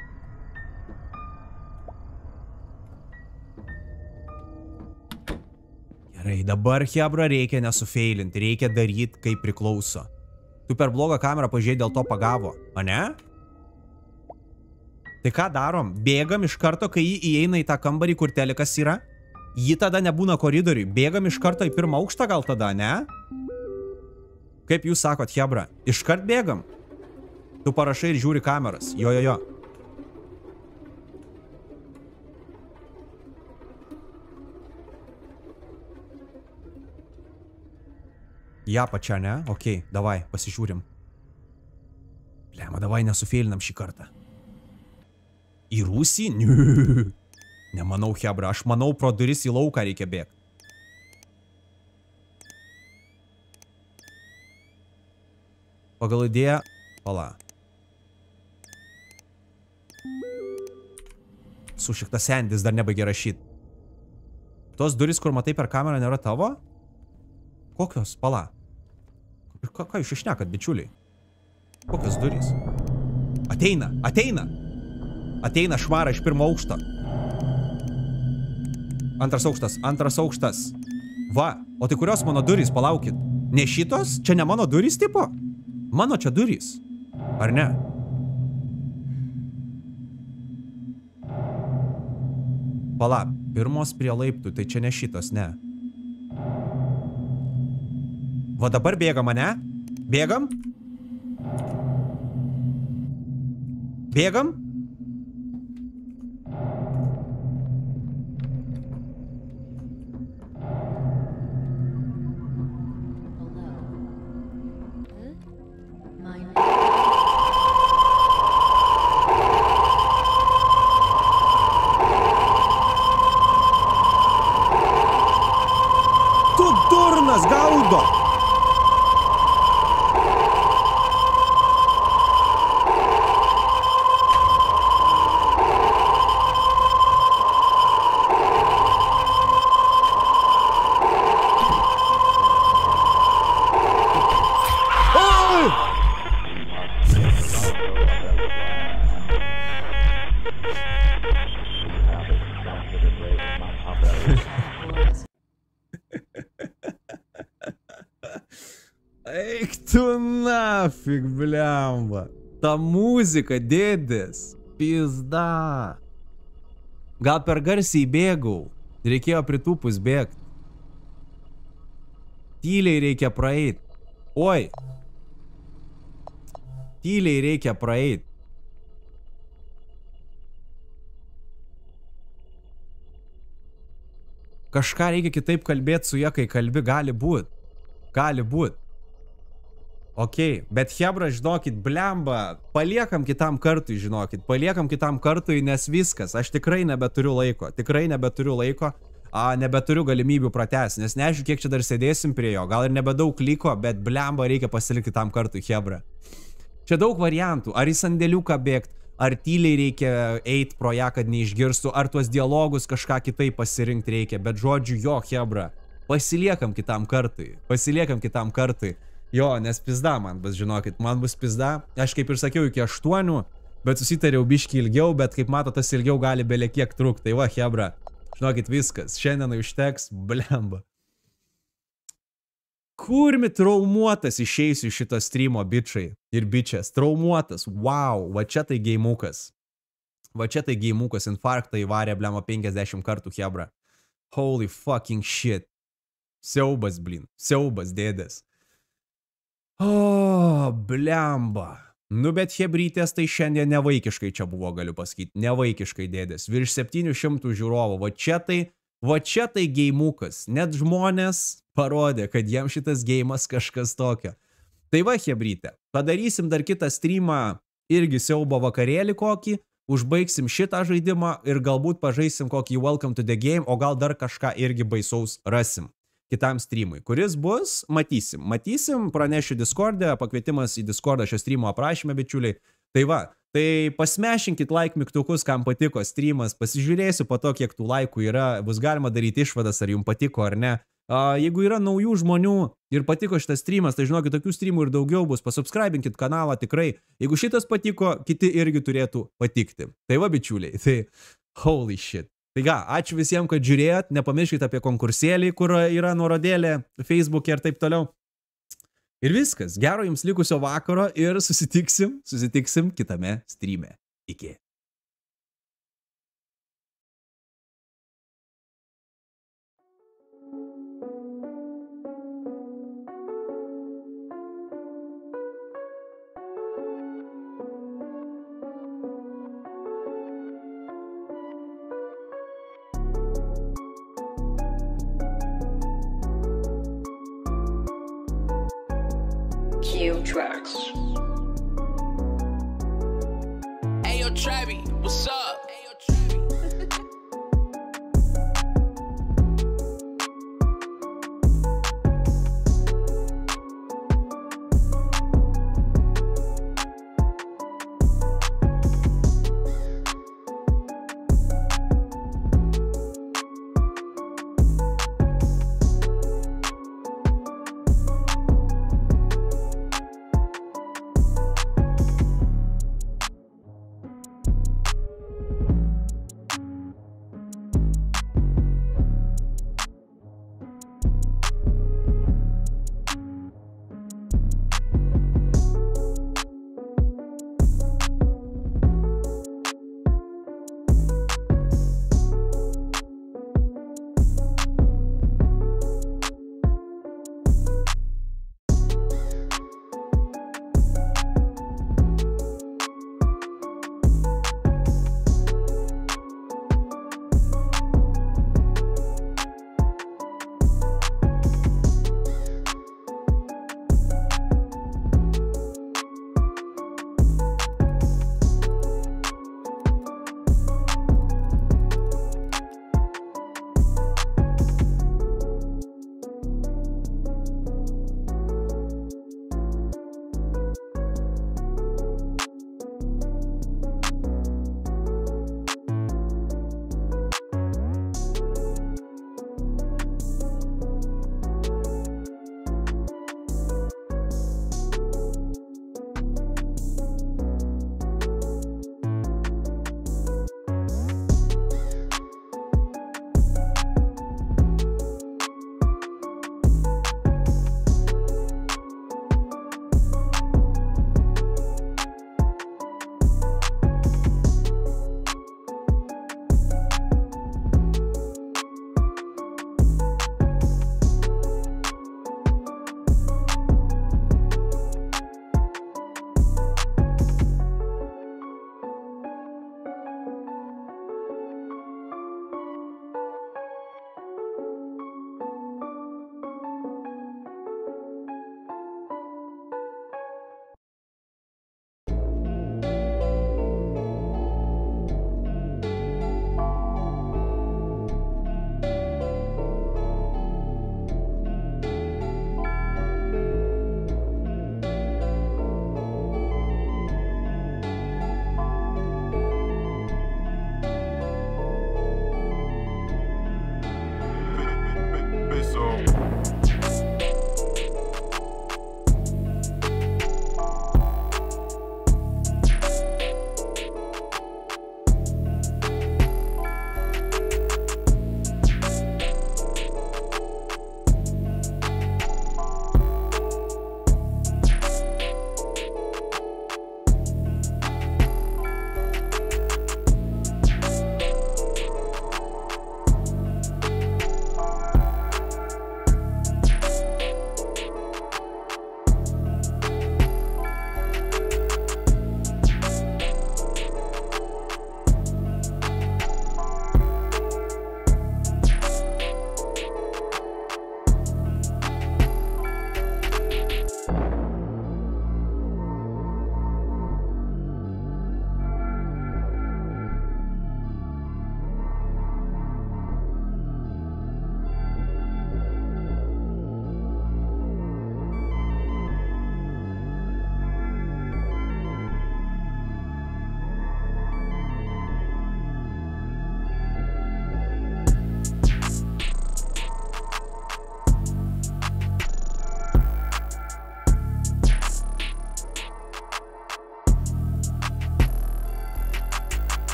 Gerai, dabar Hebra reikia nesufeilinti, reikia daryti kaip priklauso. Tu per blogą kamerą pažiūrėjai dėl to pagavo, o ne? Tai ką darom? Bėgam iš karto, kai jį įeina į tą kambarį, kur telikas yra. Ji tada nebūna koridoriui. Bėgam iš karto į pirmą aukštą gal tada, ne? Kaip jūs sakot, Hebra? Iškart bėgam. Tu parašai ir žiūri kameras. Jo, jo, jo. Ja pačia, ne? Ok, davai, pasižiūrim. Lema, davai nesufėlinam šį kartą. Į rūsį? Niu. [laughs] Nemanau, Hebra, aš manau, pro duris į lauką reikia bėgti. Pagal idėją... Pala. Sušiktas sendis dar nebaigė rašyti. Tos duris, kur matai per kamerą, nėra tavo? Kokios? Pala. Ką, ką jūs išnekat, bičiuliai? Kokios durys? Ateina, ateina! Ateina švara iš pirmo aukšto. Antras aukštas, antras aukštas. Va, o tai kurios mano durys, palaukit. Ne šitos? Čia ne mano durys tipo? Mano čia durys. Ar ne? Pala, pirmos prie laiptų, tai čia ne šitos, ne. Va dabar bėgam, ane? Bėgam? Bėgam? Nafig, blemba. Ta muzika, dėdės. Pizda. Gal per garsiai bėgau. Reikėjo pritūpus bėgti. Tyliai reikia praeit. Oi. Tyliai reikia praeit. Kažką reikia kitaip kalbėti su ja, kai kalbi, gali būt. Gali būt. Ok, bet Hebra, žinokit, blemba, paliekam kitam kartui, žinokit, paliekam kitam kartui, nes viskas, aš tikrai nebeturiu laiko, tikrai nebeturiu laiko, a, nebeturiu galimybių pratęs, nes nežinau, kiek čia dar sėdėsim prie jo, gal ir nebedaug liko, bet blemba reikia pasilikti kitam kartui, Hebra. Čia daug variantų, ar į sandėliuką bėgti, ar tyliai reikia eiti pro ją, kad neišgirstų, ar tuos dialogus kažką kitaip pasirinkti reikia, bet žodžiu, jo, Hebra, pasiliekam kitam kartui, pasiliekam kitam kartui. Jo, nes pizda man bus, žinokit, man bus pizda. Aš kaip ir sakiau, iki aštuonių, bet susitariau biški ilgiau, bet kaip mato, tas ilgiau gali belė kiek trukti. Tai va, Hebra, žinokit, viskas. Šiandien užteks, blemba. Kurmi traumuotas išeisiu iš šito streamo, bičiai ir bičias. Traumuotas, wow, va čia tai geimukas. Va čia tai geimukas, infarktą įvarė, blema 50 kartų, Hebra. Holy fucking shit. Siaubas, blin. Siaubas, dėdės. O, blemba. Nu, bet hebrytės tai šiandien nevaikiškai čia buvo, galiu pasakyti. Nevaikiškai dėdės. Virš 700 žiūrovų. Va čia tai, va čia tai geimukas. Net žmonės parodė, kad jiem šitas geimas kažkas tokio. Tai va, hebrytė. Padarysim dar kitą streamą irgi siaubo vakarėlį kokį. Užbaigsim šitą žaidimą ir galbūt pažaisim kokį Welcome to the Game, o gal dar kažką irgi baisaus rasim kitam streamui. Kuris bus, matysim. Matysim, pranešiu Discord'e, pakvietimas į Discord'ą šio streamo aprašymę, bičiuliai. Tai va, tai pasmešinkit like mygtukus, kam patiko streamas, pasižiūrėsiu po to, kiek tų laikų yra, bus galima daryti išvadas, ar jums patiko ar ne. A, jeigu yra naujų žmonių ir patiko šitas streamas, tai žinokit, tokių streamų ir daugiau bus. Pasubscribinkit kanalą tikrai. Jeigu šitas patiko, kiti irgi turėtų patikti. Tai va, bičiuliai, tai holy shit. Tai ką, ačiū visiems, kad žiūrėjot, nepamirškite apie konkursėlį, kur yra nuorodėlė Facebook'e ir taip toliau. Ir viskas, gero jums likusio vakaro ir susitiksim, susitiksim kitame streame. Iki.